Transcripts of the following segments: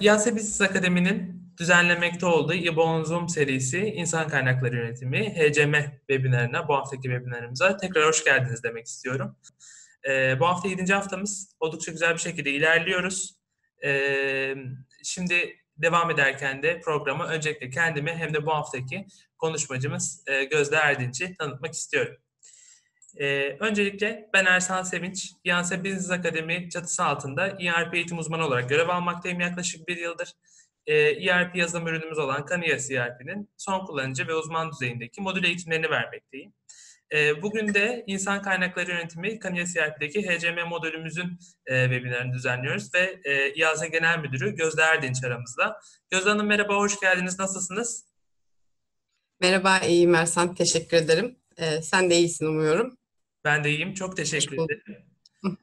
Business Akademi'nin düzenlemekte olduğu İBON Zoom serisi İnsan Kaynakları Yönetimi HCM webinarına, bu haftaki webinarımıza tekrar hoş geldiniz demek istiyorum. Ee, bu hafta 7. haftamız. Oldukça güzel bir şekilde ilerliyoruz. Ee, şimdi devam ederken de programı öncelikle kendimi hem de bu haftaki konuşmacımız e, Gözde Erdinç'i tanıtmak istiyorum. Ee, öncelikle ben Ersan Sevinç, Yanse Business Akademi çatısı altında ERP eğitim uzmanı olarak görev almaktayım yaklaşık bir yıldır. Ee, ERP yazılım ürünümüz olan Kaniyas ERP'nin son kullanıcı ve uzman düzeyindeki modül eğitimlerini vermekteyim. Ee, bugün de insan kaynakları yönetimi Kaniyas ERP'deki HCM modülümüzün e, webinarını düzenliyoruz ve e, İAZ Genel Müdürü Gözde Erdinç aramızda. Gözde Hanım merhaba, hoş geldiniz. Nasılsınız? Merhaba, iyiyim Ersan. Teşekkür ederim. Ee, sen de iyisin umuyorum. Ben de iyiyim. Çok teşekkür ederim.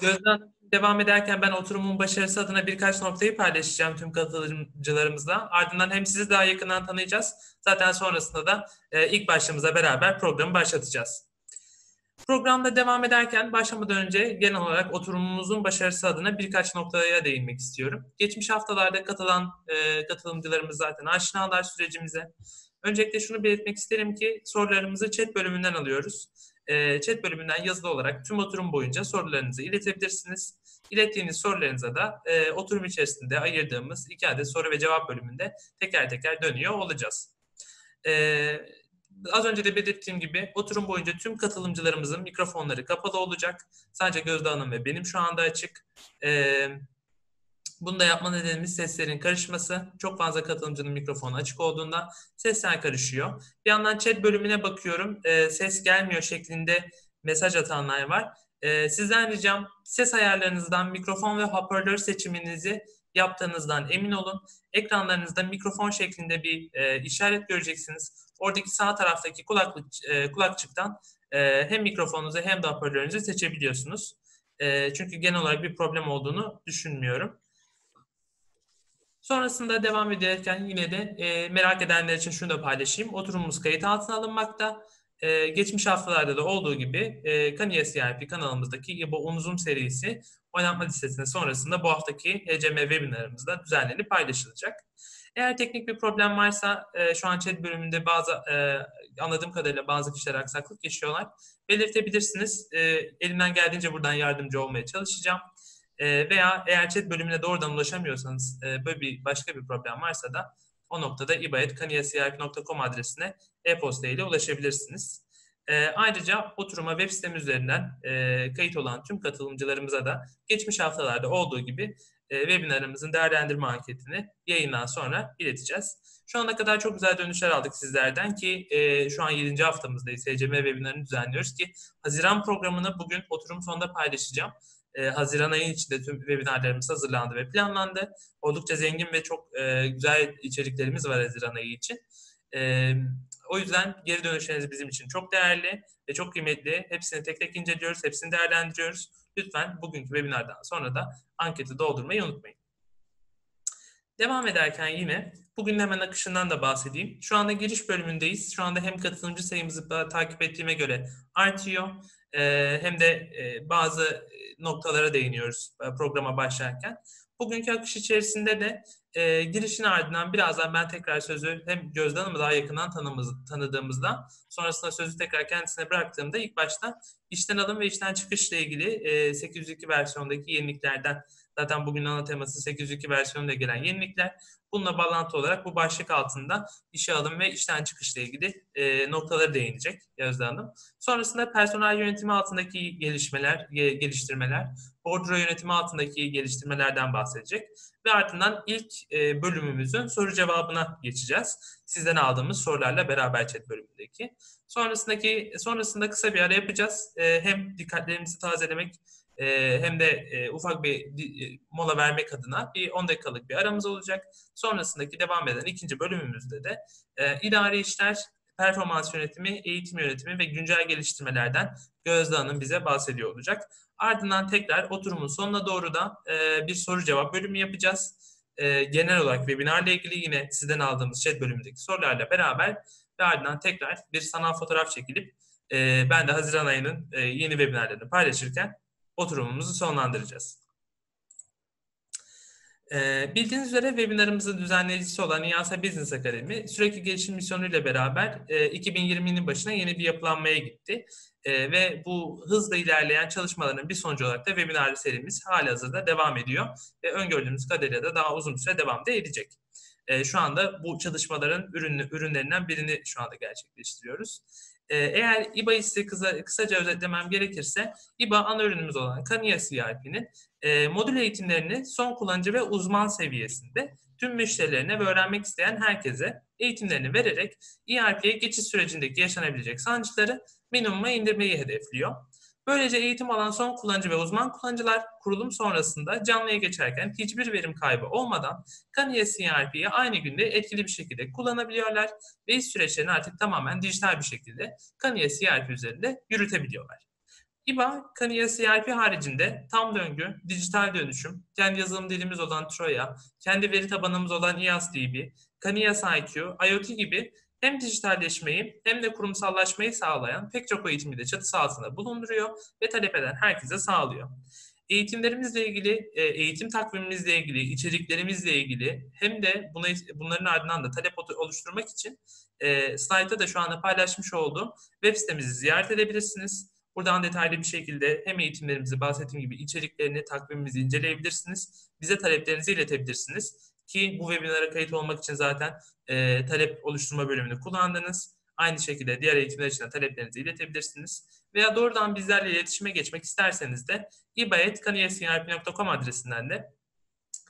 Gözden devam ederken ben oturumun başarısı adına birkaç noktayı paylaşacağım tüm katılımcılarımızla. Ardından hem sizi daha yakından tanıyacağız. Zaten sonrasında da e, ilk başlığımıza beraber programı başlatacağız. Programda devam ederken başlamadan önce genel olarak oturumumuzun başarısı adına birkaç noktaya değinmek istiyorum. Geçmiş haftalarda katılan e, katılımcılarımız zaten aşinalar sürecimize. Öncelikle şunu belirtmek isterim ki sorularımızı chat bölümünden alıyoruz e, chat bölümünden yazılı olarak tüm oturum boyunca sorularınızı iletebilirsiniz. İlettiğiniz sorularınıza da e, oturum içerisinde ayırdığımız iki adet soru ve cevap bölümünde teker teker dönüyor olacağız. E, az önce de belirttiğim gibi oturum boyunca tüm katılımcılarımızın mikrofonları kapalı olacak. Sadece Gözde Hanım ve benim şu anda açık. Evet. Bunu da yapma nedenimiz seslerin karışması. Çok fazla katılımcının mikrofonu açık olduğunda sesler karışıyor. Bir yandan chat bölümüne bakıyorum. E, ses gelmiyor şeklinde mesaj atanlar var. E, sizden ricam ses ayarlarınızdan mikrofon ve hoparlör seçiminizi yaptığınızdan emin olun. Ekranlarınızda mikrofon şeklinde bir e, işaret göreceksiniz. Oradaki sağ taraftaki kulaklık e, kulakçıktan e, hem mikrofonunuzu hem de hoparlörünüzü seçebiliyorsunuz. E, çünkü genel olarak bir problem olduğunu düşünmüyorum. Sonrasında devam ederken yine de e, merak edenler için şunu da paylaşayım. Oturumumuz kayıt altına alınmakta. E, geçmiş haftalarda da olduğu gibi e, Kaniye CRP kanalımızdaki İBO Unuzum serisi oynatma listesine sonrasında bu haftaki HCM webinarımızda düzenlenip paylaşılacak. Eğer teknik bir problem varsa e, şu an chat bölümünde bazı e, anladığım kadarıyla bazı kişiler aksaklık yaşıyorlar. Belirtebilirsiniz. E, elimden geldiğince buradan yardımcı olmaya çalışacağım. E, veya eğer chat bölümüne doğrudan ulaşamıyorsanız e, böyle bir başka bir problem varsa da o noktada ibayet.kaniyasiyarp.com adresine e-posta ile ulaşabilirsiniz. E, ayrıca oturuma web sitem üzerinden e, kayıt olan tüm katılımcılarımıza da geçmiş haftalarda olduğu gibi e, webinarımızın değerlendirme anketini yayından sonra ileteceğiz. Şu ana kadar çok güzel dönüşler aldık sizlerden ki e, şu an 7. haftamızdayız. SCM webinarını düzenliyoruz ki Haziran programını bugün oturum sonunda paylaşacağım e, Haziran ayı içinde tüm webinarlarımız hazırlandı ve planlandı. Oldukça zengin ve çok e, güzel içeriklerimiz var Haziran ayı için. E, o yüzden geri dönüşleriniz bizim için çok değerli ve çok kıymetli. Hepsini tek tek inceliyoruz, hepsini değerlendiriyoruz. Lütfen bugünkü webinardan sonra da anketi doldurmayı unutmayın. Devam ederken yine bugün hemen akışından da bahsedeyim. Şu anda giriş bölümündeyiz. Şu anda hem katılımcı sayımızı takip ettiğime göre artıyor hem de bazı noktalara değiniyoruz programa başlarken. Bugünkü akış içerisinde de e, girişin ardından birazdan ben tekrar sözü hem Gözde Hanım'ı daha yakından tanımız, tanıdığımızda sonrasında sözü tekrar kendisine bıraktığımda ilk başta işten alım ve işten çıkışla ilgili e, 802 versiyondaki yeniliklerden zaten bugün ana teması 802 versiyonunda gelen yenilikler. Bununla bağlantı olarak bu başlık altında işe alım ve işten çıkışla ilgili e, noktalara değinecek Gözde Hanım. Sonrasında personel yönetimi altındaki gelişmeler, geliştirmeler, bordro yönetimi altındaki geliştirmelerden bahsedecek. Ve ardından ilk e, bölümümüzün soru cevabına geçeceğiz. Sizden aldığımız sorularla beraber chat bölümündeki. Sonrasındaki sonrasında kısa bir ara yapacağız. E, hem dikkatlerimizi tazelemek e, hem de e, ufak bir e, mola vermek adına bir 10 dakikalık bir aramız olacak. Sonrasındaki devam eden ikinci bölümümüzde de e, idari işler, performans yönetimi, eğitim yönetimi ve güncel geliştirmelerden Gözde Hanım bize bahsediyor olacak. Ardından tekrar oturumun sonuna doğru da e, bir soru cevap bölümü yapacağız. E, genel olarak webinarla ilgili yine sizden aldığımız chat bölümündeki sorularla beraber ve ardından tekrar bir sanal fotoğraf çekilip e, ben de Haziran ayının e, yeni webinarlarını paylaşırken oturumumuzu sonlandıracağız. Ee, bildiğiniz üzere webinarımızın düzenleyicisi olan İYASA Business Akademi sürekli gelişim misyonuyla beraber e, 2020'nin başına yeni bir yapılanmaya gitti. E, ve bu hızla ilerleyen çalışmaların bir sonucu olarak da webinar serimiz halihazırda devam ediyor. Ve öngördüğümüz kadarıyla da daha uzun süre devam da edecek. E, şu anda bu çalışmaların ürünlerinden birini şu anda gerçekleştiriyoruz. E, eğer İBA'yı size kısa, kısaca özetlemem gerekirse, İBA ana ürünümüz olan Kaniya CRP'nin e, modül eğitimlerini son kullanıcı ve uzman seviyesinde tüm müşterilerine ve öğrenmek isteyen herkese eğitimlerini vererek ERP'ye geçiş sürecindeki yaşanabilecek sancıları minimuma indirmeyi hedefliyor. Böylece eğitim alan son kullanıcı ve uzman kullanıcılar kurulum sonrasında canlıya geçerken hiçbir verim kaybı olmadan Kaniye CRP'yi aynı günde etkili bir şekilde kullanabiliyorlar ve iş süreçlerini artık tamamen dijital bir şekilde Kaniye CRP üzerinde yürütebiliyorlar. İBA, Kaniye CRP haricinde tam döngü, dijital dönüşüm, kendi yazılım dilimiz olan Troya, kendi veri tabanımız olan IaaSDB, Kaniye IQ, IoT gibi hem dijitalleşmeyi hem de kurumsallaşmayı sağlayan pek çok eğitimi de çatısı altında bulunduruyor ve talep eden herkese sağlıyor. Eğitimlerimizle ilgili, e, eğitim takvimimizle ilgili, içeriklerimizle ilgili hem de bunların ardından da talep oluşturmak için e, slaytta da şu anda paylaşmış olduğum web sitemizi ziyaret edebilirsiniz. Buradan detaylı bir şekilde hem eğitimlerimizi bahsettiğim gibi içeriklerini, takvimimizi inceleyebilirsiniz. Bize taleplerinizi iletebilirsiniz. Ki bu webinara kayıt olmak için zaten e, talep oluşturma bölümünü kullandınız. Aynı şekilde diğer eğitimler için de taleplerinizi iletebilirsiniz. Veya doğrudan bizlerle iletişime geçmek isterseniz de ibayet.kaniyesiyarp.com adresinden de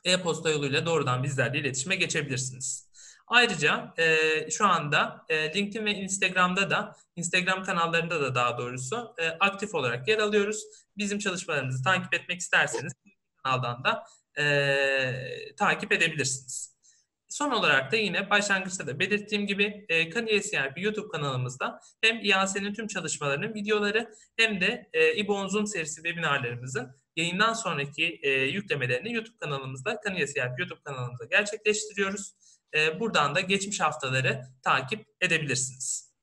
e-posta yoluyla doğrudan bizlerle iletişime geçebilirsiniz. Ayrıca e, şu anda e, LinkedIn ve Instagram'da da, Instagram kanallarında da daha doğrusu e, aktif olarak yer alıyoruz. Bizim çalışmalarımızı takip etmek isterseniz kanaldan da e, takip edebilirsiniz. Son olarak da yine başlangıçta da belirttiğim gibi e, Kaniye CRP YouTube kanalımızda hem İAS'nin tüm çalışmalarının videoları hem de e, İBON Zoom serisi webinarlarımızın yayından sonraki e, yüklemelerini YouTube kanalımızda Kaniye CRP YouTube kanalımızda gerçekleştiriyoruz. E, buradan da geçmiş haftaları takip edebilirsiniz.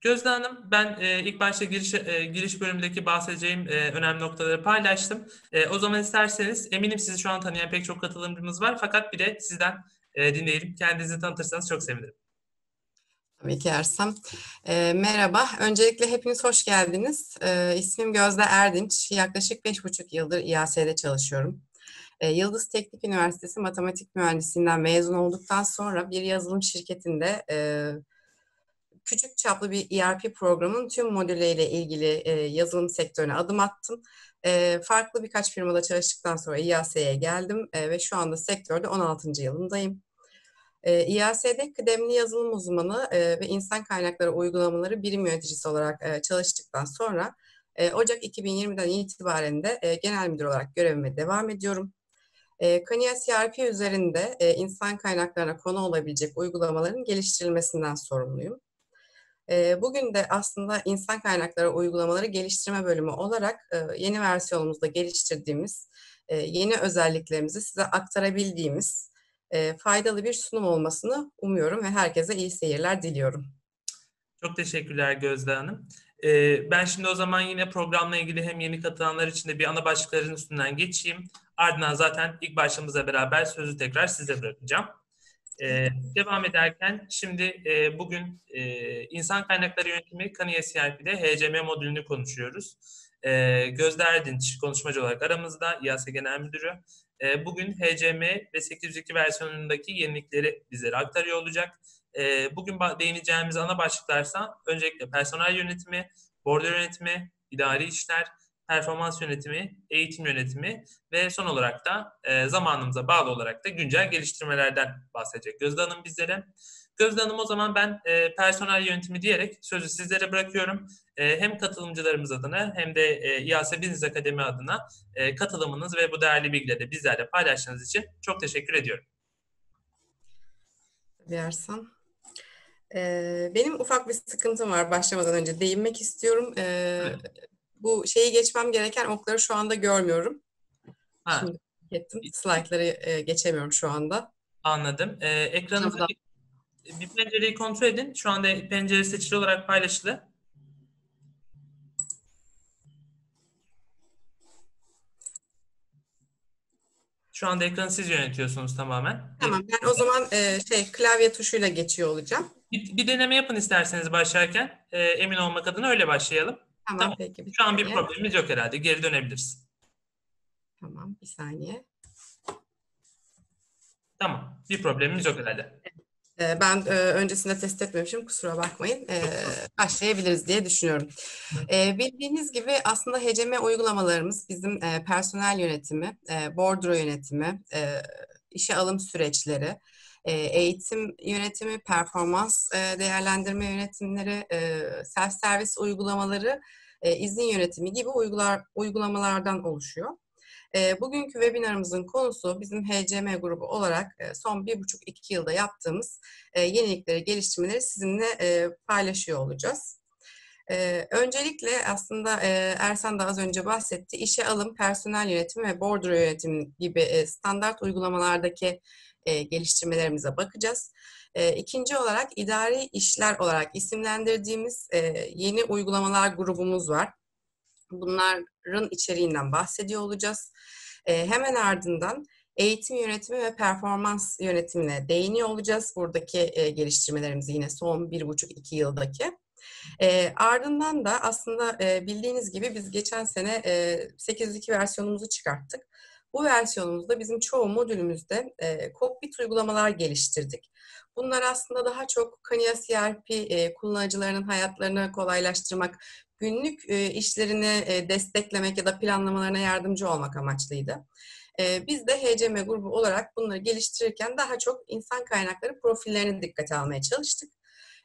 Gözde Hanım, ben e, ilk başta giriş, e, giriş bölümündeki bahsedeceğim e, önemli noktaları paylaştım. E, o zaman isterseniz, eminim sizi şu an tanıyan pek çok katılımcımız var. Fakat bir de sizden e, dinleyelim. Kendinizi tanıtırsanız çok sevinirim. Tabii ki Ersem. E, merhaba, öncelikle hepiniz hoş geldiniz. E, ismim Gözde Erdinç. Yaklaşık beş buçuk yıldır İAS'de çalışıyorum. E, Yıldız Teknik Üniversitesi Matematik Mühendisliğinden mezun olduktan sonra bir yazılım şirketinde... E, küçük çaplı bir ERP programın tüm modülleriyle ilgili e, yazılım sektörüne adım attım. E, farklı birkaç firmada çalıştıktan sonra İAS'ye geldim e, ve şu anda sektörde 16. yılındayım. E, İAS'de kıdemli yazılım uzmanı e, ve insan kaynakları uygulamaları birim yöneticisi olarak e, çalıştıktan sonra e, Ocak 2020'den itibaren de e, genel müdür olarak görevime devam ediyorum. E, Kania CRP üzerinde e, insan kaynaklarına konu olabilecek uygulamaların geliştirilmesinden sorumluyum. Bugün de aslında insan kaynakları uygulamaları geliştirme bölümü olarak yeni versiyonumuzda geliştirdiğimiz yeni özelliklerimizi size aktarabildiğimiz faydalı bir sunum olmasını umuyorum ve herkese iyi seyirler diliyorum. Çok teşekkürler Gözde Hanım. Ben şimdi o zaman yine programla ilgili hem yeni katılanlar için de bir ana başlıkların üstünden geçeyim. Ardından zaten ilk başlığımızla beraber sözü tekrar size bırakacağım. Ee, devam ederken şimdi e, bugün e, insan kaynakları yönetimi Kaniye CRP'de HCM modülünü konuşuyoruz. E, Gözde Erdinç konuşmacı olarak aramızda İAS Genel Müdürü. E, bugün HCM ve 802 versiyonundaki yenilikleri bizlere aktarıyor olacak. E, bugün değineceğimiz ana başlıklarsa öncelikle personel yönetimi, bordro yönetimi, idari işler, performans yönetimi, eğitim yönetimi ve son olarak da e, zamanımıza bağlı olarak da güncel geliştirmelerden bahsedecek Gözde Hanım bizlere. Gözde Hanım o zaman ben e, personel yönetimi diyerek sözü sizlere bırakıyorum. E, hem katılımcılarımız adına hem de e, İAS Business Akademi adına e, katılımınız ve bu değerli bilgileri bizlerle paylaştığınız için çok teşekkür ediyorum. Yersan. Ee, benim ufak bir sıkıntım var başlamadan önce değinmek istiyorum. Ee, evet bu şeyi geçmem gereken okları şu anda görmüyorum. Ha. Şimdi ettim. Slaytları e, geçemiyorum şu anda. Anladım. Ee, ekranınızı bir pencereyi kontrol edin. Şu anda pencere seçili olarak paylaşılı. Şu anda ekranı siz yönetiyorsunuz tamamen. Tamam ben o zaman e, şey klavye tuşuyla geçiyor olacağım. Bir, bir deneme yapın isterseniz başlarken. E, emin olmak adına öyle başlayalım. Tamam, Tamam. peki. Bir Şu an bir saniye. problemimiz yok herhalde. Geri dönebiliriz. Tamam bir saniye. Tamam. Bir problemimiz yok herhalde. E, ben e, öncesinde test etmemişim kusura bakmayın. E, başlayabiliriz diye düşünüyorum. E, bildiğiniz gibi aslında HCM uygulamalarımız bizim e, personel yönetimi, e, bordro yönetimi, işe alım süreçleri, eğitim yönetimi, performans değerlendirme yönetimleri, self servis uygulamaları, izin yönetimi gibi uygular, uygulamalardan oluşuyor. Bugünkü webinarımızın konusu bizim HCM grubu olarak son bir buçuk iki yılda yaptığımız yenilikleri, geliştirmeleri sizinle paylaşıyor olacağız. Öncelikle aslında Ersan da az önce bahsetti. İşe alım, personel yönetimi ve bordro yönetimi gibi standart uygulamalardaki e, geliştirmelerimize bakacağız. E, ikinci olarak idari işler olarak isimlendirdiğimiz e, yeni uygulamalar grubumuz var. Bunların içeriğinden bahsediyor olacağız. E, hemen ardından eğitim yönetimi ve performans yönetimine değiniyor olacağız. Buradaki e, geliştirmelerimizi yine son bir buçuk iki yıldaki. E, ardından da aslında e, bildiğiniz gibi biz geçen sene e, 802 versiyonumuzu çıkarttık. Bu versiyonumuzda bizim çoğu modülümüzde e, kokpit uygulamalar geliştirdik. Bunlar aslında daha çok Kania CRP e, kullanıcılarının hayatlarını kolaylaştırmak, günlük e, işlerini e, desteklemek ya da planlamalarına yardımcı olmak amaçlıydı. E, biz de HCM grubu olarak bunları geliştirirken daha çok insan kaynakları profillerini dikkate almaya çalıştık.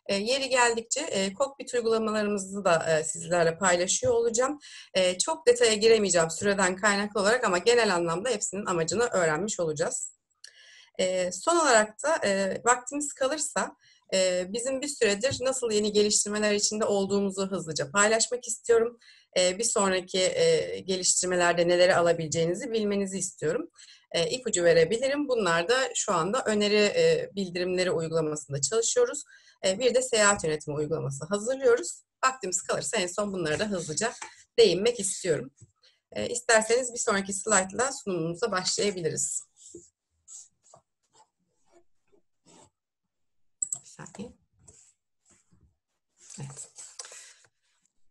E, yeri geldikçe e, kokpit uygulamalarımızı da e, sizlerle paylaşıyor olacağım. E, çok detaya giremeyeceğim süreden kaynaklı olarak ama genel anlamda hepsinin amacını öğrenmiş olacağız. E, son olarak da e, vaktimiz kalırsa e, bizim bir süredir nasıl yeni geliştirmeler içinde olduğumuzu hızlıca paylaşmak istiyorum. E, bir sonraki e, geliştirmelerde neleri alabileceğinizi bilmenizi istiyorum. E, ipucu verebilirim. Bunlar da şu anda öneri e, bildirimleri uygulamasında çalışıyoruz. E, bir de seyahat yönetimi uygulaması hazırlıyoruz. Vaktimiz kalırsa en son bunlara da hızlıca değinmek istiyorum. E, isterseniz bir sonraki slaytla sunumumuza başlayabiliriz. Bir saniye. Evet.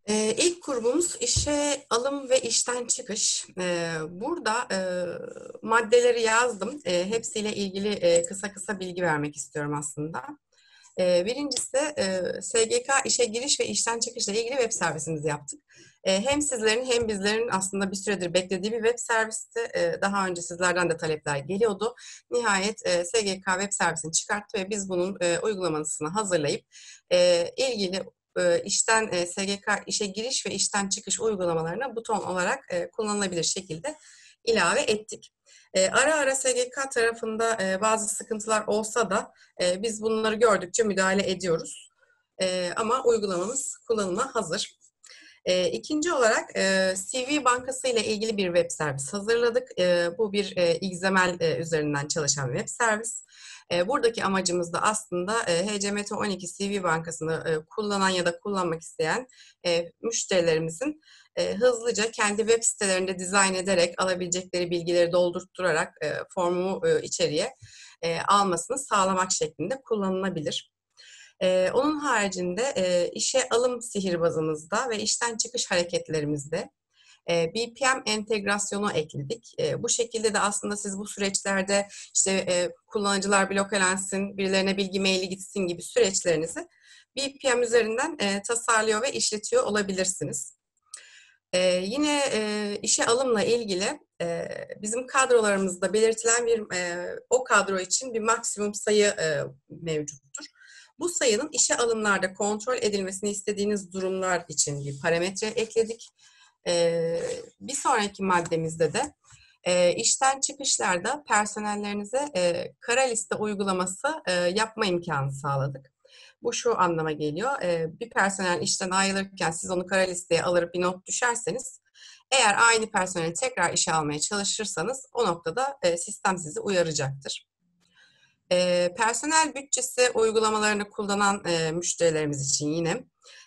Ee, ilk grubumuz işe alım ve işten çıkış. Ee, burada e, maddeleri yazdım. E, hepsiyle ilgili e, kısa kısa bilgi vermek istiyorum aslında. Birincisi SGK işe giriş ve işten çıkışla ilgili web servisimizi yaptık. Hem sizlerin hem bizlerin aslında bir süredir beklediği bir web servisti. Daha önce sizlerden de talepler geliyordu. Nihayet SGK web servisini çıkarttı ve biz bunun uygulamasını hazırlayıp ilgili işten SGK işe giriş ve işten çıkış uygulamalarına buton olarak kullanılabilir şekilde ilave ettik. E, ara ara SGK tarafında e, bazı sıkıntılar olsa da e, biz bunları gördükçe müdahale ediyoruz. E, ama uygulamamız kullanıma hazır. E, ikinci olarak e, CV Bankası ile ilgili bir web servis hazırladık. E, bu bir e, XML e, üzerinden çalışan web servis. E, buradaki amacımız da aslında e, HCMT 12 CV Bankası'nı e, kullanan ya da kullanmak isteyen e, müşterilerimizin e, hızlıca kendi web sitelerinde dizayn ederek alabilecekleri bilgileri doldurtturarak e, formu e, içeriye e, almasını sağlamak şeklinde kullanılabilir. Ee, onun haricinde e, işe alım sihirbazımızda ve işten çıkış hareketlerimizde e, BPM entegrasyonu ekledik. E, bu şekilde de aslında siz bu süreçlerde işte e, kullanıcılar blokelensin, birilerine bilgi maili gitsin gibi süreçlerinizi BPM üzerinden e, tasarlıyor ve işletiyor olabilirsiniz. E, yine e, işe alımla ilgili e, bizim kadrolarımızda belirtilen bir e, o kadro için bir maksimum sayı e, mevcuttur. Bu sayının işe alımlarda kontrol edilmesini istediğiniz durumlar için bir parametre ekledik. Ee, bir sonraki maddemizde de e, işten çıkışlarda personellerinize e, kara liste uygulaması e, yapma imkanı sağladık. Bu şu anlama geliyor. Bir personel işten ayrılırken siz onu kara listeye alır bir not düşerseniz eğer aynı personeli tekrar işe almaya çalışırsanız o noktada sistem sizi uyaracaktır. E, personel bütçesi uygulamalarını kullanan e, müşterilerimiz için yine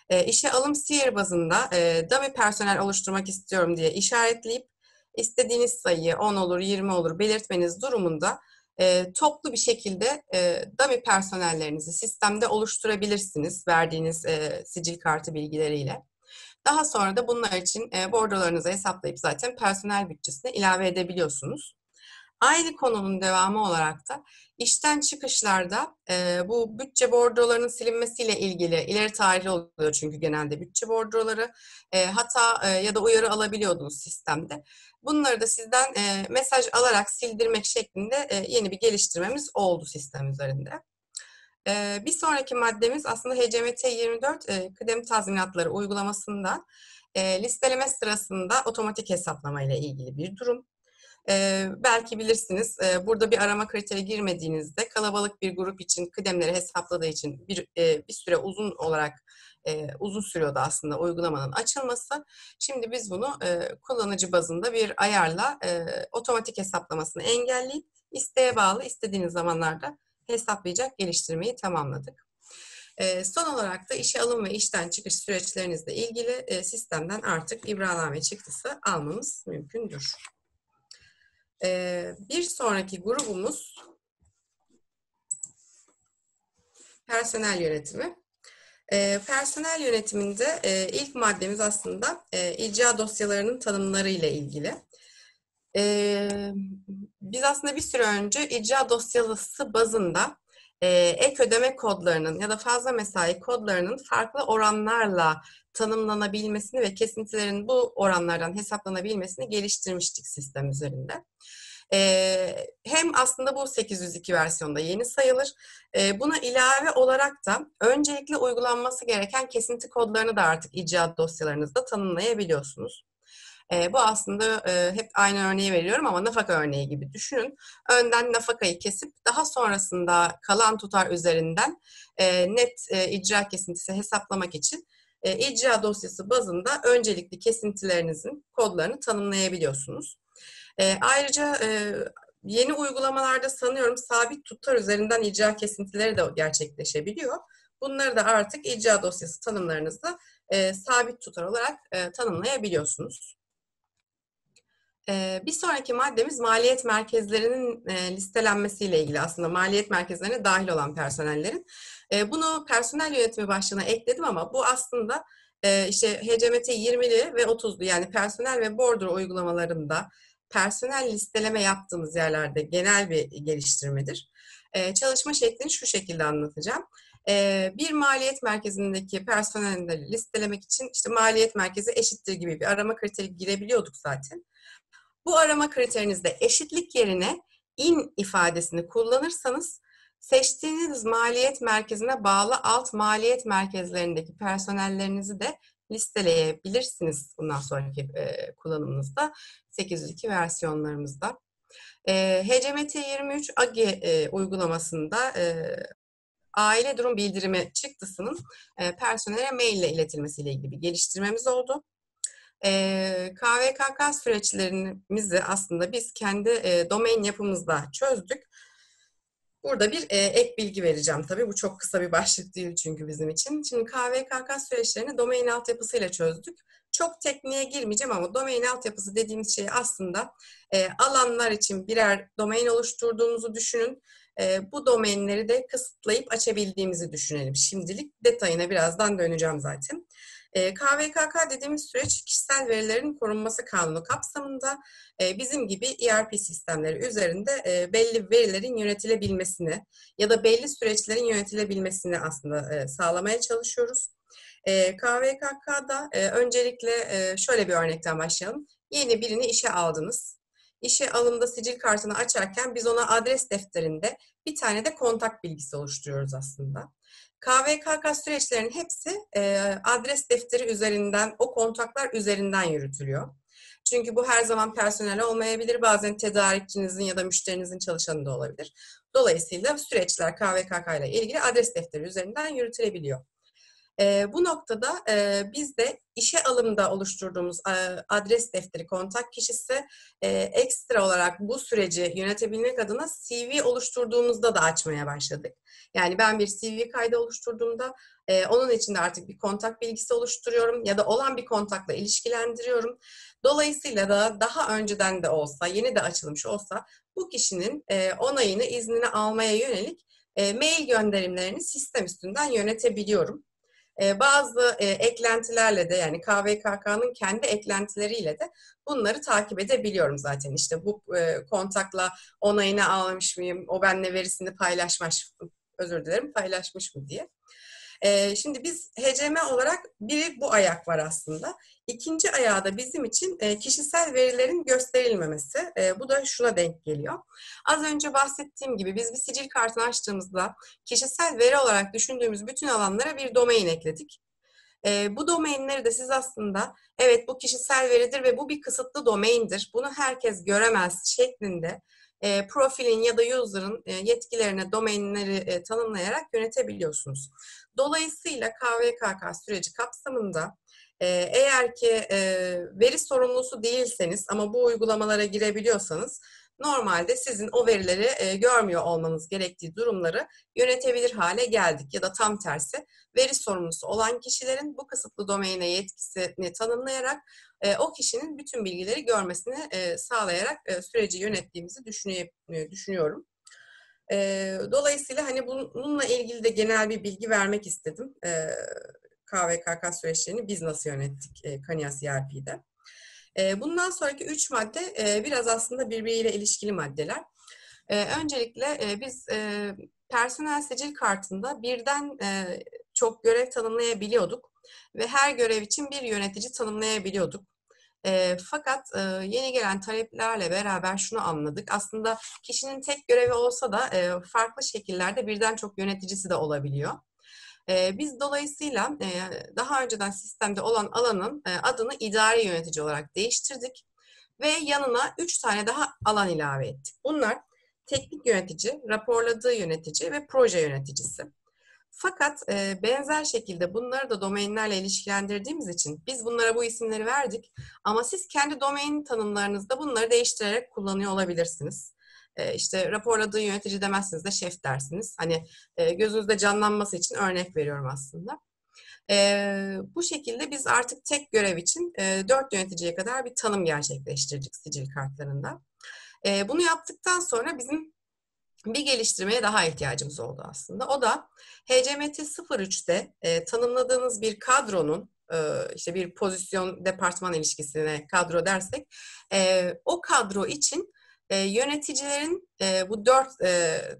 e, işe alım siyer bazında e, dummy personel oluşturmak istiyorum diye işaretleyip istediğiniz sayıyı 10 olur, 20 olur belirtmeniz durumunda e, toplu bir şekilde e, dummy personellerinizi sistemde oluşturabilirsiniz verdiğiniz e, sicil kartı bilgileriyle. Daha sonra da bunlar için e, bordrolarınızı hesaplayıp zaten personel bütçesine ilave edebiliyorsunuz. Aynı konunun devamı olarak da işten çıkışlarda e, bu bütçe bordrolarının silinmesiyle ilgili ileri tarihli oluyor çünkü genelde bütçe bordroları e, hata e, ya da uyarı alabiliyordunuz sistemde. Bunları da sizden e, mesaj alarak sildirmek şeklinde e, yeni bir geliştirmemiz oldu sistem üzerinde. E, bir sonraki maddemiz aslında HCMT 24 e, kıdem tazminatları uygulamasında e, listeleme sırasında otomatik hesaplama ile ilgili bir durum. Belki bilirsiniz burada bir arama kriteri girmediğinizde kalabalık bir grup için kıdemleri hesapladığı için bir, bir süre uzun olarak uzun sürüyordu aslında uygulamanın açılması. Şimdi biz bunu kullanıcı bazında bir ayarla otomatik hesaplamasını engelleyip isteğe bağlı istediğiniz zamanlarda hesaplayacak geliştirmeyi tamamladık. Son olarak da işe alım ve işten çıkış süreçlerinizle ilgili sistemden artık ibraname çıktısı almamız mümkündür. Ee, bir sonraki grubumuz personel yönetimi. Ee, personel yönetiminde e, ilk maddemiz aslında e, icra dosyalarının tanımları ile ilgili. Ee, biz aslında bir süre önce icra dosyası bazında e, ek ödeme kodlarının ya da fazla mesai kodlarının farklı oranlarla tanımlanabilmesini ve kesintilerin bu oranlardan hesaplanabilmesini geliştirmiştik sistem üzerinde. Ee, hem aslında bu 802 versiyonda yeni sayılır. Ee, buna ilave olarak da öncelikle uygulanması gereken kesinti kodlarını da artık icra dosyalarınızda tanımlayabiliyorsunuz. E, bu aslında e, hep aynı örneği veriyorum ama nafaka örneği gibi düşünün. Önden nafakayı kesip daha sonrasında kalan tutar üzerinden e, net e, icra kesintisi hesaplamak için e, icra dosyası bazında öncelikli kesintilerinizin kodlarını tanımlayabiliyorsunuz. E, ayrıca e, yeni uygulamalarda sanıyorum sabit tutar üzerinden icra kesintileri de gerçekleşebiliyor. Bunları da artık icra dosyası tanımlarınızda e, sabit tutar olarak e, tanımlayabiliyorsunuz. Bir sonraki maddemiz maliyet merkezlerinin listelenmesiyle ilgili aslında maliyet merkezlerine dahil olan personellerin. Bunu personel yönetimi başlığına ekledim ama bu aslında işte HCMT 20'li ve 30'lu yani personel ve bordro uygulamalarında personel listeleme yaptığımız yerlerde genel bir geliştirmedir. Çalışma şeklini şu şekilde anlatacağım. Bir maliyet merkezindeki personelleri listelemek için işte maliyet merkezi eşittir gibi bir arama kriteri girebiliyorduk zaten. Bu arama kriterinizde eşitlik yerine in ifadesini kullanırsanız seçtiğiniz maliyet merkezine bağlı alt maliyet merkezlerindeki personellerinizi de listeleyebilirsiniz bundan sonraki e, kullanımınızda 802 versiyonlarımızda. E, HCMT 23 AGI e, uygulamasında e, aile durum bildirimi çıktısının e, personele mail ile iletilmesiyle ilgili bir geliştirmemiz oldu. E, KVKK süreçlerimizi aslında biz kendi e, domain yapımızda çözdük. Burada bir e, ek bilgi vereceğim tabii. Bu çok kısa bir başlık değil çünkü bizim için. Şimdi KVKK süreçlerini domain altyapısıyla çözdük. Çok tekniğe girmeyeceğim ama domain altyapısı dediğimiz şey aslında e, alanlar için birer domain oluşturduğumuzu düşünün. E, bu domainleri de kısıtlayıp açabildiğimizi düşünelim. Şimdilik detayına birazdan döneceğim zaten. E, KVKK dediğimiz süreç kişisel verilerin korunması kanunu kapsamında e, bizim gibi ERP sistemleri üzerinde e, belli verilerin yönetilebilmesini ya da belli süreçlerin yönetilebilmesini aslında e, sağlamaya çalışıyoruz. E, KVKK'da e, öncelikle e, şöyle bir örnekten başlayalım. Yeni birini işe aldınız. İşe alımda sicil kartını açarken biz ona adres defterinde bir tane de kontak bilgisi oluşturuyoruz aslında. KVKK süreçlerinin hepsi e, adres defteri üzerinden, o kontaklar üzerinden yürütülüyor. Çünkü bu her zaman personel olmayabilir. Bazen tedarikçinizin ya da müşterinizin çalışanı da olabilir. Dolayısıyla süreçler KVKK ile ilgili adres defteri üzerinden yürütülebiliyor. E, bu noktada e, biz de işe alımda oluşturduğumuz e, adres defteri kontak kişisi e, ekstra olarak bu süreci yönetebilmek adına CV oluşturduğumuzda da açmaya başladık. Yani ben bir CV kaydı oluşturduğumda e, onun içinde artık bir kontak bilgisi oluşturuyorum ya da olan bir kontakla ilişkilendiriyorum. Dolayısıyla da daha önceden de olsa, yeni de açılmış olsa bu kişinin e, onayını, iznini almaya yönelik e, mail gönderimlerini sistem üstünden yönetebiliyorum. E, bazı e, eklentilerle de yani KVKK'nın kendi eklentileriyle de bunları takip edebiliyorum zaten. İşte bu e, kontakla onayını almış mıyım, o benimle verisini paylaşmış, özür dilerim paylaşmış mı diye. E, şimdi biz HCM olarak biri bu ayak var aslında. İkinci ayağı da bizim için e, kişisel verilerin gösterilmemesi. E, bu da şuna denk geliyor. Az önce bahsettiğim gibi biz bir sicil kartını açtığımızda kişisel veri olarak düşündüğümüz bütün alanlara bir domain ekledik. E, bu domainleri de siz aslında evet bu kişisel veridir ve bu bir kısıtlı domaindir. Bunu herkes göremez şeklinde e, profilin ya da user'ın e, yetkilerine domainleri e, tanımlayarak yönetebiliyorsunuz. Dolayısıyla KVKK süreci kapsamında e, eğer ki e, veri sorumlusu değilseniz ama bu uygulamalara girebiliyorsanız normalde sizin o verileri e, görmüyor olmanız gerektiği durumları yönetebilir hale geldik. Ya da tam tersi veri sorumlusu olan kişilerin bu kısıtlı domaine yetkisini tanımlayarak o kişinin bütün bilgileri görmesini sağlayarak süreci yönettiğimizi düşünüyorum. E, dolayısıyla hani bununla ilgili de genel bir bilgi vermek istedim. E, KVKK süreçlerini biz nasıl yönettik e, Kanias ERP'de. E, bundan sonraki üç madde e, biraz aslında birbiriyle ilişkili maddeler. E, öncelikle e, biz e, personel sicil kartında birden e, çok görev tanımlayabiliyorduk ve her görev için bir yönetici tanımlayabiliyorduk. E, fakat e, yeni gelen taleplerle beraber şunu anladık. Aslında kişinin tek görevi olsa da e, farklı şekillerde birden çok yöneticisi de olabiliyor. E, biz dolayısıyla e, daha önceden sistemde olan alanın e, adını idari yönetici olarak değiştirdik ve yanına üç tane daha alan ilave ettik. Bunlar teknik yönetici, raporladığı yönetici ve proje yöneticisi. Fakat e, benzer şekilde bunları da domainlerle ilişkilendirdiğimiz için biz bunlara bu isimleri verdik. Ama siz kendi domain tanımlarınızda bunları değiştirerek kullanıyor olabilirsiniz. E, işte raporladığı yönetici demezsiniz de şef dersiniz. Hani e, gözünüzde canlanması için örnek veriyorum aslında. E, bu şekilde biz artık tek görev için e, yöneticiye kadar bir tanım gerçekleştirdik sicil kartlarında. E, bunu yaptıktan sonra bizim bir geliştirmeye daha ihtiyacımız oldu aslında. O da HCMT 03'te e, tanımladığınız bir kadronun e, işte bir pozisyon departman ilişkisine kadro dersek e, o kadro için e, yöneticilerin bu dört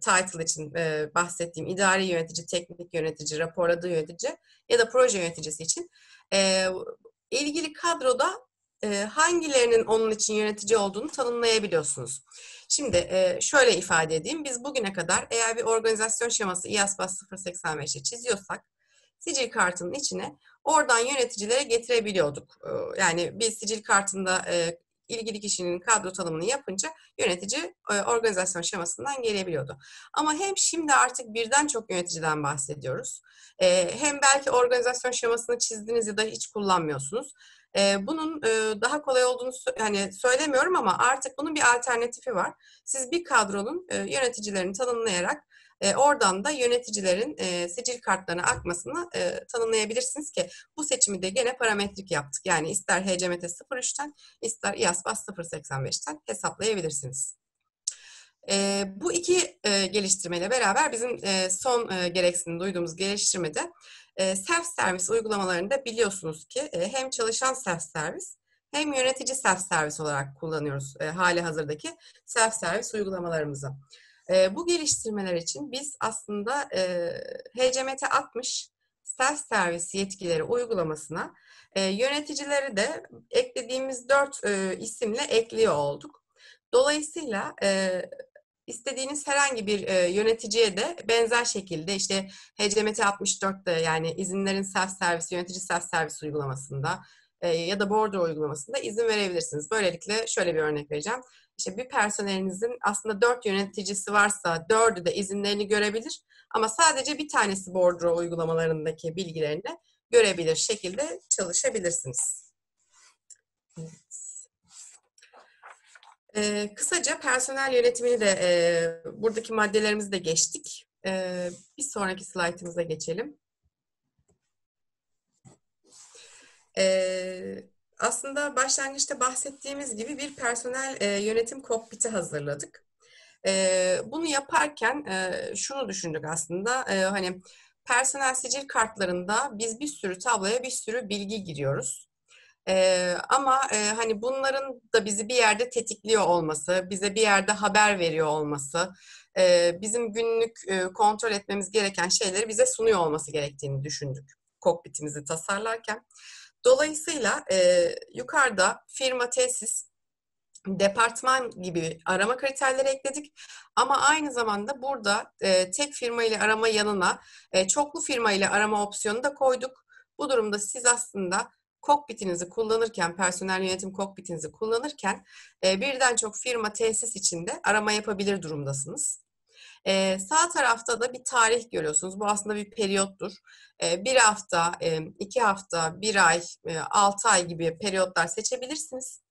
title için bahsettiğim idari yönetici, teknik yönetici, raporladığı yönetici ya da proje yöneticisi için ilgili kadroda hangilerinin onun için yönetici olduğunu tanımlayabiliyorsunuz. Şimdi şöyle ifade edeyim. Biz bugüne kadar eğer bir organizasyon şeması İASPAS 085'e çiziyorsak sicil kartının içine oradan yöneticilere getirebiliyorduk. Yani bir sicil kartında ilgili kişinin kadro tanımını yapınca yönetici organizasyon şemasından gelebiliyordu. Ama hem şimdi artık birden çok yöneticiden bahsediyoruz. Hem belki organizasyon şemasını çizdiniz ya da hiç kullanmıyorsunuz. E, bunun e, daha kolay olduğunu hani söylemiyorum ama artık bunun bir alternatifi var. Siz bir kadronun e, yöneticilerini tanımlayarak e, oradan da yöneticilerin e, sicil kartlarına akmasını e, tanımlayabilirsiniz ki bu seçimi de gene parametrik yaptık. Yani ister HCMT 03'ten ister İASBAS 085'ten hesaplayabilirsiniz. E, bu iki e, geliştirmeyle beraber bizim e, son e, gereksinim duyduğumuz geliştirmede self-servis uygulamalarında biliyorsunuz ki e, hem çalışan self-servis hem yönetici self-servis olarak kullanıyoruz e, hali hazırdaki self-servis uygulamalarımızı. E, bu geliştirmeler için biz aslında HCMT 60 self-servis yetkileri uygulamasına yöneticileri de eklediğimiz dört isimle ekliyor olduk. Dolayısıyla istediğiniz herhangi bir e, yöneticiye de benzer şekilde işte HCMT 64'te yani izinlerin self-servis, yönetici self-servis uygulamasında e, ya da border uygulamasında izin verebilirsiniz. Böylelikle şöyle bir örnek vereceğim. işte bir personelinizin aslında dört yöneticisi varsa dördü de izinlerini görebilir ama sadece bir tanesi bordro uygulamalarındaki bilgilerini görebilir şekilde çalışabilirsiniz. Evet. Ee, kısaca personel yönetimini de e, buradaki maddelerimizi de geçtik. Ee, bir sonraki slaytımıza geçelim. Ee, aslında başlangıçta bahsettiğimiz gibi bir personel e, yönetim kokpiti hazırladık. E, bunu yaparken e, şunu düşündük aslında, e, hani personel sicil kartlarında biz bir sürü tabloya bir sürü bilgi giriyoruz. Ee, ama e, hani bunların da bizi bir yerde tetikliyor olması, bize bir yerde haber veriyor olması, e, bizim günlük e, kontrol etmemiz gereken şeyleri bize sunuyor olması gerektiğini düşündük kokpitimizi tasarlarken. Dolayısıyla e, yukarıda firma, tesis, departman gibi arama kriterleri ekledik. Ama aynı zamanda burada e, tek firma ile arama yanına e, çoklu firma ile arama opsiyonu da koyduk. Bu durumda siz aslında kokpitinizi kullanırken, personel yönetim kokpitinizi kullanırken e, birden çok firma tesis içinde arama yapabilir durumdasınız. Ee, sağ tarafta da bir tarih görüyorsunuz. Bu aslında bir periyottur. Ee, bir hafta, e, iki hafta, bir ay, e, altı ay gibi periyotlar seçebilirsiniz.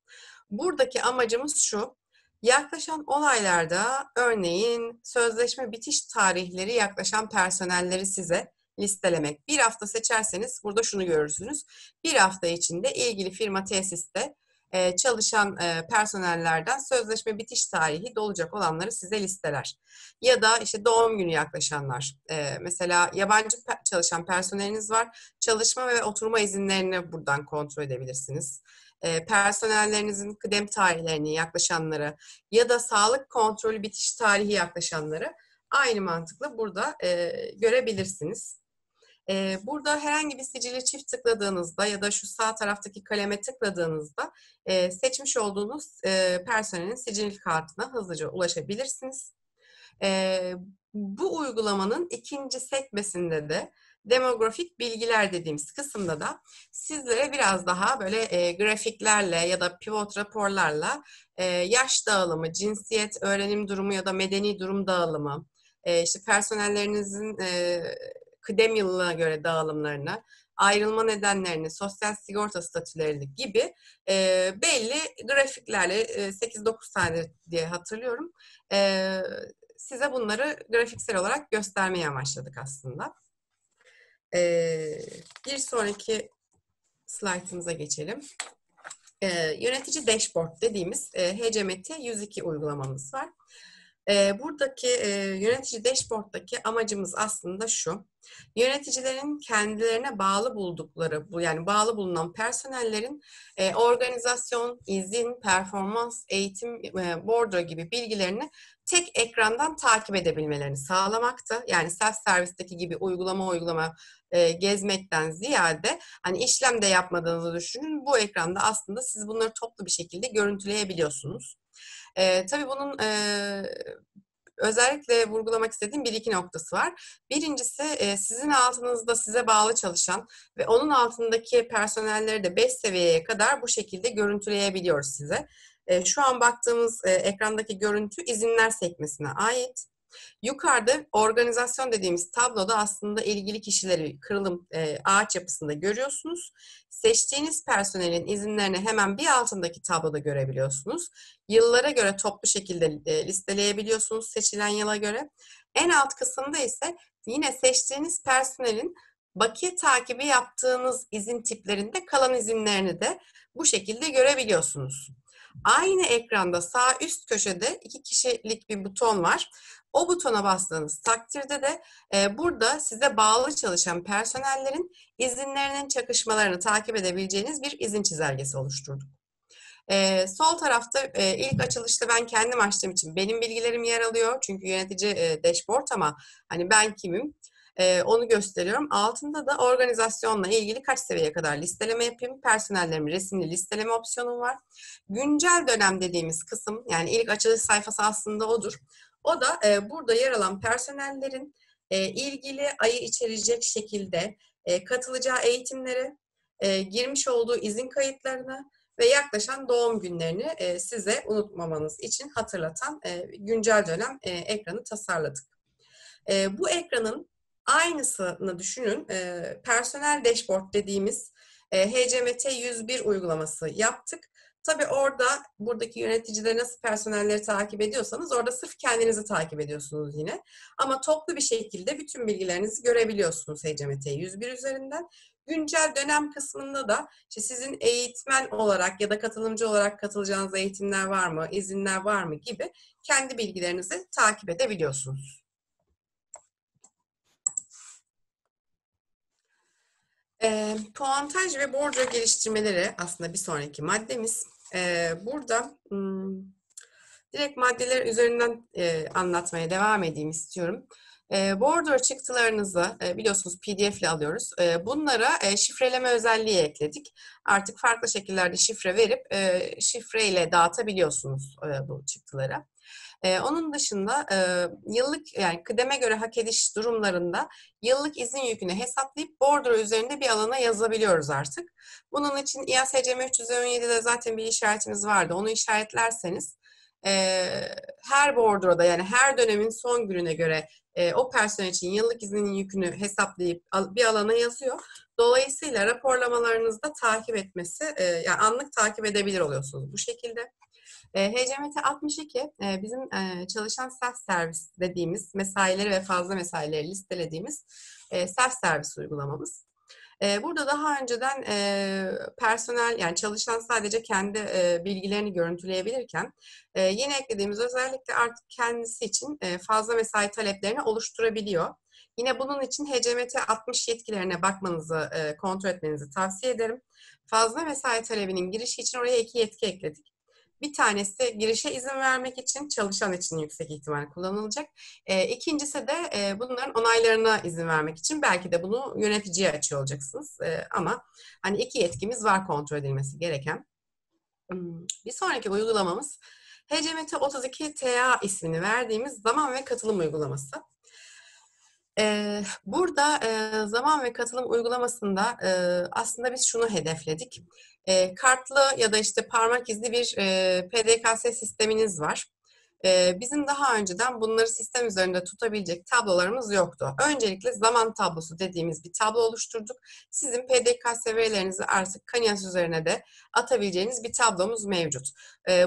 Buradaki amacımız şu. Yaklaşan olaylarda örneğin sözleşme bitiş tarihleri yaklaşan personelleri size listelemek. Bir hafta seçerseniz burada şunu görürsünüz. Bir hafta içinde ilgili firma tesiste e, çalışan e, personellerden sözleşme bitiş tarihi dolacak olanları size listeler. Ya da işte doğum günü yaklaşanlar. E, mesela yabancı çalışan personeliniz var. Çalışma ve oturma izinlerini buradan kontrol edebilirsiniz. personellerinizin kıdem tarihlerini yaklaşanları ya da sağlık kontrolü bitiş tarihi yaklaşanları aynı mantıkla burada görebilirsiniz. Burada herhangi bir sicili çift tıkladığınızda ya da şu sağ taraftaki kaleme tıkladığınızda seçmiş olduğunuz personelin sicil kartına hızlıca ulaşabilirsiniz. Bu uygulamanın ikinci sekmesinde de demografik bilgiler dediğimiz kısımda da sizlere biraz daha böyle grafiklerle ya da pivot raporlarla yaş dağılımı, cinsiyet, öğrenim durumu ya da medeni durum dağılımı, işte personellerinizin kıdem yılına göre dağılımlarını, ayrılma nedenlerini, sosyal sigorta statülerini gibi e, belli grafiklerle e, 8-9 tane diye hatırlıyorum. E, size bunları grafiksel olarak göstermeye amaçladık aslında. E, bir sonraki slaytımıza geçelim. E, yönetici dashboard dediğimiz e, HCMT 102 uygulamamız var. Buradaki e, yönetici dashboard'daki amacımız aslında şu. Yöneticilerin kendilerine bağlı buldukları, bu yani bağlı bulunan personellerin e, organizasyon, izin, performans, eğitim, e, bordro gibi bilgilerini tek ekrandan takip edebilmelerini sağlamakta. Yani self servisteki gibi uygulama uygulama e, gezmekten ziyade hani işlem de yapmadığınızı düşünün. Bu ekranda aslında siz bunları toplu bir şekilde görüntüleyebiliyorsunuz. E, tabii bunun e, özellikle vurgulamak istediğim bir iki noktası var. Birincisi sizin altınızda size bağlı çalışan ve onun altındaki personelleri de 5 seviyeye kadar bu şekilde görüntüleyebiliyoruz size. Şu an baktığımız ekrandaki görüntü izinler sekmesine ait. Yukarıda organizasyon dediğimiz tabloda aslında ilgili kişileri kırılım e, ağaç yapısında görüyorsunuz. Seçtiğiniz personelin izinlerini hemen bir altındaki tabloda görebiliyorsunuz. Yıllara göre toplu şekilde e, listeleyebiliyorsunuz seçilen yıla göre. En alt kısımda ise yine seçtiğiniz personelin bakiye takibi yaptığınız izin tiplerinde kalan izinlerini de bu şekilde görebiliyorsunuz. Aynı ekranda sağ üst köşede iki kişilik bir buton var. O butona bastığınız takdirde de e, burada size bağlı çalışan personellerin izinlerinin çakışmalarını takip edebileceğiniz bir izin çizelgesi oluşturduk. E, sol tarafta e, ilk açılışta ben kendim açtığım için benim bilgilerim yer alıyor. Çünkü yönetici e, dashboard ama hani ben kimim? E, onu gösteriyorum. Altında da organizasyonla ilgili kaç seviyeye kadar listeleme yapayım. Personellerimin resimli listeleme opsiyonum var. Güncel dönem dediğimiz kısım yani ilk açılış sayfası aslında odur. O da e, burada yer alan personellerin e, ilgili ayı içerecek şekilde e, katılacağı eğitimlere, e, girmiş olduğu izin kayıtlarına ve yaklaşan doğum günlerini e, size unutmamanız için hatırlatan e, güncel dönem e, ekranı tasarladık. E, bu ekranın aynısını düşünün e, personel dashboard dediğimiz e, HCMT 101 uygulaması yaptık. Tabii orada buradaki yöneticileri nasıl personelleri takip ediyorsanız orada sırf kendinizi takip ediyorsunuz yine. Ama toplu bir şekilde bütün bilgilerinizi görebiliyorsunuz HCMT 101 üzerinden. Güncel dönem kısmında da işte sizin eğitmen olarak ya da katılımcı olarak katılacağınız eğitimler var mı, izinler var mı gibi kendi bilgilerinizi takip edebiliyorsunuz. E, puantaj ve borcu geliştirmeleri aslında bir sonraki maddemiz. E, burada hmm, direkt maddeler üzerinden e, anlatmaya devam edeyim istiyorum. E, border çıktılarınızı e, biliyorsunuz PDF ile alıyoruz. E, bunlara e, şifreleme özelliği ekledik. Artık farklı şekillerde şifre verip e, şifre ile dağıtabiliyorsunuz e, bu çıktıları. E, onun dışında e, yıllık yani kıdeme göre hak ediş durumlarında yıllık izin yükünü hesaplayıp bordro üzerinde bir alana yazabiliyoruz artık. Bunun için İASCM 317'de zaten bir işaretimiz vardı. Onu işaretlerseniz e, her bordroda yani her dönemin son gününe göre e, o personel için yıllık izinin yükünü hesaplayıp al, bir alana yazıyor. Dolayısıyla raporlamalarınızda takip etmesi, e, yani anlık takip edebilir oluyorsunuz bu şekilde. HCMT 62 e, bizim çalışan self servis dediğimiz mesaileri ve fazla mesaileri listelediğimiz self servis uygulamamız. Burada daha önceden personel yani çalışan sadece kendi bilgilerini görüntüleyebilirken yeni eklediğimiz özellikle artık kendisi için fazla mesai taleplerini oluşturabiliyor. Yine bunun için HCMT 60 yetkilerine bakmanızı, kontrol etmenizi tavsiye ederim. Fazla mesai talebinin girişi için oraya iki yetki ekledik. Bir tanesi girişe izin vermek için çalışan için yüksek ihtimal kullanılacak. E, ikincisi de e, bunların onaylarına izin vermek için belki de bunu yöneticiye açıyor olacaksınız. E, ama hani iki yetkimiz var kontrol edilmesi gereken. Hmm, bir sonraki uygulamamız HCMT 32 TA ismini verdiğimiz zaman ve katılım uygulaması. Burada zaman ve katılım uygulamasında aslında biz şunu hedefledik. Kartlı ya da işte parmak izli bir PDKS sisteminiz var. Bizim daha önceden bunları sistem üzerinde tutabilecek tablolarımız yoktu. Öncelikle zaman tablosu dediğimiz bir tablo oluşturduk. Sizin PDKS verilerinizi artık Kanias üzerine de atabileceğiniz bir tablomuz mevcut.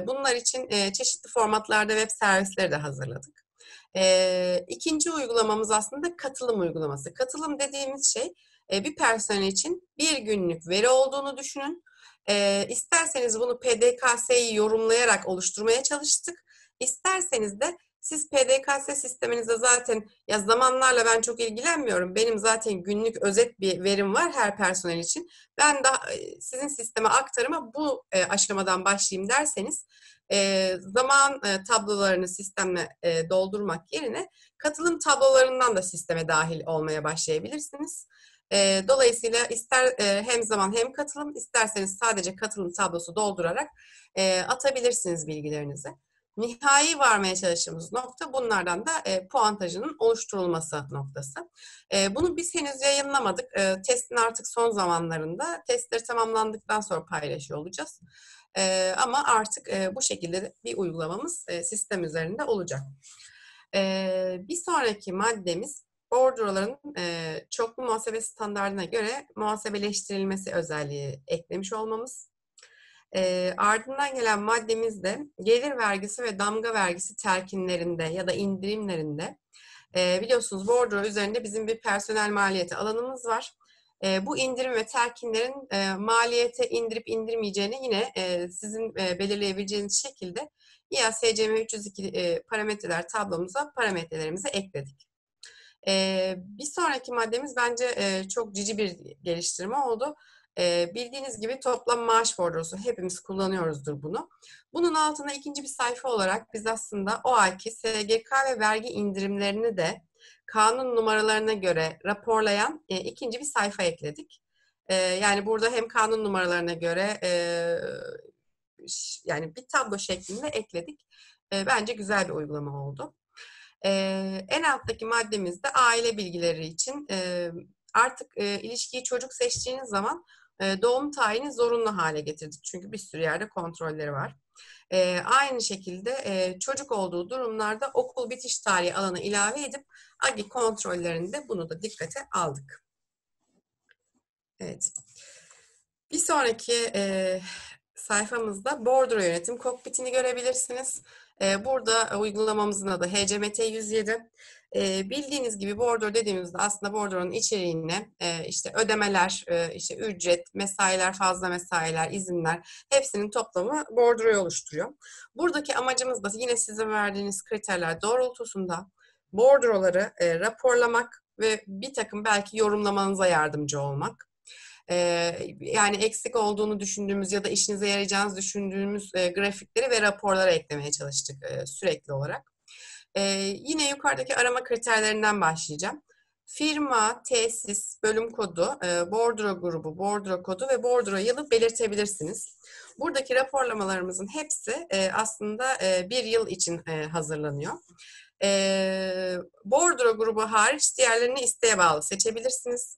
Bunlar için çeşitli formatlarda web servisleri de hazırladık. E, ikinci uygulamamız aslında katılım uygulaması. Katılım dediğimiz şey e, bir personel için bir günlük veri olduğunu düşünün. E, isterseniz bunu PDKS'yi yorumlayarak oluşturmaya çalıştık. İsterseniz de siz PDKS sisteminizde zaten ya zamanlarla ben çok ilgilenmiyorum. Benim zaten günlük özet bir verim var her personel için. Ben daha sizin sisteme aktarıma bu aşamadan başlayayım derseniz e, zaman e, tablolarını sistemle e, doldurmak yerine katılım tablolarından da sisteme dahil olmaya başlayabilirsiniz. E, dolayısıyla ister hem zaman hem katılım, isterseniz sadece katılım tablosu doldurarak atabilirsiniz bilgilerinizi. Nihai varmaya çalıştığımız nokta bunlardan da e, puantajının oluşturulması noktası. E, bunu biz henüz yayınlamadık. E, testin artık son zamanlarında testleri tamamlandıktan sonra paylaşıyor olacağız. E, ama artık e, bu şekilde bir uygulamamız e, sistem üzerinde olacak. E, bir sonraki maddemiz bordroların e, çoklu muhasebe standartına göre muhasebeleştirilmesi özelliği eklemiş olmamız. E, ardından gelen maddemiz de gelir vergisi ve damga vergisi terkinlerinde ya da indirimlerinde e, biliyorsunuz bordro üzerinde bizim bir personel maliyeti alanımız var. E, bu indirim ve terkinlerin e, maliyete indirip indirmeyeceğini yine e, sizin e, belirleyebileceğiniz şekilde İASCM 302 e, parametreler tablomuza parametrelerimizi ekledik. E, bir sonraki maddemiz bence e, çok cici bir geliştirme oldu. E, bildiğiniz gibi toplam maaş bordrosu hepimiz kullanıyoruzdur bunu. Bunun altına ikinci bir sayfa olarak biz aslında o ayki SGK ve vergi indirimlerini de kanun numaralarına göre raporlayan e, ikinci bir sayfa ekledik. E, yani burada hem kanun numaralarına göre e, yani bir tablo şeklinde ekledik. E, bence güzel bir uygulama oldu. E, en alttaki maddemiz de aile bilgileri için e, artık e, ilişkiyi çocuk seçtiğiniz zaman e, doğum tayini zorunlu hale getirdik. Çünkü bir sürü yerde kontrolleri var. E, aynı şekilde e, çocuk olduğu durumlarda okul bitiş tarihi alanı ilave edip AGI kontrollerinde bunu da dikkate aldık. Evet. Bir sonraki e, sayfamızda bordro yönetim kokpitini görebilirsiniz. E, burada uygulamamızın adı HCMT 107. E, bildiğiniz gibi bordro dediğimizde aslında bordronun içeriğine e, işte ödemeler, e, işte ücret, mesailer, fazla mesailer, izinler hepsinin toplamı bordroyu oluşturuyor. Buradaki amacımız da yine size verdiğiniz kriterler doğrultusunda bordroları e, raporlamak ve bir takım belki yorumlamanıza yardımcı olmak. yani eksik olduğunu düşündüğümüz ya da işinize yarayacağınızı düşündüğümüz grafikleri ve raporlara eklemeye çalıştık sürekli olarak. yine yukarıdaki arama kriterlerinden başlayacağım. Firma, tesis, bölüm kodu, bordro grubu, bordro kodu ve bordro yılı belirtebilirsiniz. Buradaki raporlamalarımızın hepsi aslında bir yıl için hazırlanıyor. Bordro grubu hariç diğerlerini isteğe bağlı seçebilirsiniz.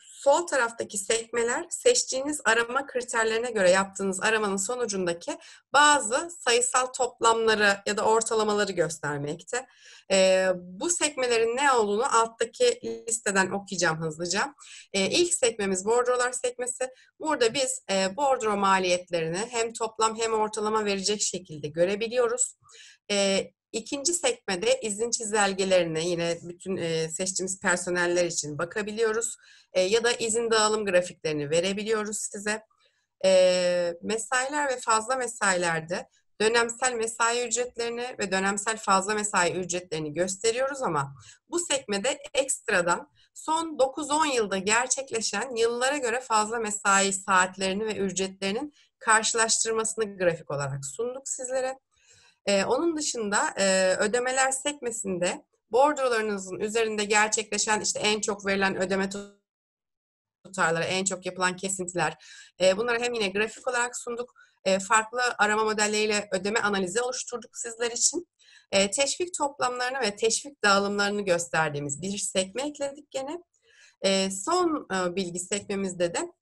Sol taraftaki sekmeler seçtiğiniz arama kriterlerine göre yaptığınız aramanın sonucundaki bazı sayısal toplamları ya da ortalamaları göstermekte. E, bu sekmelerin ne olduğunu alttaki listeden okuyacağım hızlıca. E, ilk sekmemiz bordrolar sekmesi. Burada biz e, bordro maliyetlerini hem toplam hem ortalama verecek şekilde görebiliyoruz. E, İkinci sekmede izin çizelgelerine yine bütün e, seçtiğimiz personeller için bakabiliyoruz. E, ya da izin dağılım grafiklerini verebiliyoruz size. E, mesailer ve fazla mesailerde dönemsel mesai ücretlerini ve dönemsel fazla mesai ücretlerini gösteriyoruz ama bu sekmede ekstradan son 9-10 yılda gerçekleşen yıllara göre fazla mesai saatlerini ve ücretlerinin karşılaştırmasını grafik olarak sunduk sizlere. Ee, onun dışında e, ödemeler sekmesinde bordrolarınızın üzerinde gerçekleşen işte en çok verilen ödeme tutarları, en çok yapılan kesintiler. E, bunları hem yine grafik olarak sunduk, e, farklı arama modelleriyle ödeme analizi oluşturduk sizler için. E, teşvik toplamlarını ve teşvik dağılımlarını gösterdiğimiz bir sekme ekledik gene. E, son e, bilgi sekmemizde de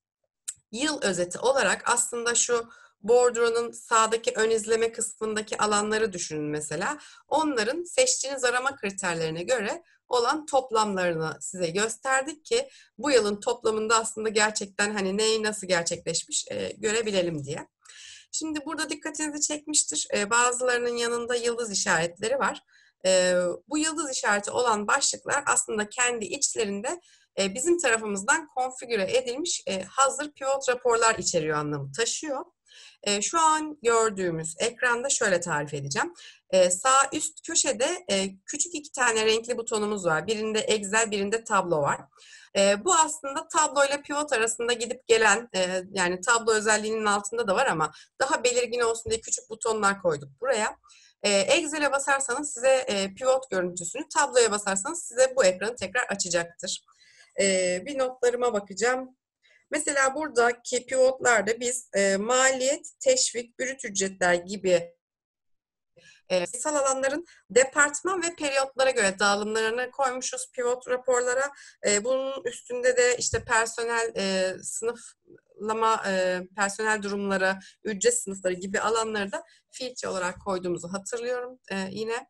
yıl özeti olarak aslında şu bordronun sağdaki ön izleme kısmındaki alanları düşünün mesela. Onların seçtiğiniz arama kriterlerine göre olan toplamlarını size gösterdik ki bu yılın toplamında aslında gerçekten hani neyi nasıl gerçekleşmiş e, görebilelim diye. Şimdi burada dikkatinizi çekmiştir. E, bazılarının yanında yıldız işaretleri var. E, bu yıldız işareti olan başlıklar aslında kendi içlerinde e, bizim tarafımızdan konfigüre edilmiş e, hazır pivot raporlar içeriyor anlamı taşıyor. E, şu an gördüğümüz ekranda şöyle tarif edeceğim. E, sağ üst köşede e, küçük iki tane renkli butonumuz var. Birinde Excel, birinde tablo var. E, bu aslında tablo ile pivot arasında gidip gelen, e, yani tablo özelliğinin altında da var ama daha belirgin olsun diye küçük butonlar koyduk buraya. E, Excel'e basarsanız size e, pivot görüntüsünü, tabloya basarsanız size bu ekranı tekrar açacaktır. E, bir notlarıma bakacağım. Mesela buradaki pivotlarda biz e, maliyet, teşvik, brüt ücretler gibi e, alanların departman ve periyotlara göre dağılımlarını koymuşuz pivot raporlara. E, bunun üstünde de işte personel e, sınıflama, e, personel durumları, ücret sınıfları gibi alanları da filtre olarak koyduğumuzu hatırlıyorum yine.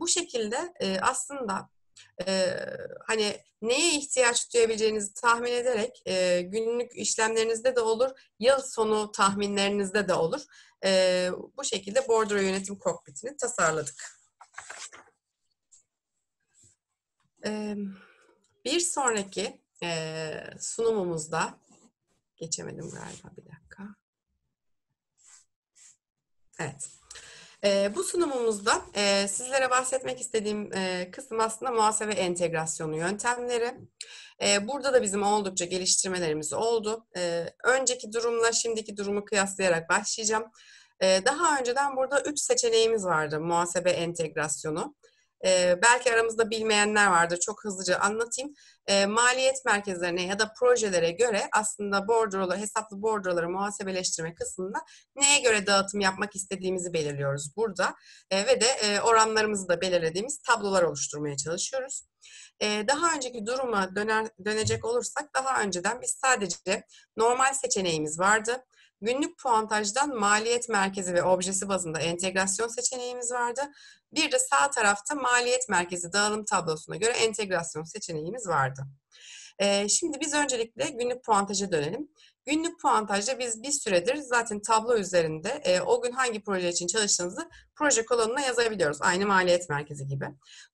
Bu şekilde aslında e, hani neye ihtiyaç duyabileceğinizi tahmin ederek e, günlük işlemlerinizde de olur, yıl sonu tahminlerinizde de olur. E, bu şekilde bordro yönetim kokpitini tasarladık. E, bir sonraki e, sunumumuzda geçemedim galiba bir dakika. Evet. E, bu sunumumuzda e, sizlere bahsetmek istediğim e, kısım aslında muhasebe entegrasyonu yöntemleri. E, burada da bizim oldukça geliştirmelerimiz oldu. E, önceki durumla şimdiki durumu kıyaslayarak başlayacağım. E, daha önceden burada üç seçeneğimiz vardı muhasebe entegrasyonu. E, belki aramızda bilmeyenler vardır. Çok hızlıca anlatayım. E, maliyet merkezlerine ya da projelere göre aslında bordroları, hesaplı bordroları muhasebeleştirme kısmında neye göre dağıtım yapmak istediğimizi belirliyoruz burada. E, ve de e, oranlarımızı da belirlediğimiz tablolar oluşturmaya çalışıyoruz. E, daha önceki duruma döner, dönecek olursak daha önceden biz sadece normal seçeneğimiz vardı. Günlük puantajdan maliyet merkezi ve objesi bazında entegrasyon seçeneğimiz vardı. Bir de sağ tarafta maliyet merkezi dağılım tablosuna göre entegrasyon seçeneğimiz vardı. Ee, şimdi biz öncelikle günlük puantaja dönelim. Günlük puantajda biz bir süredir zaten tablo üzerinde e, o gün hangi proje için çalıştığınızı proje kolonuna yazabiliyoruz. Aynı maliyet merkezi gibi.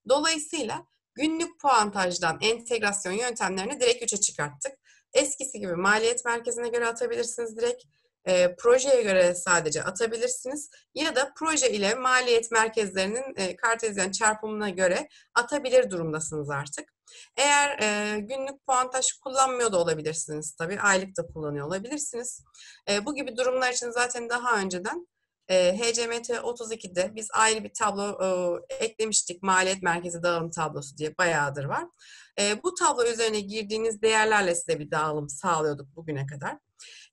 Dolayısıyla günlük puantajdan entegrasyon yöntemlerini direkt 3'e çıkarttık. Eskisi gibi maliyet merkezine göre atabilirsiniz direkt e, projeye göre sadece atabilirsiniz ya da proje ile maliyet merkezlerinin e, kartezyen çarpımına göre atabilir durumdasınız artık. Eğer e, günlük puantaj kullanmıyor da olabilirsiniz tabii. Aylık da kullanıyor olabilirsiniz. E, bu gibi durumlar için zaten daha önceden e, HCMT 32'de biz ayrı bir tablo e, eklemiştik. Maliyet merkezi dağılım tablosu diye bayağıdır var. E, bu tablo üzerine girdiğiniz değerlerle size bir dağılım sağlıyorduk bugüne kadar.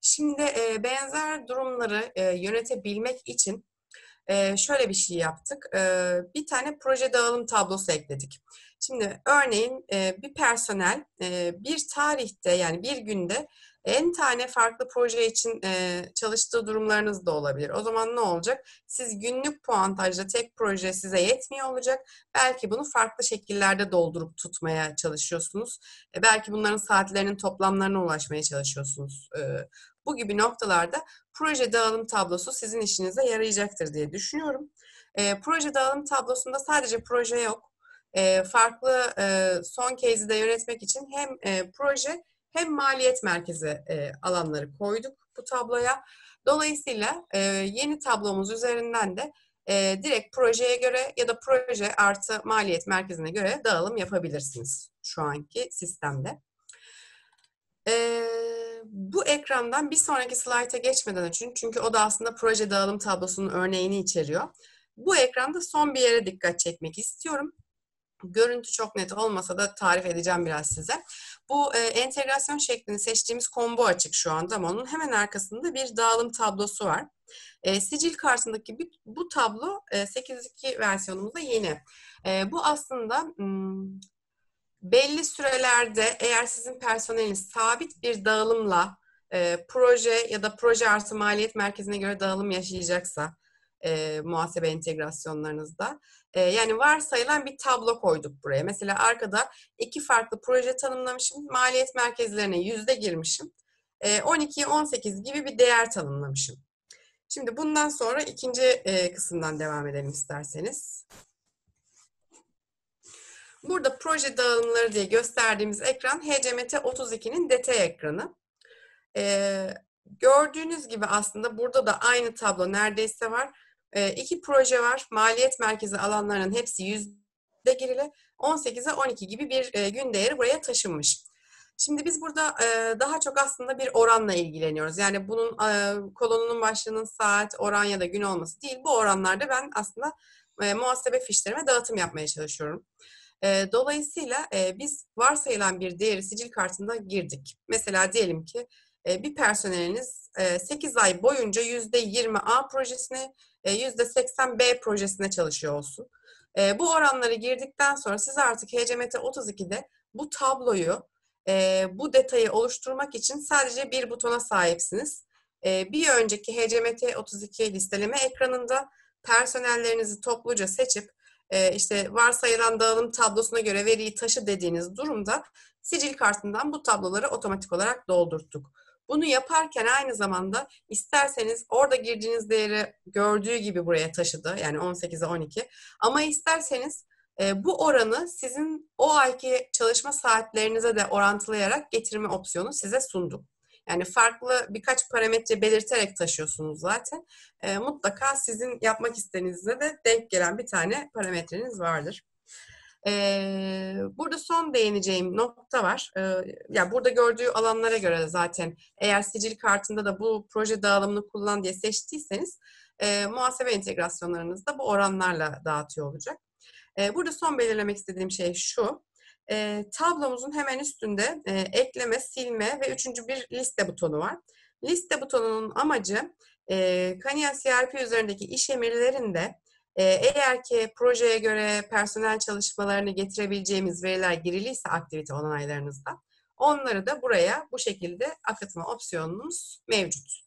Şimdi e, benzer durumları e, yönetebilmek için e, şöyle bir şey yaptık. E, bir tane proje dağılım tablosu ekledik. Şimdi örneğin e, bir personel e, bir tarihte yani bir günde en tane farklı proje için e, çalıştığı durumlarınız da olabilir. O zaman ne olacak? Siz günlük puantajda tek proje size yetmiyor olacak. Belki bunu farklı şekillerde doldurup tutmaya çalışıyorsunuz. E, belki bunların saatlerinin toplamlarına ulaşmaya çalışıyorsunuz. E, bu gibi noktalarda proje dağılım tablosu sizin işinize yarayacaktır diye düşünüyorum. E, proje dağılım tablosunda sadece proje yok. E, farklı e, son case'i de yönetmek için hem e, proje hem maliyet merkezi e, alanları koyduk bu tabloya. Dolayısıyla e, yeni tablomuz üzerinden de e, direkt projeye göre ya da proje artı maliyet merkezine göre dağılım yapabilirsiniz şu anki sistemde. E, bu ekrandan bir sonraki slayta geçmeden önce çünkü o da aslında proje dağılım tablosunun örneğini içeriyor. Bu ekranda son bir yere dikkat çekmek istiyorum. Görüntü çok net olmasa da tarif edeceğim biraz size. Bu e, entegrasyon şeklini seçtiğimiz combo açık şu anda ama onun hemen arkasında bir dağılım tablosu var. E, sicil kartındaki bir, bu tablo e, 8.2 versiyonumuzda yeni. E, bu aslında hmm, belli sürelerde eğer sizin personeliniz sabit bir dağılımla e, proje ya da proje artı maliyet merkezine göre dağılım yaşayacaksa e, muhasebe entegrasyonlarınızda. E, yani varsayılan bir tablo koyduk buraya. Mesela arkada iki farklı proje tanımlamışım. Maliyet merkezlerine yüzde girmişim. E, 12'ye 18 gibi bir değer tanımlamışım. Şimdi bundan sonra ikinci e, kısımdan devam edelim isterseniz. Burada proje dağılımları diye gösterdiğimiz ekran HCMT 32'nin detay ekranı. Ee, gördüğünüz gibi aslında burada da aynı tablo neredeyse var. Ee, iki proje var. Maliyet merkezi alanlarının hepsi yüzde girili. 18'e 12 gibi bir e, gün değeri buraya taşınmış. Şimdi biz burada e, daha çok aslında bir oranla ilgileniyoruz. Yani bunun e, kolonunun başlığının saat, oran ya da gün olması değil. Bu oranlarda ben aslında e, muhasebe fişlerime dağıtım yapmaya çalışıyorum. E, dolayısıyla e, biz varsayılan bir değeri sicil kartında girdik. Mesela diyelim ki e, bir personeliniz e, 8 ay boyunca %20 A projesine, e, %80 B projesine çalışıyor olsun. E, bu oranları girdikten sonra siz artık HCMT 32'de bu tabloyu, e, bu detayı oluşturmak için sadece bir butona sahipsiniz. E, bir önceki HCMT 32 listeleme ekranında personellerinizi topluca seçip e, işte varsayılan dağılım tablosuna göre veriyi taşı dediğiniz durumda sicil kartından bu tabloları otomatik olarak doldurttuk. Bunu yaparken aynı zamanda isterseniz orada girdiğiniz değeri gördüğü gibi buraya taşıdı. Yani 18'e 12. Ama isterseniz e, bu oranı sizin o ayki çalışma saatlerinize de orantılayarak getirme opsiyonu size sunduk. Yani farklı birkaç parametre belirterek taşıyorsunuz zaten. E, mutlaka sizin yapmak istediğinizde de denk gelen bir tane parametreniz vardır. Ee, burada son değineceğim nokta var. Ee, ya burada gördüğü alanlara göre zaten eğer sicil kartında da bu proje dağılımını kullan diye seçtiyseniz e, muhasebe entegrasyonlarınızda bu oranlarla dağıtıyor olacak. E, burada son belirlemek istediğim şey şu. E, tablomuzun hemen üstünde e, ekleme, silme ve üçüncü bir liste butonu var. Liste butonunun amacı e, Kania CRP üzerindeki iş emirlerinde eğer ki projeye göre personel çalışmalarını getirebileceğimiz veriler giriliyse aktivite onaylarınızda onları da buraya bu şekilde akıtma opsiyonumuz mevcut.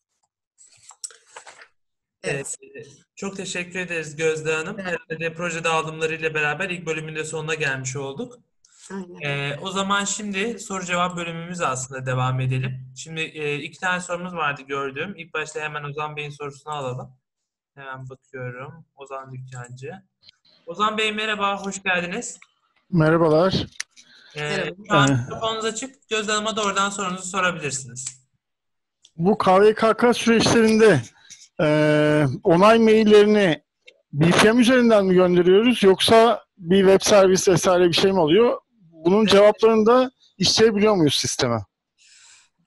Evet. Ee, çok teşekkür ederiz Gözde Hanım. Evet. Herhalde proje dağılımlarıyla beraber ilk bölümün de sonuna gelmiş olduk. Aynen. Ee, o zaman şimdi soru cevap bölümümüz aslında devam edelim. Şimdi e, iki tane sorumuz vardı gördüğüm. İlk başta hemen Ozan Bey'in sorusunu alalım. Hemen bakıyorum. Ozan Dükkancı. Ozan Bey merhaba, hoş geldiniz. Merhabalar. Ee, Merhaba. şu an Ee, mikrofonunuz açık. Gözde Hanım'a doğrudan sorunuzu sorabilirsiniz. Bu KVKK süreçlerinde eee, onay maillerini BPM üzerinden mi gönderiyoruz yoksa bir web servis vesaire bir şey mi oluyor? Bunun cevaplarını da isteyebiliyor muyuz sisteme?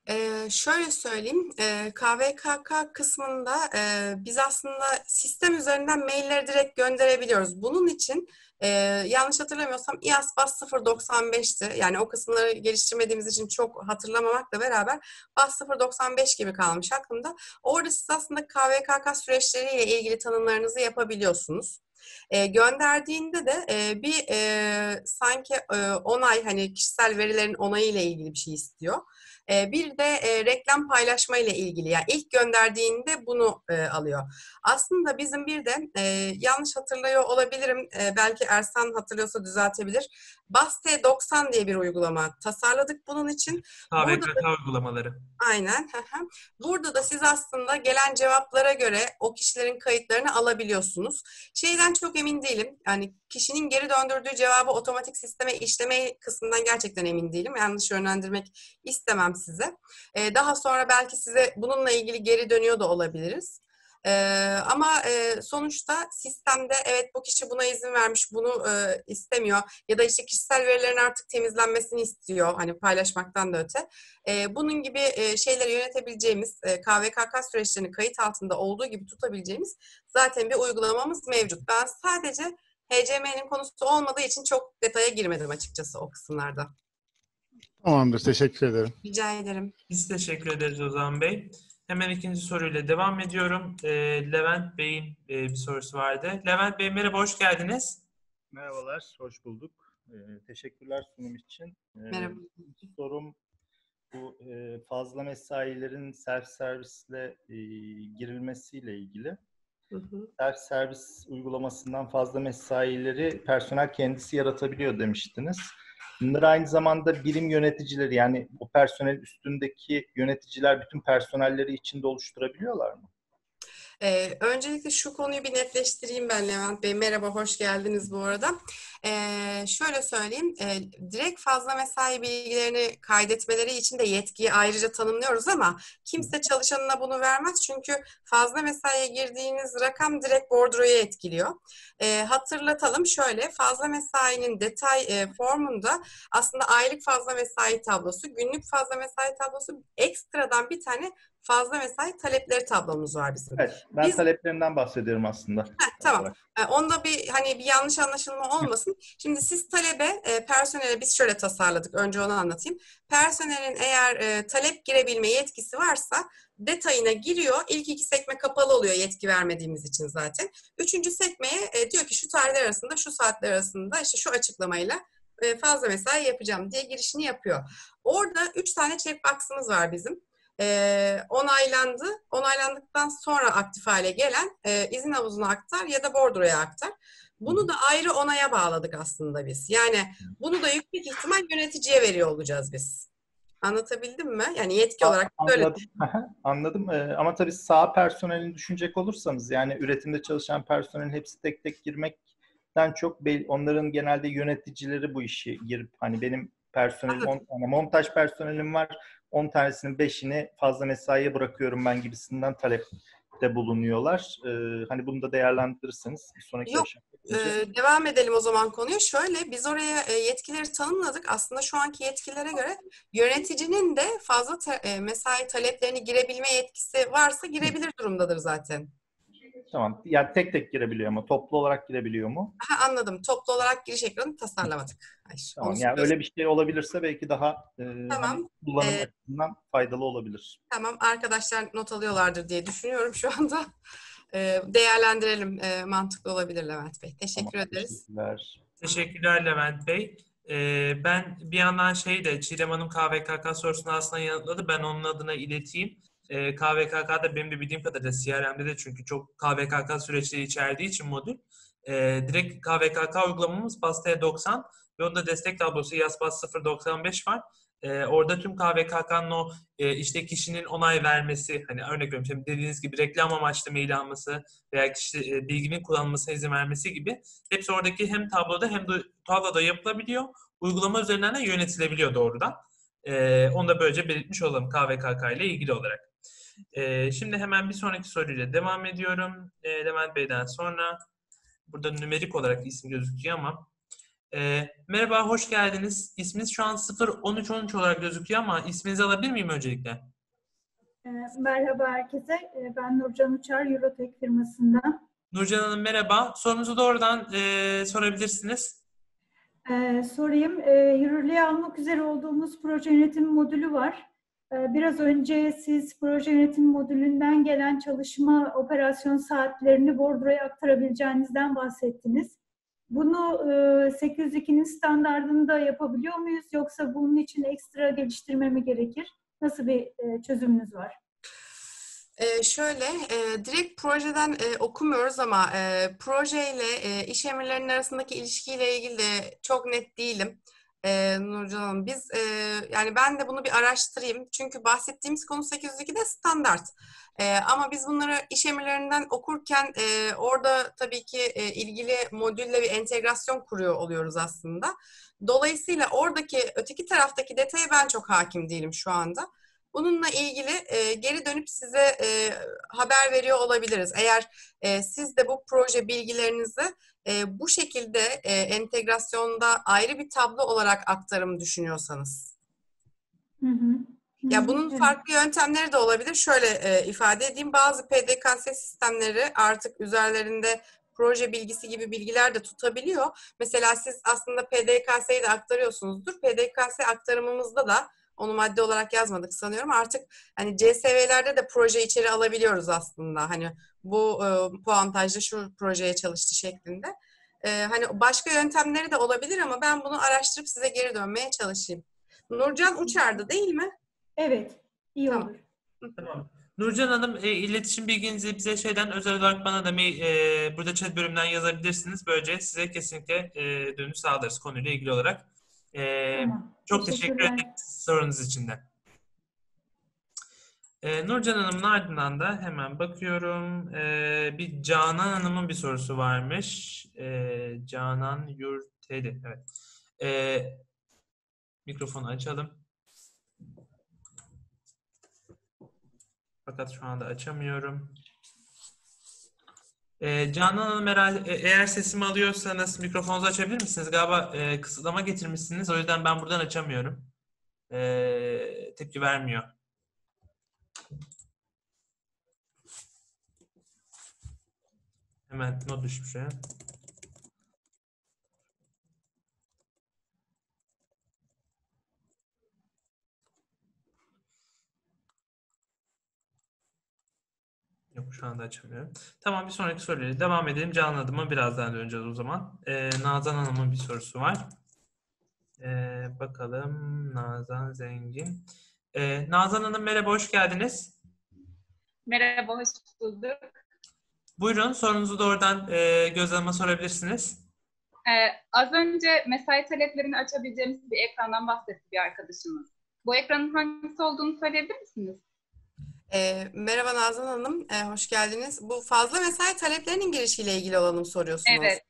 Ee, şöyle söyleyeyim, e, KVKK kısmında e, biz aslında sistem üzerinden mailleri direkt gönderebiliyoruz. Bunun için e, yanlış hatırlamıyorsam İAS BAS 095'ti. Yani o kısımları geliştirmediğimiz için çok hatırlamamakla beraber BAS 095 gibi kalmış aklımda. Orada siz aslında KVKK süreçleriyle ilgili tanımlarınızı yapabiliyorsunuz. E, gönderdiğinde de e, bir e, sanki e, onay hani kişisel verilerin onayı ile ilgili bir şey istiyor. E, bir de e, reklam paylaşma ile ilgili. Yani ilk gönderdiğinde bunu e, alıyor. Aslında bizim bir de e, yanlış hatırlıyor olabilirim. E, belki Ersan hatırlıyorsa düzeltebilir. BAST 90 diye bir uygulama tasarladık bunun için. KVKK uygulamaları. Aynen. Burada da siz aslında gelen cevaplara göre o kişilerin kayıtlarını alabiliyorsunuz. Şeyden çok emin değilim. Yani kişinin geri döndürdüğü cevabı otomatik sisteme işleme kısmından gerçekten emin değilim. Yanlış yönlendirmek istemem size. Ee, daha sonra belki size bununla ilgili geri dönüyor da olabiliriz. Ee, ama e, sonuçta sistemde evet bu kişi buna izin vermiş, bunu e, istemiyor ya da işte kişisel verilerin artık temizlenmesini istiyor hani paylaşmaktan da öte. E, bunun gibi e, şeyleri yönetebileceğimiz, e, KVKK süreçlerini kayıt altında olduğu gibi tutabileceğimiz zaten bir uygulamamız mevcut. Ben sadece HCM'nin konusu olmadığı için çok detaya girmedim açıkçası o kısımlarda. Tamamdır, teşekkür ederim. Rica ederim. Biz teşekkür ederiz Ozan Bey. Hemen ikinci soruyla devam ediyorum. Ee, Levent Bey'in e, bir sorusu vardı. Levent Bey merhaba, hoş geldiniz. Merhabalar, hoş bulduk. Ee, teşekkürler sunum için. Ee, Merhaba. sorum bu e, fazla mesailerin self servisle e, girilmesiyle ilgili. Self servis uygulamasından fazla mesaileri personel kendisi yaratabiliyor demiştiniz. Bunları aynı zamanda birim yöneticileri yani o personel üstündeki yöneticiler bütün personelleri içinde oluşturabiliyorlar mı? Ee, öncelikle şu konuyu bir netleştireyim ben Levent Bey. Merhaba, hoş geldiniz bu arada. Ee, şöyle söyleyeyim, e, direkt fazla mesai bilgilerini kaydetmeleri için de yetkiyi ayrıca tanımlıyoruz ama kimse çalışanına bunu vermez. Çünkü fazla mesaiye girdiğiniz rakam direkt bordroyu etkiliyor. Ee, hatırlatalım şöyle, fazla mesainin detay e, formunda aslında aylık fazla mesai tablosu, günlük fazla mesai tablosu, ekstradan bir tane fazla mesai talepleri tablomuz var bizim. Evet, ben Biz- taleplerinden bahsediyorum aslında. Heh, tamam. E, Onda bir hani bir yanlış anlaşılma olmasın. Şimdi siz talebe, e, personele biz şöyle tasarladık. Önce onu anlatayım. Personelin eğer e, talep girebilme yetkisi varsa detayına giriyor. İlk iki sekme kapalı oluyor yetki vermediğimiz için zaten. Üçüncü sekmeye e, diyor ki şu tarihler arasında, şu saatler arasında işte şu açıklamayla e, fazla mesai yapacağım diye girişini yapıyor. Orada üç tane checkbox'ımız var bizim. E, onaylandı. Onaylandıktan sonra aktif hale gelen e, izin havuzuna aktar ya da bordroya aktar. Bunu da ayrı onaya bağladık aslında biz. Yani bunu da yüksek ihtimal yöneticiye veriyor olacağız biz. Anlatabildim mi? Yani yetki olarak böyle. Anladım. Anladım. Ee, ama tabii sağ personelini düşünecek olursanız yani üretimde çalışan personelin hepsi tek tek girmekten çok onların genelde yöneticileri bu işi girip hani benim personelim 10 tane montaj personelim var 10 tanesinin 5'ini fazla mesaiye bırakıyorum ben gibisinden talepte bulunuyorlar. Ee, hani bunu da değerlendirirseniz bir sonraki Yok, aşamada. Ee, devam edelim o zaman konuya. Şöyle biz oraya e, yetkileri tanımladık. Aslında şu anki yetkilere göre yöneticinin de fazla ta- e, mesai taleplerini girebilme yetkisi varsa girebilir durumdadır zaten. Tamam. Yani tek tek girebiliyor ama toplu olarak girebiliyor mu? Ha, anladım. Toplu olarak giriş ekranı tasarlamadık. Ay, Tamam. Yani öyle bir şey olabilirse belki daha e, Tamam. hani kullanım Ee, açısından faydalı olabilir. Tamam arkadaşlar not alıyorlardır diye düşünüyorum şu anda. e, değerlendirelim. E, mantıklı olabilir Levent Bey. Teşekkür Tamam, ederiz. Teşekkürler. Teşekkürler Levent Bey. Ee, ben bir yandan şey de Çiğdem Hanım KVKK sorusunu aslında yanıtladı. Ben onun adına ileteyim. Ee, KVKK'da benim de bildiğim kadarıyla CRM'de de çünkü çok KVKK süreçleri içerdiği için modül. e, direkt KVKK uygulamamız BAS 90 ve onda destek tablosu YASBAS 095 var. E, orada tüm KVKK'nın o e, işte kişinin onay vermesi, hani örnek veriyorum dediğiniz gibi reklam amaçlı mail alması veya kişi e, bilginin kullanılmasına izin vermesi gibi hepsi oradaki hem tabloda hem de tabloda yapılabiliyor. Uygulama üzerinden de yönetilebiliyor doğrudan. E, onu da böylece belirtmiş olalım KVKK ile ilgili olarak. E, şimdi hemen bir sonraki soruyla devam ediyorum. E, Levent Bey'den sonra burada nümerik olarak isim gözüküyor ama e, merhaba, hoş geldiniz. İsminiz şu an 01313 olarak gözüküyor ama isminizi alabilir miyim öncelikle? Ee, Merhaba herkese. Ee, Ben Nurcan Uçar, Eurotek firmasından. Nurcan Hanım merhaba. Sorunuzu doğrudan e, sorabilirsiniz. Ee, sorayım. Ee, yürürlüğe almak üzere olduğumuz proje yönetim modülü var. Ee, biraz önce siz proje yönetim modülünden gelen çalışma operasyon saatlerini Bordro'ya aktarabileceğinizden bahsettiniz. Bunu e, 802'nin standartında yapabiliyor muyuz yoksa bunun için ekstra geliştirme mi gerekir? Nasıl bir e, çözümünüz var? Ee, şöyle, e, direkt projeden e, okumuyoruz ama e, projeyle e, iş emirlerinin arasındaki ilişkiyle ilgili de çok net değilim. E, Nurcan Hanım, biz e, yani ben de bunu bir araştırayım. Çünkü bahsettiğimiz konu 802'de standart. E, ama biz bunları iş emirlerinden okurken e, orada tabii ki e, ilgili modülle bir entegrasyon kuruyor oluyoruz aslında. Dolayısıyla oradaki öteki taraftaki detaya ben çok hakim değilim şu anda. Bununla ilgili e, geri dönüp size e, haber veriyor olabiliriz. Eğer e, siz de bu proje bilgilerinizi e, bu şekilde e, entegrasyonda ayrı bir tablo olarak aktarım düşünüyorsanız. Hı hı. Ya bunun farklı yöntemleri de olabilir. Şöyle e, ifade edeyim. Bazı PDKS sistemleri artık üzerlerinde proje bilgisi gibi bilgiler de tutabiliyor. Mesela siz aslında PDKS'yi de aktarıyorsunuzdur. PDKS aktarımımızda da onu madde olarak yazmadık sanıyorum. Artık hani CSV'lerde de proje içeri alabiliyoruz aslında. Hani bu e, puantajda şu projeye çalıştı şeklinde. E, hani başka yöntemleri de olabilir ama ben bunu araştırıp size geri dönmeye çalışayım. Nurcan Uçar'dı değil mi? Evet, iyi Tamam. olur. Tamam. Nurcan Hanım e, iletişim bilginizi bize şeyden özel olarak bana da mail, e, burada chat bölümünden yazabilirsiniz. Böylece size kesinlikle e, dönüş sağlarız konuyla ilgili olarak. E, Tamam. Çok teşekkür ederim sorunuz için de. E, Nurcan Hanım'ın ardından da hemen bakıyorum. E, bir Canan Hanım'ın bir sorusu varmış. E, Canan Yurteli. Evet. E, mikrofonu açalım. Fakat şu anda açamıyorum. E, Canan Hanım herhalde, e, eğer sesimi alıyorsanız mikrofonunuzu açabilir misiniz? Galiba e, kısıtlama getirmişsiniz. O yüzden ben buradan açamıyorum. E, tepki vermiyor. Hemen not düşmüş şuraya. Yok şu anda açamıyorum. Tamam bir sonraki soruyla devam edelim. Canlı adıma birazdan döneceğiz o zaman. Ee, Nazan Hanım'ın bir sorusu var. Ee, bakalım Nazan Zengin. Ee, Nazan Hanım merhaba hoş geldiniz. Merhaba, hoş bulduk. Buyurun sorunuzu doğrudan e, Gözde Hanım'a sorabilirsiniz. Ee, az önce mesai taleplerini açabileceğimiz bir ekrandan bahsetti bir arkadaşımız. Bu ekranın hangisi olduğunu söyleyebilir misiniz? E, merhaba Nazan Hanım, e, hoş geldiniz. Bu fazla mesai taleplerinin girişiyle ilgili olanı soruyorsunuz? Evet,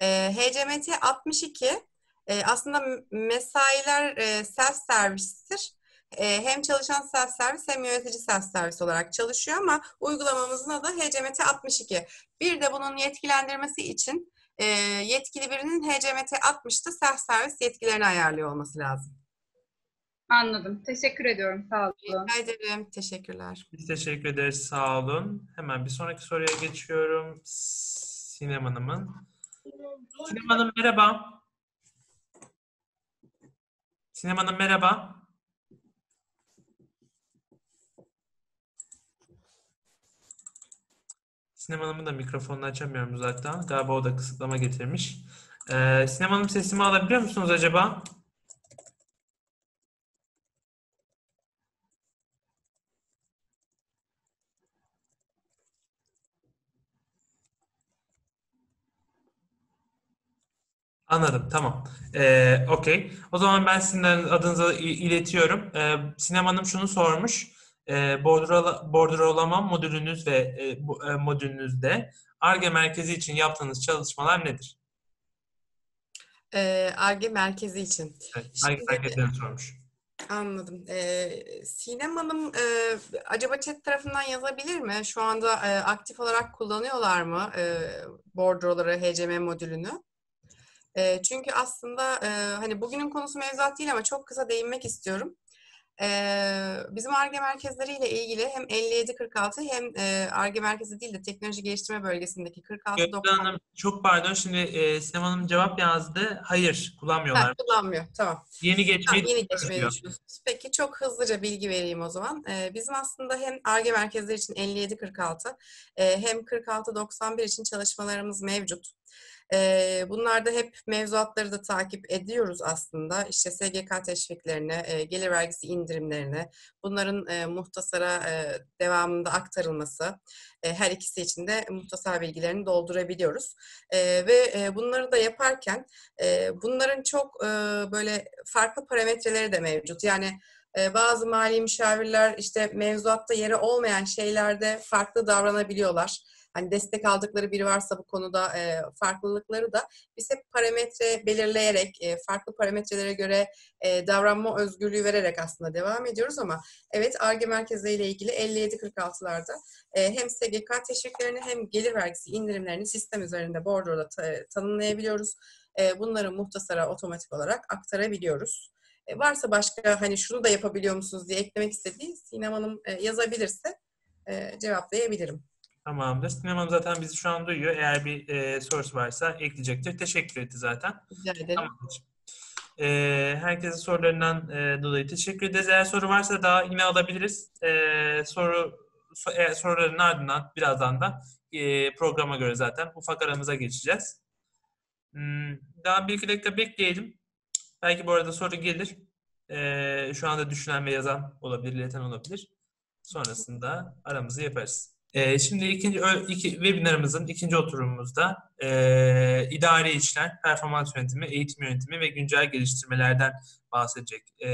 E, HCMT 62 e, aslında mesailer e, self servistir. E, hem çalışan self servis hem yönetici self servis olarak çalışıyor ama uygulamamızın adı HCMT 62. Bir de bunun yetkilendirmesi için e, yetkili birinin HCMT 60'ta self servis yetkilerini ayarlıyor olması lazım. Anladım. Teşekkür ediyorum, sağ olun. Rica ederim. Teşekkürler. Biz teşekkür ederiz sağ olun. Hemen bir sonraki soruya geçiyorum. Sinem Hanım'ın. Sinem Hanım merhaba. Sinem Hanım merhaba. Sinem Hanım'ın da mikrofonunu açamıyorum uzaktan. Galiba o da kısıtlama getirmiş. Ee, Sinem Hanım sesimi alabiliyor musunuz acaba? Anladım, tamam. Ee, Okey. O zaman ben sizin adınıza iletiyorum. Ee, Sinem Hanım şunu sormuş. Ee, bordrola, bordrolama modülünüz ve e, bu, e, modülünüzde ARGE merkezi için yaptığınız çalışmalar nedir? Ee, Ar-Ge merkezi için. Evet, ARGE merkezlerini sormuş. Anladım. Ee, Sinem Hanım e, acaba chat tarafından yazabilir mi? Şu anda e, aktif olarak kullanıyorlar mı e, bordroları, HCM modülünü? E, çünkü aslında e, hani bugünün konusu mevzuat değil ama çok kısa değinmek istiyorum. E, bizim ARGE merkezleriyle ilgili hem 5746 hem e, ARGE merkezi değil de teknoloji geliştirme bölgesindeki Gökçe 4690 Hanım çok pardon şimdi e, Sinem Hanım cevap yazdı. Hayır kullanmıyorlar. Ha, kullanmıyor. Tamam. Yeni geçmeyi Tamam, yeni geçmeyi düşünüyorsunuz. Peki çok hızlıca bilgi vereyim o zaman. Ee, bizim aslında hem ARGE merkezleri için 5746 e, hem 4691 için çalışmalarımız mevcut. Ee, bunlarda hep mevzuatları da takip ediyoruz aslında. İşte SGK teşviklerini, e, gelir vergisi indirimlerini, bunların e, muhtasara e, devamında aktarılması, e, her ikisi için de muhtasar bilgilerini doldurabiliyoruz. E, ve e, bunları da yaparken e, bunların çok e, böyle farklı parametreleri de mevcut. Yani e, bazı mali müşavirler işte mevzuatta yeri olmayan şeylerde farklı davranabiliyorlar. Hani destek aldıkları biri varsa bu konuda e, farklılıkları da biz hep parametre belirleyerek, e, farklı parametrelere göre e, davranma özgürlüğü vererek aslında devam ediyoruz ama evet ARGE merkezleriyle ilgili 5746'larda e, hem SGK teşviklerini hem gelir vergisi indirimlerini sistem üzerinde bordroda ta- tanımlayabiliyoruz. E, bunları muhtasara otomatik olarak aktarabiliyoruz. E, varsa başka hani şunu da yapabiliyor musunuz diye eklemek istediği Sinem Hanım e, yazabilirse e, cevaplayabilirim. Tamamdır. Sinem Hanım zaten bizi şu an duyuyor. Eğer bir e, sorusu varsa ekleyecektir. Teşekkür etti zaten. Rica ederim. Tamamdır. E, herkese sorularından e, dolayı teşekkür ederiz. Eğer soru varsa daha yine alabiliriz. E, soru so, eğer soruların ardından birazdan da e, programa göre zaten ufak aramıza geçeceğiz. Hmm, daha bir iki dakika bekleyelim. Belki bu arada soru gelir. E, şu anda düşünen ve yazan olabilir, ileten olabilir. Sonrasında aramızı yaparız. E, şimdi ikinci iki, webinarımızın ikinci oturumumuzda e, idari işler, performans yönetimi, eğitim yönetimi ve güncel geliştirmelerden bahsedecek e,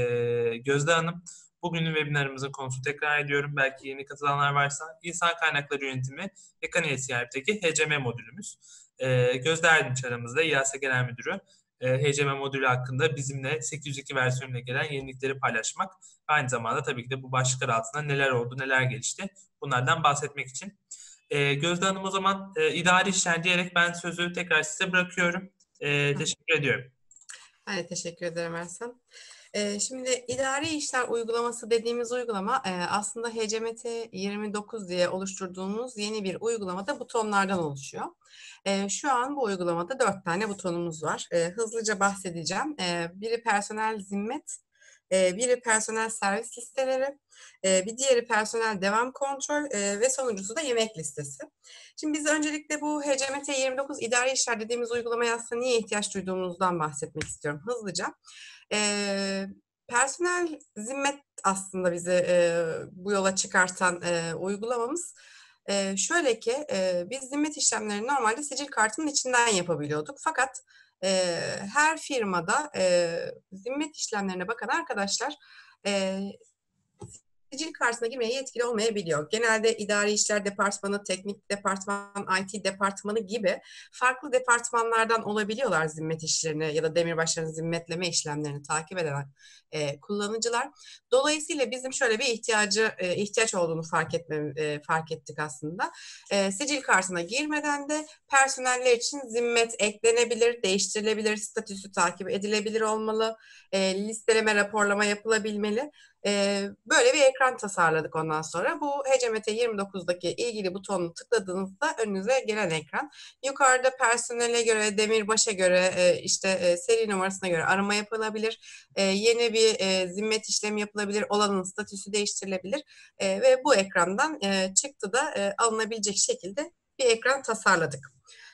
Gözde Hanım. Bugünün webinarımızın konusu tekrar ediyorum. Belki yeni katılanlar varsa insan kaynakları yönetimi ve Kaniye CRP'deki HCM modülümüz. E, Gözde Erdinç aramızda İAS Genel Müdürü. E, HCM modülü hakkında bizimle 802 versiyonuyla gelen yenilikleri paylaşmak. Aynı zamanda tabii ki de bu başlıklar altında neler oldu, neler gelişti bunlardan bahsetmek için. E, Gözde Hanım o zaman e, idari işler diyerek ben sözü tekrar size bırakıyorum. E, teşekkür ediyorum. Ben de teşekkür ederim Ersan. Ee, şimdi idari işler uygulaması dediğimiz uygulama e, aslında HCMT 29 diye oluşturduğumuz yeni bir uygulamada butonlardan oluşuyor. E, şu an bu uygulamada dört tane butonumuz var. E, hızlıca bahsedeceğim. E, biri personel zimmet, biri personel servis listeleri, bir diğeri personel devam kontrol ve sonuncusu da yemek listesi. Şimdi biz öncelikle bu HCMT 29 idari işler dediğimiz uygulamaya aslında niye ihtiyaç duyduğumuzdan bahsetmek istiyorum hızlıca. Personel zimmet aslında bizi bu yola çıkartan uygulamamız. Şöyle ki biz zimmet işlemlerini normalde sicil kartının içinden yapabiliyorduk. Fakat e, her firmada e, zimmet işlemlerine bakan arkadaşlar e, sicil kartına girmeye yetkili olmayabiliyor. Genelde idari işler departmanı, teknik departman, IT departmanı gibi farklı departmanlardan olabiliyorlar zimmet işlerini ya da demirbaşların zimmetleme işlemlerini takip eden e, kullanıcılar. Dolayısıyla bizim şöyle bir ihtiyacı e, ihtiyaç olduğunu fark etmem e, fark ettik aslında. E, sicil kartına girmeden de personeller için zimmet eklenebilir, değiştirilebilir, statüsü takip edilebilir olmalı, e, listeleme, raporlama yapılabilmeli. E, böyle bir ekran tasarladık ondan sonra. Bu HCMT 29'daki ilgili butonu tıkladığınızda önünüze gelen ekran. Yukarıda personele göre, demirbaşa göre, e, işte e, seri numarasına göre arama yapılabilir. E, yeni bir e, zimmet işlemi yapılabilir. Olanın statüsü değiştirilebilir. E, ve bu ekrandan e, çıktı da e, alınabilecek şekilde bir ekran tasarladık.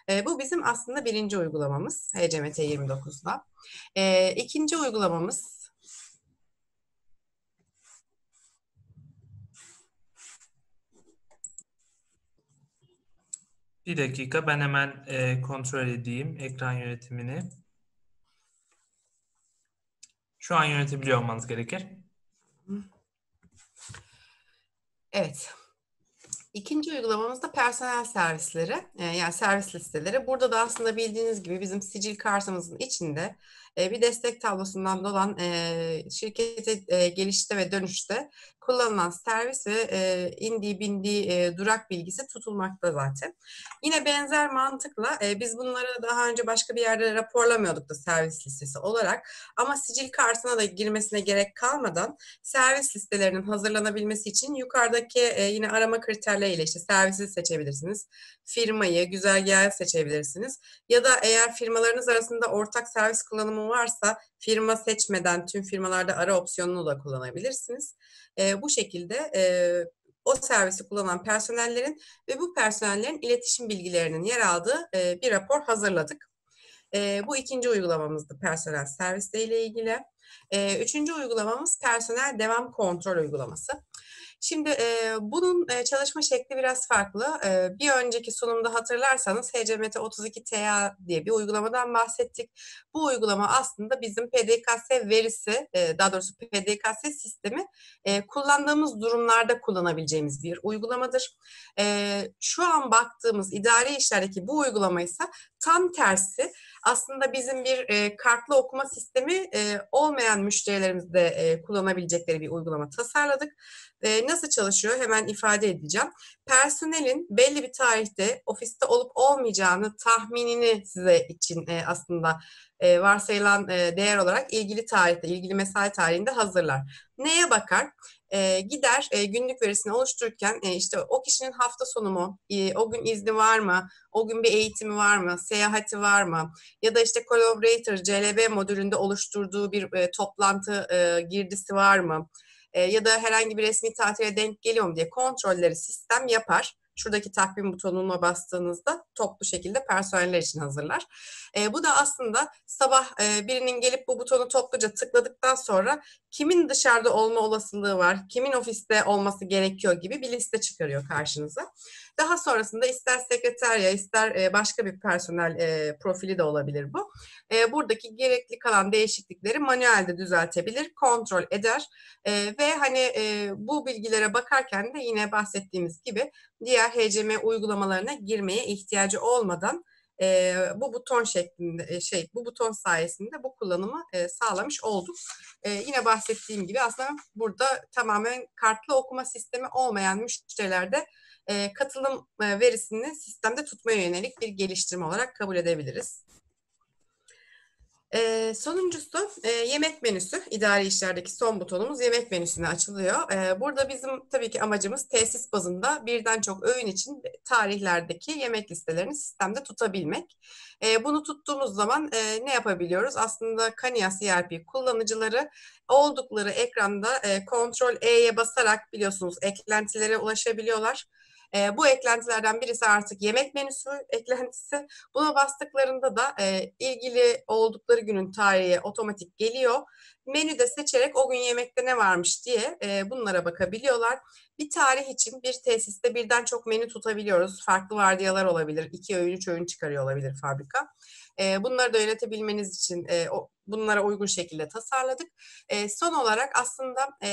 E, bu bizim aslında birinci uygulamamız HCMT 29'da. E, ikinci uygulamamız Bir dakika ben hemen e, kontrol edeyim ekran yönetimini. Şu an yönetebiliyor olmanız gerekir. Evet. İkinci uygulamamız da personel servisleri, e, yani servis listeleri. Burada da aslında bildiğiniz gibi bizim sicil kartımızın içinde e, bir destek tablosundan dolan e, şirkete e, gelişte ve dönüşte kullanılan servis ve e, indiği bindiği e, durak bilgisi tutulmakta zaten. Yine benzer mantıkla biz bunları daha önce başka bir yerde raporlamıyorduk da servis listesi olarak ama sicil kartına da girmesine gerek kalmadan servis listelerinin hazırlanabilmesi için yukarıdaki yine arama kriterleriyle işte servisi seçebilirsiniz. Firmayı, güzergahı seçebilirsiniz. Ya da eğer firmalarınız arasında ortak servis kullanımı varsa firma seçmeden tüm firmalarda ara opsiyonunu da kullanabilirsiniz. E, bu şekilde e, o servisi kullanan personellerin ve bu personellerin iletişim bilgilerinin yer aldığı e, bir rapor hazırladık. E, bu ikinci uygulamamızdı personel servisleriyle ilgili. E, üçüncü uygulamamız personel devam kontrol uygulaması. Şimdi e, bunun e, çalışma şekli biraz farklı. E, bir önceki sunumda hatırlarsanız HCMT 32 TA diye bir uygulamadan bahsettik. Bu uygulama aslında bizim PDKS verisi, e, daha doğrusu PDKS sistemi e, kullandığımız durumlarda kullanabileceğimiz bir uygulamadır. E, şu an baktığımız idari işlerdeki bu uygulama ise tam tersi aslında bizim bir e, kartlı okuma sistemi e, olmayan müşterilerimizde e, kullanabilecekleri bir uygulama tasarladık. E, nasıl çalışıyor hemen ifade edeceğim. Personelin belli bir tarihte ofiste olup olmayacağını tahminini size için e, aslında e, varsayılan e, değer olarak ilgili tarihte, ilgili mesai tarihinde hazırlar. Neye bakar? E, gider e, günlük verisini oluştururken e, işte o kişinin hafta sonu mu, e, o gün izni var mı, o gün bir eğitimi var mı, seyahati var mı ya da işte Collaborator CLB modülünde oluşturduğu bir e, toplantı e, girdisi var mı e, ya da herhangi bir resmi tatile denk geliyor mu diye kontrolleri sistem yapar şuradaki takvim butonuna bastığınızda toplu şekilde personeller için hazırlar. E, bu da aslında sabah e, birinin gelip bu butonu topluca tıkladıktan sonra kimin dışarıda olma olasılığı var, kimin ofiste olması gerekiyor gibi bir liste çıkarıyor karşınıza. Daha sonrasında ister sekreterya ister başka bir personel profili de olabilir bu. Buradaki gerekli kalan değişiklikleri manuelde düzeltebilir, kontrol eder ve hani bu bilgilere bakarken de yine bahsettiğimiz gibi diğer HCM uygulamalarına girmeye ihtiyacı olmadan e, bu buton şeklinde şey bu buton sayesinde bu kullanımı e, sağlamış olduk. E, yine bahsettiğim gibi aslında burada tamamen kartlı okuma sistemi olmayan müşterilerde e, katılım e, verisini sistemde tutmaya yönelik bir geliştirme olarak kabul edebiliriz. Ee, sonuncusu e, yemek menüsü. İdari işlerdeki son butonumuz yemek menüsüne açılıyor. Ee, burada bizim tabii ki amacımız tesis bazında birden çok öğün için tarihlerdeki yemek listelerini sistemde tutabilmek. Ee, bunu tuttuğumuz zaman e, ne yapabiliyoruz? Aslında Kania CRP kullanıcıları oldukları ekranda e, Ctrl E'ye basarak biliyorsunuz eklentilere ulaşabiliyorlar. E, bu eklentilerden birisi artık yemek menüsü eklentisi. Buna bastıklarında da e, ilgili oldukları günün tarihi otomatik geliyor. Menüde seçerek o gün yemekte ne varmış diye e, bunlara bakabiliyorlar. Bir tarih için bir tesiste birden çok menü tutabiliyoruz. Farklı vardiyalar olabilir. iki öğün, üç öğün çıkarıyor olabilir fabrika. E, bunları da yönetebilmeniz için e, o, bunlara uygun şekilde tasarladık. E, son olarak aslında e,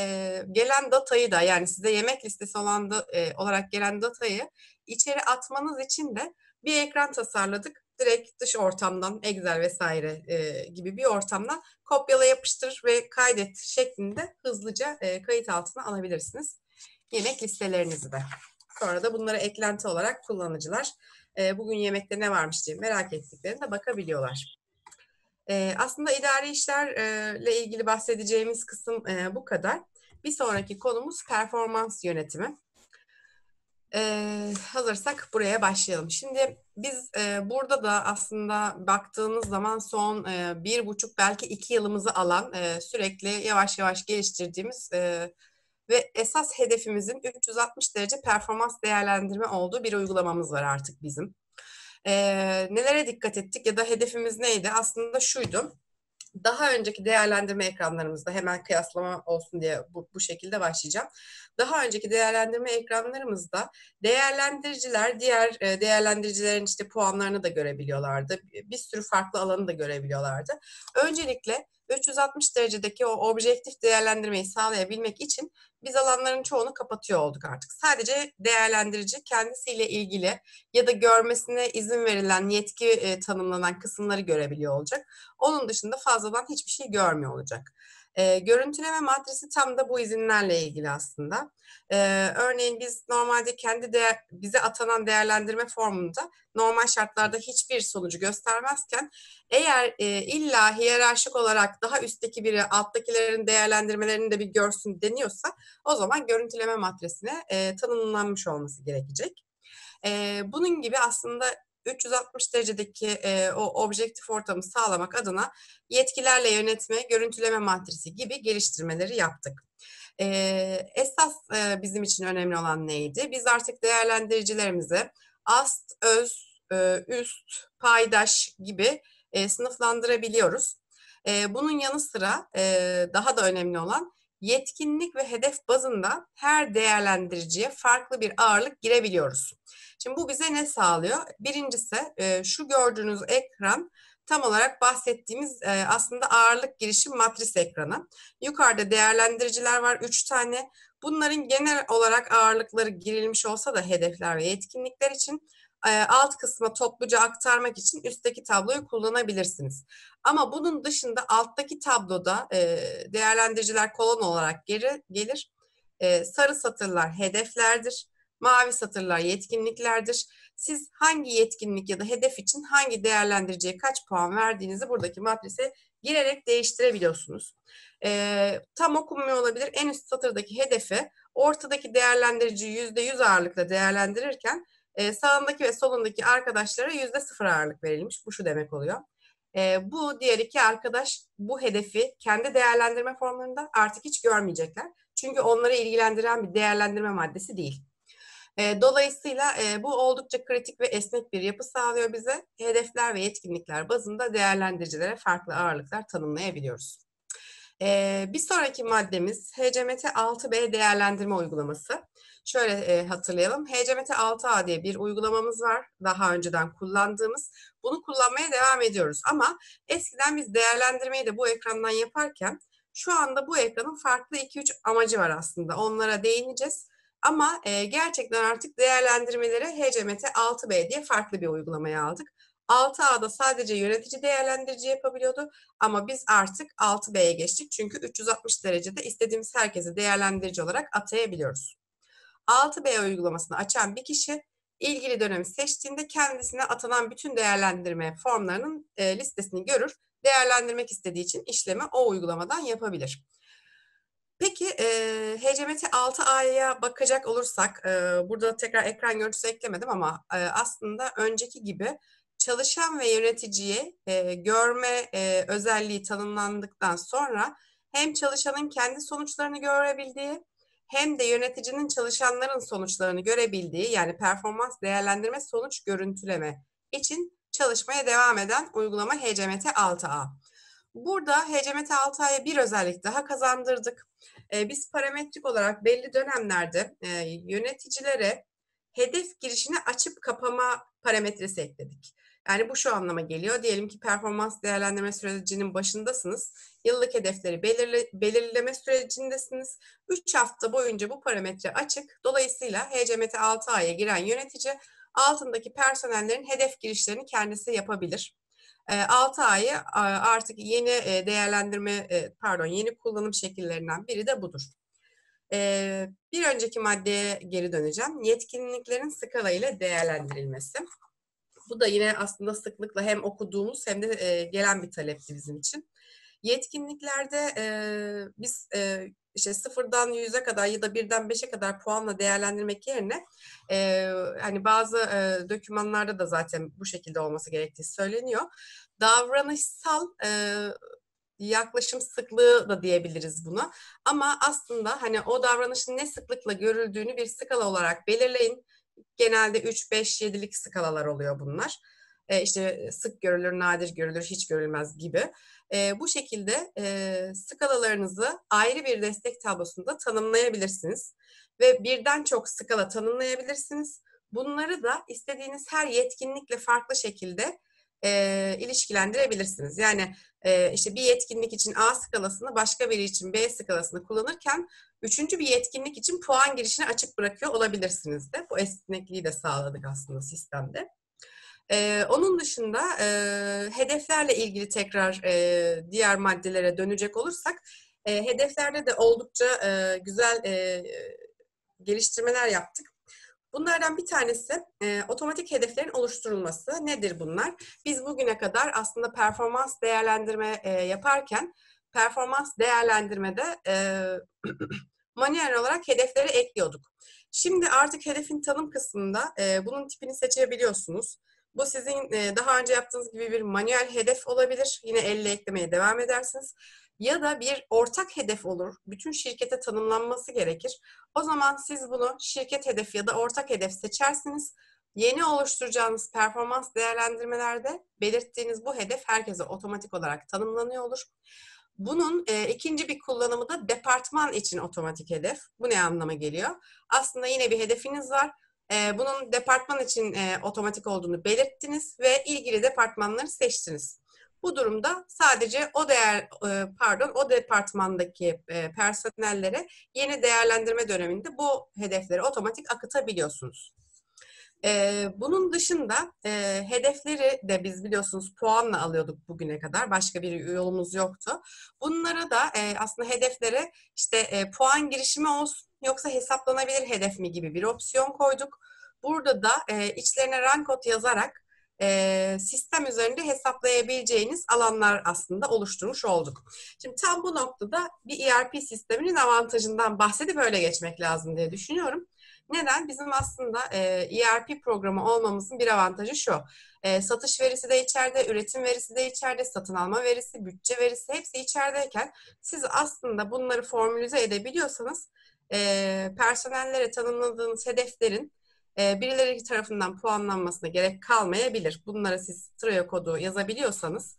gelen datayı da yani size yemek listesi olan da, e, olarak gelen datayı içeri atmanız için de bir ekran tasarladık. Direkt dış ortamdan Excel vesaire e, gibi bir ortamdan kopyala yapıştır ve kaydet şeklinde hızlıca e, kayıt altına alabilirsiniz. Yemek listelerinizi de. Sonra da bunlara eklenti olarak kullanıcılar e, bugün yemekte ne varmış diye merak ettiklerinde bakabiliyorlar. E, aslında idari işlerle ilgili bahsedeceğimiz kısım e, bu kadar. Bir sonraki konumuz performans yönetimi. Ee, hazırsak buraya başlayalım. Şimdi biz e, burada da aslında baktığımız zaman son e, bir buçuk belki iki yılımızı alan e, sürekli yavaş yavaş geliştirdiğimiz e, ve esas hedefimizin 360 derece performans değerlendirme olduğu bir uygulamamız var artık bizim. E, nelere dikkat ettik ya da hedefimiz neydi? Aslında şuydu. Daha önceki değerlendirme ekranlarımızda hemen kıyaslama olsun diye bu, bu şekilde başlayacağım. Daha önceki değerlendirme ekranlarımızda değerlendiriciler diğer e, değerlendiricilerin işte puanlarını da görebiliyorlardı. Bir sürü farklı alanı da görebiliyorlardı. Öncelikle 360 derecedeki o objektif değerlendirmeyi sağlayabilmek için biz alanların çoğunu kapatıyor olduk artık. Sadece değerlendirici kendisiyle ilgili ya da görmesine izin verilen yetki e, tanımlanan kısımları görebiliyor olacak. Onun dışında fazladan hiçbir şey görmüyor olacak. E, görüntüleme matrisi tam da bu izinlerle ilgili aslında. E, örneğin biz normalde kendi değer, bize atanan değerlendirme formunda normal şartlarda hiçbir sonucu göstermezken eğer e, illa hiyerarşik olarak daha üstteki biri alttakilerin değerlendirmelerini de bir görsün deniyorsa o zaman görüntüleme matrisine e, tanımlanmış olması gerekecek. E, bunun gibi aslında 360 derecedeki e, o objektif ortamı sağlamak adına yetkilerle yönetme, görüntüleme matrisi gibi geliştirmeleri yaptık. E, esas e, bizim için önemli olan neydi? Biz artık değerlendiricilerimize ast, öz, e, üst, paydaş gibi e, sınıflandırabiliyoruz. E, bunun yanı sıra e, daha da önemli olan yetkinlik ve hedef bazında her değerlendiriciye farklı bir ağırlık girebiliyoruz. Şimdi bu bize ne sağlıyor? Birincisi e, şu gördüğünüz ekran tam olarak bahsettiğimiz e, aslında ağırlık girişim matris ekranı. Yukarıda değerlendiriciler var 3 tane. Bunların genel olarak ağırlıkları girilmiş olsa da hedefler ve yetkinlikler için alt kısma topluca aktarmak için üstteki tabloyu kullanabilirsiniz. Ama bunun dışında alttaki tabloda değerlendiriciler kolon olarak geri, gelir. Sarı satırlar hedeflerdir. Mavi satırlar yetkinliklerdir. Siz hangi yetkinlik ya da hedef için hangi değerlendiriciye kaç puan verdiğinizi buradaki matrise girerek değiştirebiliyorsunuz. E, tam okunmuyor olabilir. En üst satırdaki hedefi ortadaki değerlendiriciyi %100 ağırlıkla değerlendirirken e, sağındaki ve solundaki arkadaşlara yüzde sıfır ağırlık verilmiş. Bu şu demek oluyor. E, bu diğer iki arkadaş bu hedefi kendi değerlendirme formlarında artık hiç görmeyecekler. Çünkü onları ilgilendiren bir değerlendirme maddesi değil. E, dolayısıyla e, bu oldukça kritik ve esnek bir yapı sağlıyor bize. Hedefler ve yetkinlikler bazında değerlendiricilere farklı ağırlıklar tanımlayabiliyoruz. E, bir sonraki maddemiz HCMT 6B değerlendirme uygulaması. Şöyle e, hatırlayalım. HCMT 6A diye bir uygulamamız var. Daha önceden kullandığımız. Bunu kullanmaya devam ediyoruz. Ama eskiden biz değerlendirmeyi de bu ekrandan yaparken şu anda bu ekranın farklı 2-3 amacı var aslında. Onlara değineceğiz. Ama e, gerçekten artık değerlendirmeleri HCMT 6B diye farklı bir uygulamaya aldık. 6A'da sadece yönetici değerlendirici yapabiliyordu ama biz artık 6B'ye geçtik. Çünkü 360 derecede istediğimiz herkesi değerlendirici olarak atayabiliyoruz. 6B uygulamasını açan bir kişi ilgili dönemi seçtiğinde kendisine atanan bütün değerlendirme formlarının e, listesini görür. Değerlendirmek istediği için işlemi o uygulamadan yapabilir. Peki e, HCMT 6A'ya bakacak olursak, e, burada tekrar ekran görüntüsü eklemedim ama e, aslında önceki gibi çalışan ve yöneticiye e, görme e, özelliği tanımlandıktan sonra hem çalışanın kendi sonuçlarını görebildiği hem de yöneticinin çalışanların sonuçlarını görebildiği yani performans değerlendirme sonuç görüntüleme için çalışmaya devam eden uygulama HCMT 6A. Burada HCMT 6A'ya bir özellik daha kazandırdık. Ee, biz parametrik olarak belli dönemlerde e, yöneticilere hedef girişini açıp kapama parametresi ekledik. Yani bu şu anlama geliyor. Diyelim ki performans değerlendirme sürecinin başındasınız. Yıllık hedefleri belirle, belirleme sürecindesiniz. 3 hafta boyunca bu parametre açık. Dolayısıyla HCMT 6A'ya giren yönetici altındaki personellerin hedef girişlerini kendisi yapabilir. 6 ayı artık yeni değerlendirme, pardon yeni kullanım şekillerinden biri de budur. Bir önceki maddeye geri döneceğim. Yetkinliklerin skala ile değerlendirilmesi. Bu da yine aslında sıklıkla hem okuduğumuz hem de e, gelen bir talepti bizim için. Yetkinliklerde e, biz e, işte sıfırdan yüze kadar ya da birden beşe kadar puanla değerlendirmek yerine e, hani bazı e, dokümanlarda da zaten bu şekilde olması gerektiği söyleniyor. Davranışsal e, yaklaşım sıklığı da diyebiliriz buna. Ama aslında hani o davranışın ne sıklıkla görüldüğünü bir skala olarak belirleyin. Genelde 3, 5, 7'lik skalalar oluyor bunlar. E, işte sık görülür, nadir görülür, hiç görülmez gibi. E, bu şekilde e, skalalarınızı ayrı bir destek tablosunda tanımlayabilirsiniz. Ve birden çok skala tanımlayabilirsiniz. Bunları da istediğiniz her yetkinlikle farklı şekilde e, ilişkilendirebilirsiniz. Yani e, işte bir yetkinlik için A skalasını başka biri için B skalasını kullanırken üçüncü bir yetkinlik için puan girişini açık bırakıyor olabilirsiniz de. Bu esnekliği de sağladık aslında sistemde. Ee, onun dışında e, hedeflerle ilgili tekrar e, diğer maddelere dönecek olursak, e, hedeflerde de oldukça e, güzel e, geliştirmeler yaptık. Bunlardan bir tanesi e, otomatik hedeflerin oluşturulması. Nedir bunlar? Biz bugüne kadar aslında performans değerlendirme e, yaparken performans değerlendirmede e, manuel olarak hedefleri ekliyorduk. Şimdi artık hedefin tanım kısmında e, bunun tipini seçebiliyorsunuz. Bu sizin e, daha önce yaptığınız gibi bir manuel hedef olabilir. Yine elle eklemeye devam edersiniz. Ya da bir ortak hedef olur. Bütün şirkete tanımlanması gerekir. O zaman siz bunu şirket hedefi ya da ortak hedef seçersiniz. Yeni oluşturacağınız performans değerlendirmelerde belirttiğiniz bu hedef herkese otomatik olarak tanımlanıyor olur. Bunun e, ikinci bir kullanımı da departman için otomatik hedef. Bu ne anlama geliyor? Aslında yine bir hedefiniz var. E, bunun departman için e, otomatik olduğunu belirttiniz ve ilgili departmanları seçtiniz. Bu durumda sadece o değer e, pardon o departmandaki e, personellere yeni değerlendirme döneminde bu hedefleri otomatik akıtabiliyorsunuz. Ee, bunun dışında e, hedefleri de biz biliyorsunuz puanla alıyorduk bugüne kadar. Başka bir yolumuz yoktu. Bunlara da e, aslında hedeflere işte e, puan girişimi olsun yoksa hesaplanabilir hedef mi gibi bir opsiyon koyduk. Burada da e, içlerine rank kod yazarak e, sistem üzerinde hesaplayabileceğiniz alanlar aslında oluşturmuş olduk. Şimdi tam bu noktada bir ERP sisteminin avantajından bahsedip öyle geçmek lazım diye düşünüyorum. Neden? Bizim aslında e, ERP programı olmamızın bir avantajı şu. E, satış verisi de içeride, üretim verisi de içeride, satın alma verisi, bütçe verisi hepsi içerideyken siz aslında bunları formülize edebiliyorsanız e, personellere tanımladığınız hedeflerin e, birileri tarafından puanlanmasına gerek kalmayabilir. Bunlara siz Trello kodu yazabiliyorsanız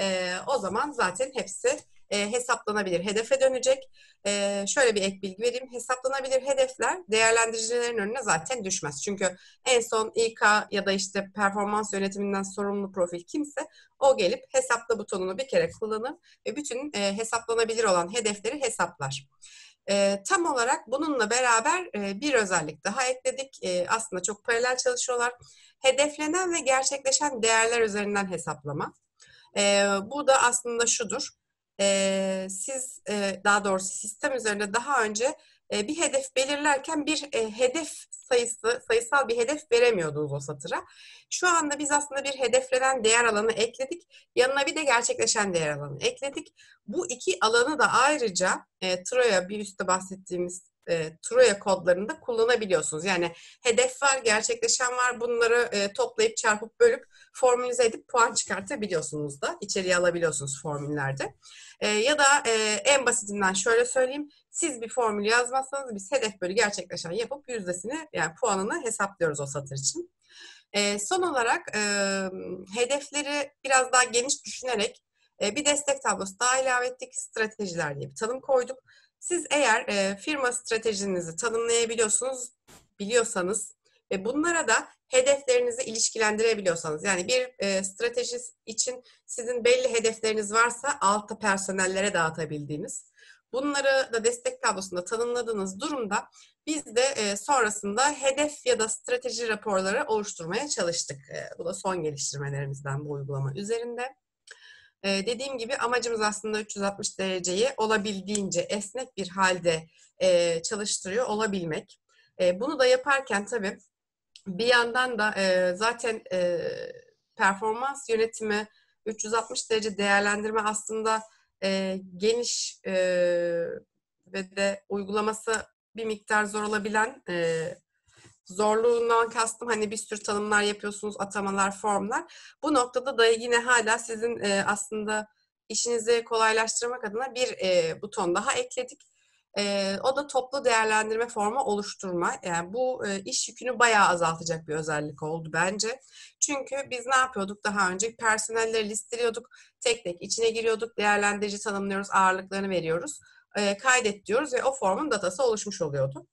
e, o zaman zaten hepsi e, hesaplanabilir hedefe dönecek. E, şöyle bir ek bilgi vereyim. Hesaplanabilir hedefler değerlendiricilerin önüne zaten düşmez. Çünkü en son İK ya da işte performans yönetiminden sorumlu profil kimse o gelip hesapla butonunu bir kere kullanır ve bütün e, hesaplanabilir olan hedefleri hesaplar. E, tam olarak bununla beraber e, bir özellik daha ekledik. E, aslında çok paralel çalışıyorlar. Hedeflenen ve gerçekleşen değerler üzerinden hesaplama. E, bu da aslında şudur. E, siz e, daha doğrusu sistem üzerinde daha önce e, bir hedef belirlerken bir e, hedef sayısı, sayısal bir hedef veremiyordunuz o satıra. Şu anda biz aslında bir hedeflenen değer alanı ekledik. Yanına bir de gerçekleşen değer alanı ekledik. Bu iki alanı da ayrıca e, Troya bir üstte bahsettiğimiz e, Troya kodlarında kullanabiliyorsunuz. Yani hedef var, gerçekleşen var. Bunları e, toplayıp çarpıp bölüp formülize edip puan çıkartabiliyorsunuz da. içeriye alabiliyorsunuz formüllerde. E, ya da e, en basitinden şöyle söyleyeyim. Siz bir formül yazmazsanız biz hedef bölü gerçekleşen yapıp yüzdesini yani puanını hesaplıyoruz o satır için. E, son olarak e, hedefleri biraz daha geniş düşünerek e, bir destek tablosu daha ilave ettik. Stratejiler diye bir tanım koyduk. Siz eğer e, firma stratejinizi tanımlayabiliyorsunuz, biliyorsanız ve bunlara da hedeflerinizi ilişkilendirebiliyorsanız yani bir e, strateji için sizin belli hedefleriniz varsa altta personellere dağıtabildiğiniz bunları da destek tablosunda tanımladığınız durumda biz de e, sonrasında hedef ya da strateji raporları oluşturmaya çalıştık. E, bu da son geliştirmelerimizden bu uygulama üzerinde. Ee, dediğim gibi amacımız aslında 360 dereceyi olabildiğince esnek bir halde e, çalıştırıyor olabilmek. E, bunu da yaparken tabii bir yandan da e, zaten e, performans yönetimi 360 derece değerlendirme aslında e, geniş e, ve de uygulaması bir miktar zor olabilen e, zorluğundan kastım hani bir sürü tanımlar yapıyorsunuz, atamalar, formlar. Bu noktada da yine hala sizin e, aslında işinizi kolaylaştırmak adına bir e, buton daha ekledik. E, o da toplu değerlendirme formu oluşturma. Yani bu e, iş yükünü bayağı azaltacak bir özellik oldu bence. Çünkü biz ne yapıyorduk daha önce? Personelleri listeliyorduk, tek tek içine giriyorduk, değerlendirici tanımlıyoruz, ağırlıklarını veriyoruz, e, kaydet diyoruz ve o formun datası oluşmuş oluyordu.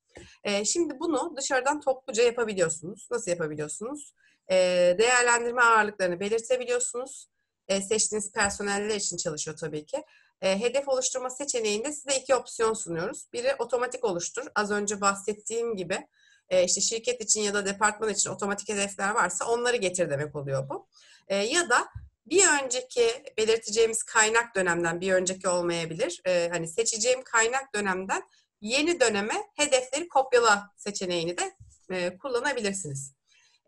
E, şimdi bunu dışarıdan topluca yapabiliyorsunuz. Nasıl yapabiliyorsunuz? E, değerlendirme ağırlıklarını belirtebiliyorsunuz. E, seçtiğiniz personeller için çalışıyor tabii ki. E, hedef oluşturma seçeneğinde size iki opsiyon sunuyoruz. Biri otomatik oluştur. Az önce bahsettiğim gibi e, işte şirket için ya da departman için otomatik hedefler varsa onları getir demek oluyor bu. E, ya da bir önceki belirteceğimiz kaynak dönemden bir önceki olmayabilir. E, hani seçeceğim kaynak dönemden yeni döneme hedefleri kopyala seçeneğini de e, kullanabilirsiniz.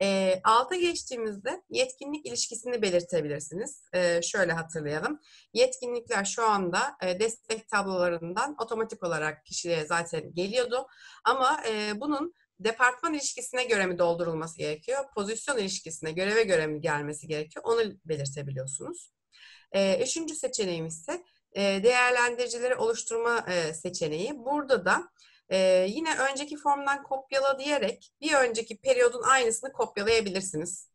E, alta geçtiğimizde yetkinlik ilişkisini belirtebilirsiniz. E, şöyle hatırlayalım. Yetkinlikler şu anda e, destek tablolarından otomatik olarak kişiye zaten geliyordu. Ama e, bunun departman ilişkisine göre mi doldurulması gerekiyor? Pozisyon ilişkisine, göreve göre mi gelmesi gerekiyor? Onu belirtebiliyorsunuz. E, üçüncü seçeneğimiz ise değerlendiricileri oluşturma e, seçeneği. Burada da ee, yine önceki formdan kopyala diyerek bir önceki periyodun aynısını kopyalayabilirsiniz.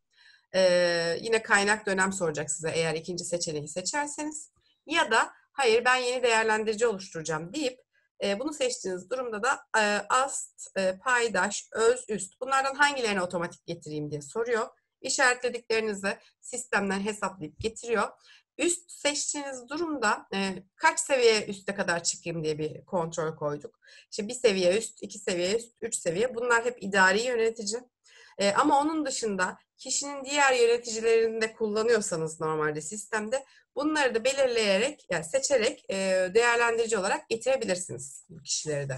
Yine kaynak dönem soracak size eğer ikinci seçeneği seçerseniz. Ya da hayır ben yeni değerlendirici oluşturacağım deyip e, bunu seçtiğiniz durumda da e, ast, e, paydaş, öz, üst bunlardan hangilerini otomatik getireyim diye soruyor. İşaretlediklerinizi sistemden hesaplayıp getiriyor. Üst seçtiğiniz durumda e, kaç seviye üste kadar çıkayım diye bir kontrol koyduk. İşte bir seviye üst, iki seviye üst, üç seviye. Bunlar hep idari yönetici. E, ama onun dışında kişinin diğer yöneticilerini de kullanıyorsanız normalde sistemde bunları da belirleyerek, yani seçerek e, değerlendirici olarak getirebilirsiniz bu kişileri de.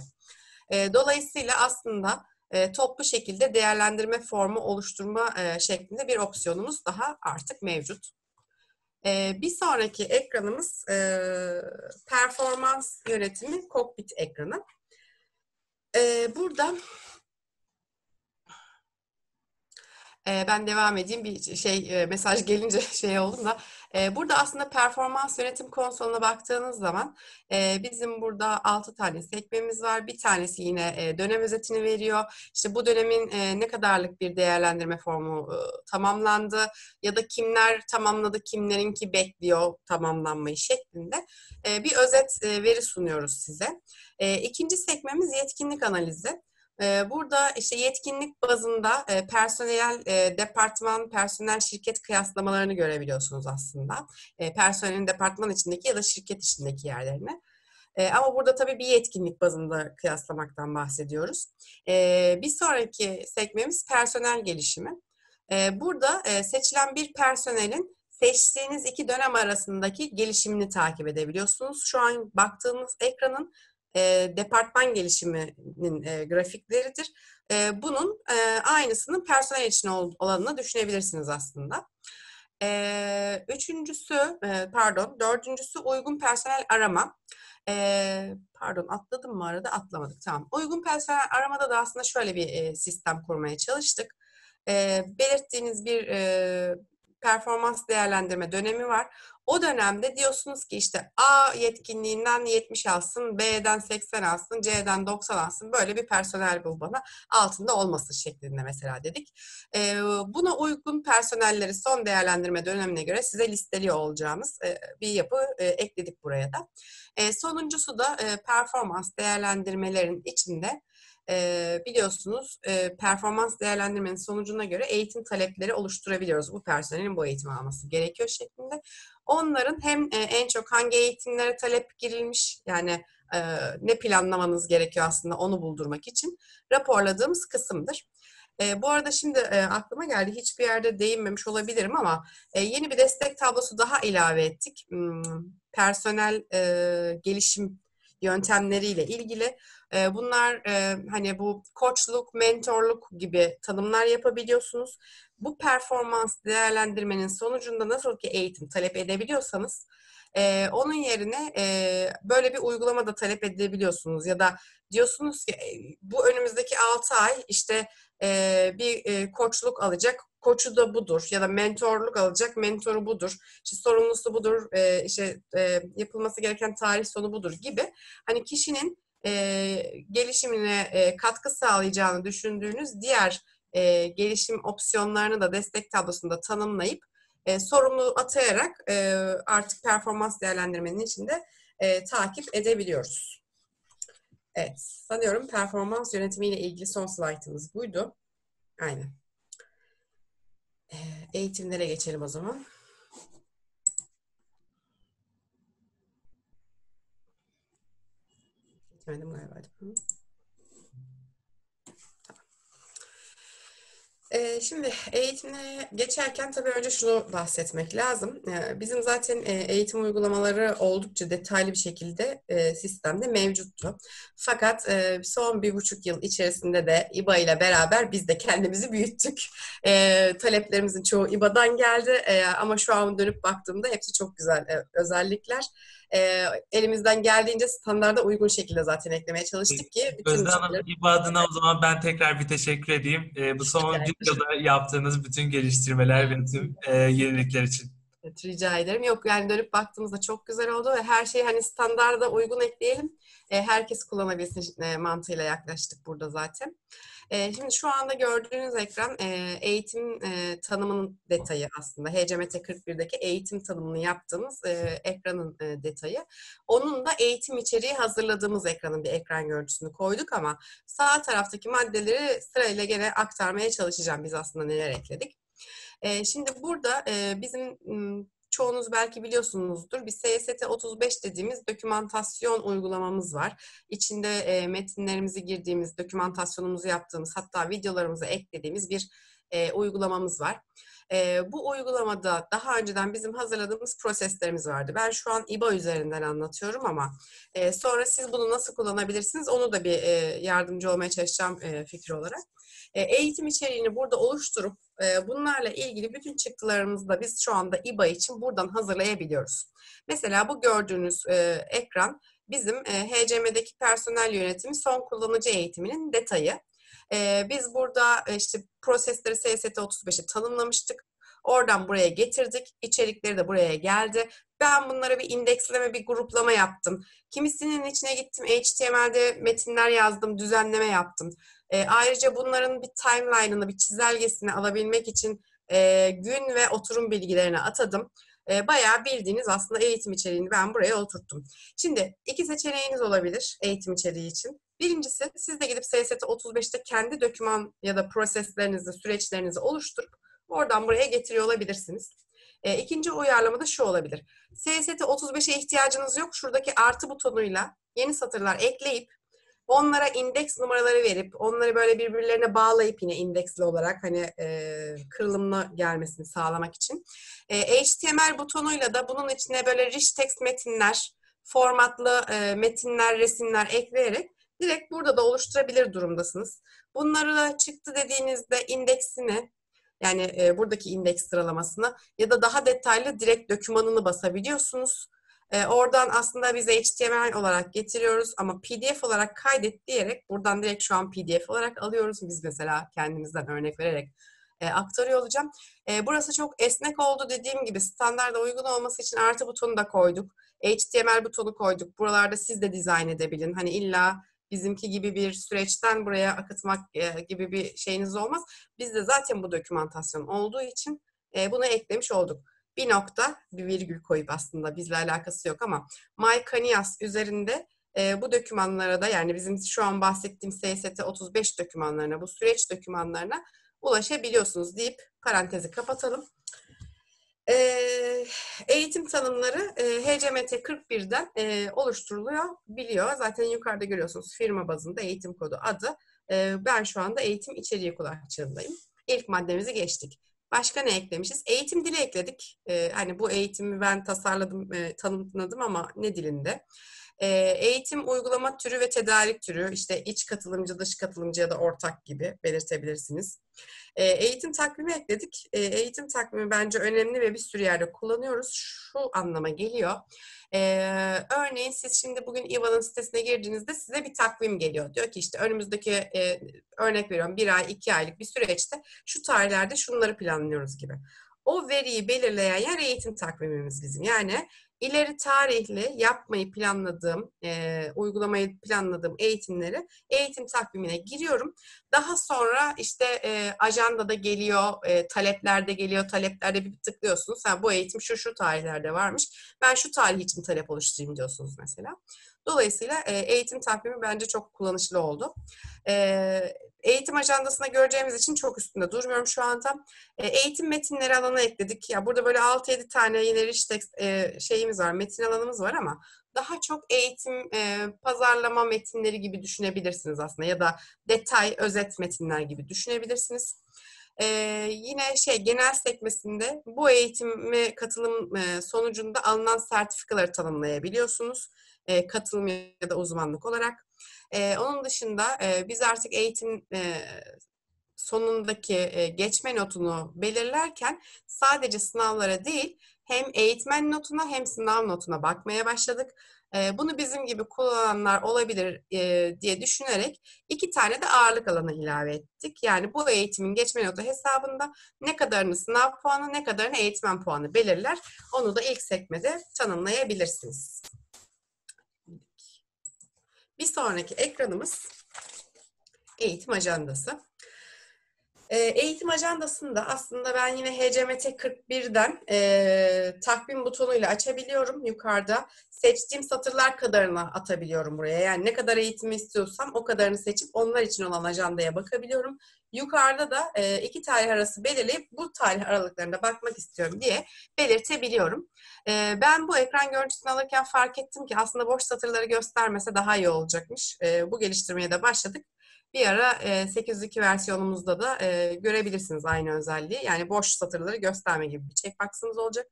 E, dolayısıyla aslında e, toplu şekilde değerlendirme formu oluşturma e, şeklinde bir opsiyonumuz daha artık mevcut. Ee, bir sonraki ekranımız e, performans yönetimi kokpit ekranı. Ee, burada e, ben devam edeyim bir şey e, mesaj gelince şey oldum da e, burada aslında performans yönetim konsoluna baktığınız zaman e, bizim burada 6 tane sekmemiz var. Bir tanesi yine e, dönem özetini veriyor. İşte bu dönemin e, ne kadarlık bir değerlendirme formu tamamlandı ya da kimler tamamladı, kimlerinki bekliyor tamamlanmayı şeklinde bir özet veri sunuyoruz size. İkinci sekmemiz yetkinlik analizi. Burada işte yetkinlik bazında personel, departman, personel şirket kıyaslamalarını görebiliyorsunuz aslında. Personelin departman içindeki ya da şirket içindeki yerlerini. Ama burada tabii bir yetkinlik bazında kıyaslamaktan bahsediyoruz. Bir sonraki sekmemiz personel gelişimi. Burada seçilen bir personelin seçtiğiniz iki dönem arasındaki gelişimini takip edebiliyorsunuz. Şu an baktığımız ekranın e, departman gelişiminin e, grafikleridir. E, bunun e, aynısının personel için ol, olanını düşünebilirsiniz aslında. E, üçüncüsü, e, pardon, dördüncüsü uygun personel arama. E, pardon atladım mı arada? Atlamadık tamam. Uygun personel aramada da aslında şöyle bir e, sistem kurmaya çalıştık. E, belirttiğiniz bir e, performans değerlendirme dönemi var. O dönemde diyorsunuz ki işte A yetkinliğinden 70 alsın, B'den 80 alsın, C'den 90 alsın. Böyle bir personel bul bana. Altında olmasın şeklinde mesela dedik. E, buna uygun personelleri son değerlendirme dönemine göre size listeliyor olacağımız e, bir yapı e, ekledik buraya da. E, sonuncusu da e, performans değerlendirmelerin içinde e, biliyorsunuz e, performans değerlendirmenin sonucuna göre eğitim talepleri oluşturabiliyoruz. Bu personelin bu eğitimi alması gerekiyor şeklinde. Onların hem e, en çok hangi eğitimlere talep girilmiş yani e, ne planlamanız gerekiyor aslında onu buldurmak için raporladığımız kısımdır. E, bu arada şimdi e, aklıma geldi hiçbir yerde değinmemiş olabilirim ama e, yeni bir destek tablosu daha ilave ettik. Hmm, personel e, gelişim yöntemleriyle ilgili. Bunlar hani bu koçluk, mentorluk gibi tanımlar yapabiliyorsunuz. Bu performans değerlendirmenin sonucunda nasıl ki eğitim talep edebiliyorsanız onun yerine böyle bir uygulama da talep edebiliyorsunuz ya da diyorsunuz ki bu önümüzdeki 6 ay işte bir koçluk alacak koçu da budur ya da mentorluk alacak mentoru budur. İşte sorumlusu budur. İşte yapılması gereken tarih sonu budur gibi. Hani kişinin e, gelişimine e, katkı sağlayacağını düşündüğünüz diğer e, gelişim opsiyonlarını da destek tablosunda tanımlayıp e, sorumlu atayarak e, artık performans değerlendirmenin içinde e, takip edebiliyoruz. Evet, sanıyorum performans yönetimiyle ilgili son slaytımız buydu. Aynen. Eğitimlere geçelim o zaman. Geçmedim galiba. Ee, şimdi eğitimlere geçerken tabii önce şunu bahsetmek lazım. Ee, bizim zaten e, eğitim uygulamaları oldukça detaylı bir şekilde e, sistemde mevcuttu. Fakat e, son bir buçuk yıl içerisinde de İBA ile beraber biz de kendimizi büyüttük. Taleplerimizin çoğu İBA'dan geldi ama şu an dönüp baktığımda hepsi çok güzel özellikler e, elimizden geldiğince standarda uygun şekilde zaten eklemeye çalıştık ki. Özde Hanım, İBA adına o zaman ben tekrar bir teşekkür edeyim. E, bu son bir yılda yaptığınız bütün geliştirmeler ve tüm e, yenilikler için. Evet, rica ederim. Yok yani dönüp baktığımızda çok güzel oldu ve her şeyi hani standarda uygun ekleyelim. E, herkes kullanabilsin e, mantığıyla yaklaştık burada zaten. E, şimdi şu anda gördüğünüz ekran e, eğitim e, tanımının detayı aslında. HCMT 41'deki eğitim tanımını yaptığımız e, ekranın e, detayı. Onun da eğitim içeriği hazırladığımız ekranın bir ekran görüntüsünü koyduk ama sağ taraftaki maddeleri sırayla gene aktarmaya çalışacağım biz aslında neler ekledik. Şimdi burada bizim çoğunuz belki biliyorsunuzdur. Bir SST 35 dediğimiz dokümantasyon uygulamamız var. İçinde metinlerimizi girdiğimiz, dokümantasyonumuzu yaptığımız, hatta videolarımızı eklediğimiz bir uygulamamız var. E, bu uygulamada daha önceden bizim hazırladığımız proseslerimiz vardı. Ben şu an İBA üzerinden anlatıyorum ama e, sonra siz bunu nasıl kullanabilirsiniz onu da bir e, yardımcı olmaya çalışacağım e, fikri olarak. E, eğitim içeriğini burada oluşturup bunlarla ilgili bütün çıktılarımızı da biz şu anda İBA için buradan hazırlayabiliyoruz. Mesela bu gördüğünüz ekran bizim HCM'deki personel yönetimi son kullanıcı eğitiminin detayı. Biz burada işte prosesleri SST 35'e tanımlamıştık. Oradan buraya getirdik. İçerikleri de buraya geldi. Ben bunlara bir indeksleme, bir gruplama yaptım. Kimisinin içine gittim. HTML'de metinler yazdım, düzenleme yaptım. E, ayrıca bunların bir timeline'ını, bir çizelgesini alabilmek için e, gün ve oturum bilgilerini atadım. E, bayağı bildiğiniz aslında eğitim içeriğini ben buraya oturttum. Şimdi iki seçeneğiniz olabilir eğitim içeriği için. Birincisi siz de gidip SST 35'te kendi doküman ya da proseslerinizi, süreçlerinizi oluşturup oradan buraya getiriyor olabilirsiniz. E, ikinci uyarlama da şu olabilir. SST 35'e ihtiyacınız yok. Şuradaki artı butonuyla yeni satırlar ekleyip onlara indeks numaraları verip onları böyle birbirlerine bağlayıp yine indeksli olarak hani e, kırılımlı gelmesini sağlamak için e, HTML butonuyla da bunun içine böyle rich text metinler, formatlı e, metinler, resimler ekleyerek direkt burada da oluşturabilir durumdasınız. Bunları da çıktı dediğinizde indeksini yani e, buradaki indeks sıralamasını ya da daha detaylı direkt dokümanını basabiliyorsunuz. E, oradan aslında biz HTML olarak getiriyoruz ama PDF olarak kaydet diyerek buradan direkt şu an PDF olarak alıyoruz. Biz mesela kendimizden örnek vererek e, aktarıyor olacağım. E, burası çok esnek oldu dediğim gibi standarda uygun olması için artı butonu da koyduk. HTML butonu koyduk. Buralarda siz de dizayn edebilin. Hani illa bizimki gibi bir süreçten buraya akıtmak e, gibi bir şeyiniz olmaz. Bizde zaten bu dokümantasyon olduğu için e, bunu eklemiş olduk bir nokta, bir virgül koyup aslında bizle alakası yok ama MyCanias üzerinde e, bu dokümanlara da yani bizim şu an bahsettiğim SST 35 dokümanlarına, bu süreç dokümanlarına ulaşabiliyorsunuz deyip parantezi kapatalım. E, eğitim tanımları e, HCMT 41'den e, oluşturuluyor, biliyor. Zaten yukarıda görüyorsunuz firma bazında eğitim kodu adı. E, ben şu anda eğitim içeriği kulakçığındayım. İlk maddemizi geçtik. Başka ne eklemişiz? Eğitim dili ekledik. Ee, hani bu eğitimi ben tasarladım, e, tanımladım ama ne dilinde? E, eğitim uygulama türü ve tedarik türü işte iç katılımcı, dış katılımcı ya da ortak gibi belirtebilirsiniz. E, eğitim takvimi ekledik. E, eğitim takvimi bence önemli ve bir sürü yerde kullanıyoruz. Şu anlama geliyor. Ee, örneğin siz şimdi bugün İVA'nın sitesine girdiğinizde size bir takvim geliyor. Diyor ki işte önümüzdeki e, örnek veriyorum bir ay, iki aylık bir süreçte şu tarihlerde şunları planlıyoruz gibi. O veriyi belirleyen yer eğitim takvimimiz bizim. Yani ileri tarihli yapmayı planladığım, e, uygulamayı planladığım eğitimleri eğitim takvimine giriyorum. Daha sonra işte e, ajandada geliyor, e, taleplerde geliyor, taleplerde bir tıklıyorsunuz. Ha, bu eğitim şu şu tarihlerde varmış. Ben şu tarih için talep oluşturayım diyorsunuz mesela. Dolayısıyla e, eğitim takvimi bence çok kullanışlı oldu. E, eğitim ajandasına göreceğimiz için çok üstünde durmuyorum şu anda. E, eğitim metinleri alanına ekledik. Ya burada böyle 6-7 tane yine rich e, şeyimiz var, metin alanımız var ama daha çok eğitim e, pazarlama metinleri gibi düşünebilirsiniz aslında ya da detay özet metinler gibi düşünebilirsiniz. Ee, yine şey genel sekmesinde bu eğitime katılım e, sonucunda alınan sertifikaları tanımlayabiliyorsunuz. E, katılım ya da uzmanlık olarak. E, onun dışında e, biz artık eğitim e, sonundaki e, geçme notunu belirlerken sadece sınavlara değil hem eğitmen notuna hem sınav notuna bakmaya başladık. E, bunu bizim gibi kullananlar olabilir e, diye düşünerek iki tane de ağırlık alanı ilave ettik. Yani bu eğitimin geçme notu hesabında ne kadarını sınav puanı ne kadarını eğitmen puanı belirler. Onu da ilk sekmede tanımlayabilirsiniz. Bir sonraki ekranımız eğitim ajandası. Ee, eğitim ajandasında aslında ben yine HCMT 41'den e, takvim butonuyla açabiliyorum yukarıda. Seçtiğim satırlar kadarını atabiliyorum buraya. Yani ne kadar eğitimi istiyorsam o kadarını seçip onlar için olan ajandaya bakabiliyorum. Yukarıda da e, iki tarih arası belirleyip bu tarih aralıklarında bakmak istiyorum diye belirtebiliyorum. E, ben bu ekran görüntüsünü alırken fark ettim ki aslında boş satırları göstermese daha iyi olacakmış. E, bu geliştirmeye de başladık. Bir ara e, 802 versiyonumuzda da e, görebilirsiniz aynı özelliği. Yani boş satırları gösterme gibi bir checkbox'ınız olacak.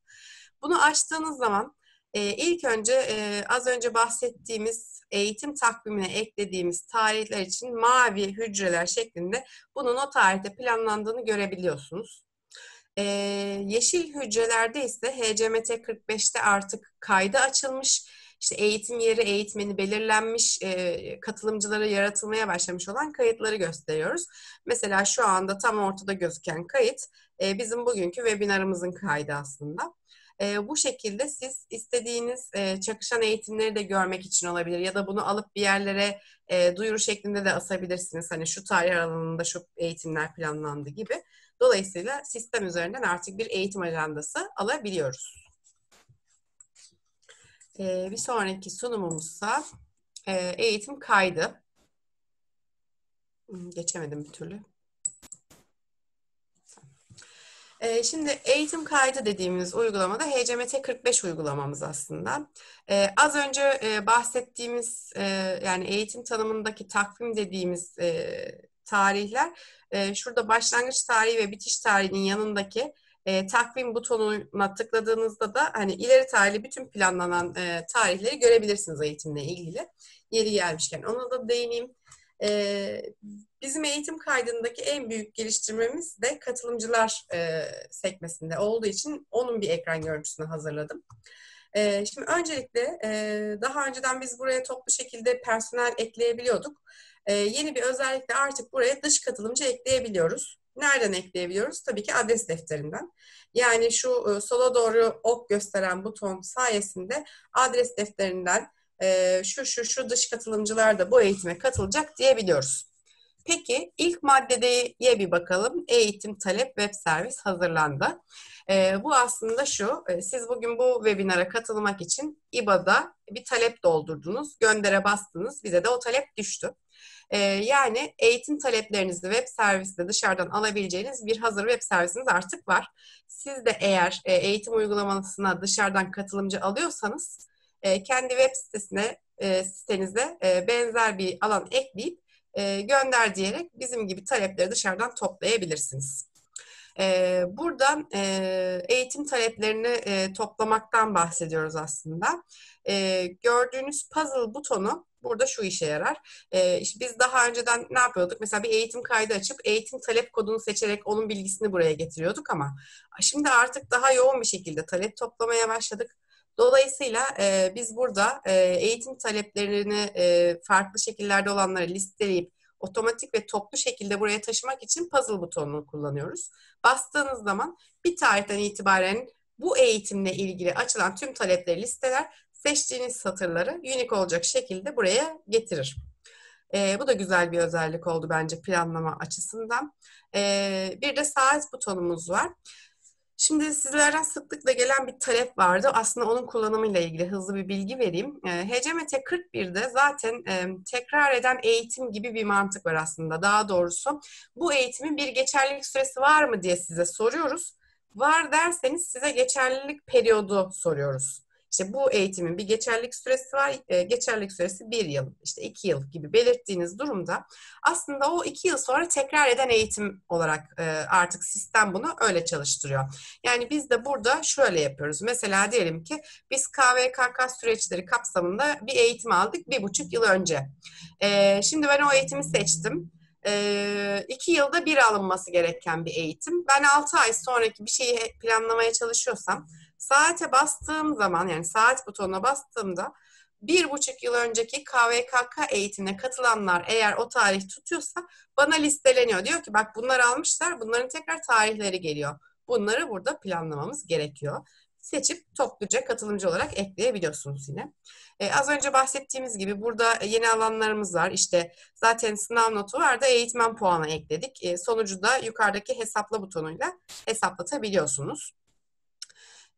Bunu açtığınız zaman e, ilk önce e, az önce bahsettiğimiz eğitim takvimine eklediğimiz tarihler için mavi hücreler şeklinde bunun o tarihte planlandığını görebiliyorsunuz. E, yeşil hücrelerde ise HCMT 45'te artık kaydı açılmış işte eğitim yeri, eğitmeni belirlenmiş, e, katılımcılara yaratılmaya başlamış olan kayıtları gösteriyoruz. Mesela şu anda tam ortada gözüken kayıt e, bizim bugünkü webinarımızın kaydı aslında. E, bu şekilde siz istediğiniz e, çakışan eğitimleri de görmek için olabilir ya da bunu alıp bir yerlere e, duyuru şeklinde de asabilirsiniz. Hani şu tarih aralığında şu eğitimler planlandı gibi. Dolayısıyla sistem üzerinden artık bir eğitim ajandası alabiliyoruz. Ee, bir sonraki sunumumuzsa e, eğitim kaydı. Hmm, geçemedim bir türlü. Ee, şimdi eğitim kaydı dediğimiz uygulamada HCMT 45 uygulamamız aslında. Ee, az önce e, bahsettiğimiz e, yani eğitim tanımındaki takvim dediğimiz e, tarihler e, şurada başlangıç tarihi ve bitiş tarihinin yanındaki e, takvim butonuna tıkladığınızda da hani ileri tarihli bütün planlanan e, tarihleri görebilirsiniz eğitimle ilgili. Yeri gelmişken ona da değineyim. E, bizim eğitim kaydındaki en büyük geliştirmemiz de katılımcılar e, sekmesinde olduğu için onun bir ekran görüntüsünü hazırladım. E, şimdi öncelikle e, daha önceden biz buraya toplu şekilde personel ekleyebiliyorduk. E, yeni bir özellikle artık buraya dış katılımcı ekleyebiliyoruz. Nereden ekleyebiliyoruz? Tabii ki adres defterinden. Yani şu e, sola doğru ok gösteren buton sayesinde adres defterinden e, şu şu şu dış katılımcılar da bu eğitime katılacak diyebiliyoruz. Peki ilk maddeye bir bakalım. Eğitim talep web servis hazırlandı. E, bu aslında şu, e, siz bugün bu webinara katılmak için İBA'da bir talep doldurdunuz, göndere bastınız, bize de o talep düştü. Ee, yani eğitim taleplerinizi web servisinde dışarıdan alabileceğiniz bir hazır web servisiniz artık var. Siz de eğer e, eğitim uygulamasına dışarıdan katılımcı alıyorsanız e, kendi web sitesine e, sitenize benzer bir alan ekleyip gönder diyerek bizim gibi talepleri dışarıdan toplayabilirsiniz. Burada eğitim taleplerini toplamaktan bahsediyoruz aslında. Gördüğünüz puzzle butonu burada şu işe yarar. Biz daha önceden ne yapıyorduk? Mesela bir eğitim kaydı açıp eğitim talep kodunu seçerek onun bilgisini buraya getiriyorduk ama şimdi artık daha yoğun bir şekilde talep toplamaya başladık. Dolayısıyla e, biz burada e, eğitim taleplerini e, farklı şekillerde olanları listeleyip otomatik ve toplu şekilde buraya taşımak için puzzle butonunu kullanıyoruz. Bastığınız zaman bir tarihten itibaren bu eğitimle ilgili açılan tüm talepleri listeler, seçtiğiniz satırları unik olacak şekilde buraya getirir. E, bu da güzel bir özellik oldu bence planlama açısından. E, bir de saat butonumuz var. Şimdi sizlerden sıklıkla gelen bir talep vardı. Aslında onun kullanımıyla ilgili hızlı bir bilgi vereyim. E, HCMT 41'de zaten tekrar eden eğitim gibi bir mantık var aslında. Daha doğrusu bu eğitimin bir geçerlilik süresi var mı diye size soruyoruz. Var derseniz size geçerlilik periyodu soruyoruz. İşte bu eğitimin bir geçerlilik süresi var. E, geçerlilik süresi bir yıl, işte iki yıl gibi belirttiğiniz durumda aslında o iki yıl sonra tekrar eden eğitim olarak e, artık sistem bunu öyle çalıştırıyor. Yani biz de burada şöyle yapıyoruz. Mesela diyelim ki biz KVKK süreçleri kapsamında bir eğitim aldık bir buçuk yıl önce. E, şimdi ben o eğitimi seçtim. E, iki yılda bir alınması gereken bir eğitim. Ben altı ay sonraki bir şeyi planlamaya çalışıyorsam Saate bastığım zaman yani saat butonuna bastığımda bir buçuk yıl önceki KVKK eğitimine katılanlar eğer o tarih tutuyorsa bana listeleniyor. Diyor ki bak bunlar almışlar bunların tekrar tarihleri geliyor. Bunları burada planlamamız gerekiyor. Seçip topluca katılımcı olarak ekleyebiliyorsunuz yine. Ee, az önce bahsettiğimiz gibi burada yeni alanlarımız var. İşte zaten sınav notu var da eğitmen puanı ekledik. Ee, sonucu da yukarıdaki hesapla butonuyla hesaplatabiliyorsunuz.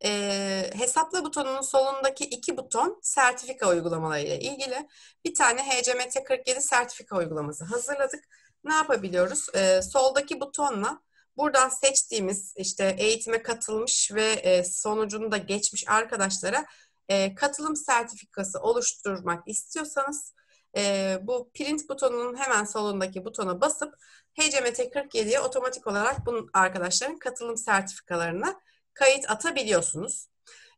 E, hesapla butonunun solundaki iki buton sertifika uygulamaları ile ilgili. Bir tane HCMT 47 sertifika uygulaması hazırladık. Ne yapabiliyoruz? E, soldaki butonla buradan seçtiğimiz işte eğitime katılmış ve e, sonucunu da geçmiş arkadaşlara e, katılım sertifikası oluşturmak istiyorsanız e, bu print butonunun hemen solundaki butona basıp HCMT 47'ye otomatik olarak bu arkadaşların katılım sertifikalarını kayıt atabiliyorsunuz.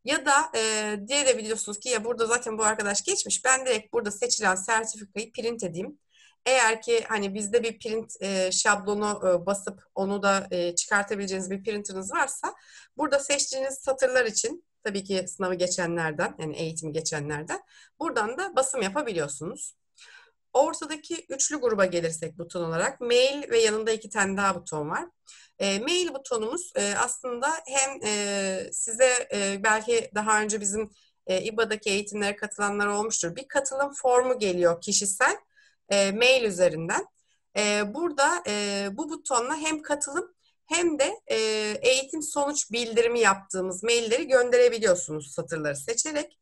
Ya da e, diyebiliyorsunuz ki ya burada zaten bu arkadaş geçmiş. Ben direkt burada seçilen sertifikayı print edeyim. Eğer ki hani bizde bir print e, şablonu e, basıp onu da e, çıkartabileceğiniz bir printerınız varsa burada seçtiğiniz satırlar için tabii ki sınavı geçenlerden yani eğitimi geçenlerden buradan da basım yapabiliyorsunuz. Ortadaki üçlü gruba gelirsek buton olarak mail ve yanında iki tane daha buton var. E, mail butonumuz e, aslında hem e, size e, belki daha önce bizim e, İBA'daki eğitimlere katılanlar olmuştur. Bir katılım formu geliyor kişisel e, mail üzerinden. E, burada e, bu butonla hem katılım hem de e, eğitim sonuç bildirimi yaptığımız mailleri gönderebiliyorsunuz satırları seçerek.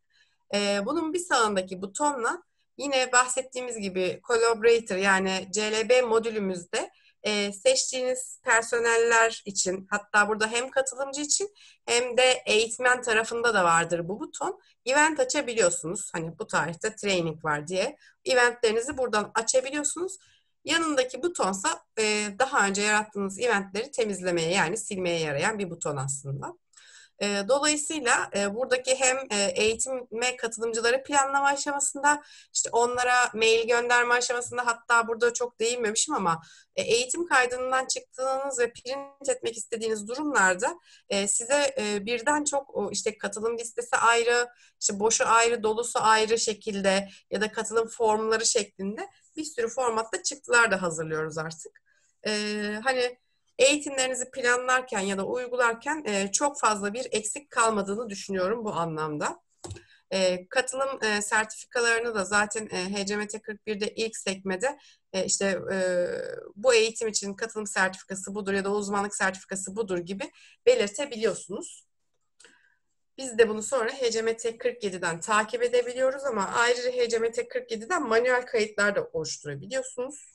E, bunun bir sağındaki butonla yine bahsettiğimiz gibi Collaborator yani CLB modülümüzde e, seçtiğiniz personeller için hatta burada hem katılımcı için hem de eğitmen tarafında da vardır bu buton. Event açabiliyorsunuz. Hani bu tarihte training var diye. Eventlerinizi buradan açabiliyorsunuz. Yanındaki butonsa e, daha önce yarattığınız eventleri temizlemeye yani silmeye yarayan bir buton aslında. Dolayısıyla buradaki hem e, eğitime katılımcıları planlama aşamasında, işte onlara mail gönderme aşamasında hatta burada çok değinmemişim ama e, eğitim kaydından çıktığınız ve print etmek istediğiniz durumlarda e, size e, birden çok işte katılım listesi ayrı, işte boşu ayrı, dolusu ayrı şekilde ya da katılım formları şeklinde bir sürü formatta çıktılar da hazırlıyoruz artık. Hani eğitimlerinizi planlarken ya da uygularken e, çok fazla bir eksik kalmadığını düşünüyorum bu anlamda. E, katılım e, sertifikalarını da zaten e, HCMT 41'de ilk sekmede e, işte e, bu eğitim için katılım sertifikası budur ya da uzmanlık sertifikası budur gibi belirtebiliyorsunuz. Biz de bunu sonra HCMT 47'den takip edebiliyoruz ama ayrıca HCMT 47'den manuel kayıtlar da oluşturabiliyorsunuz.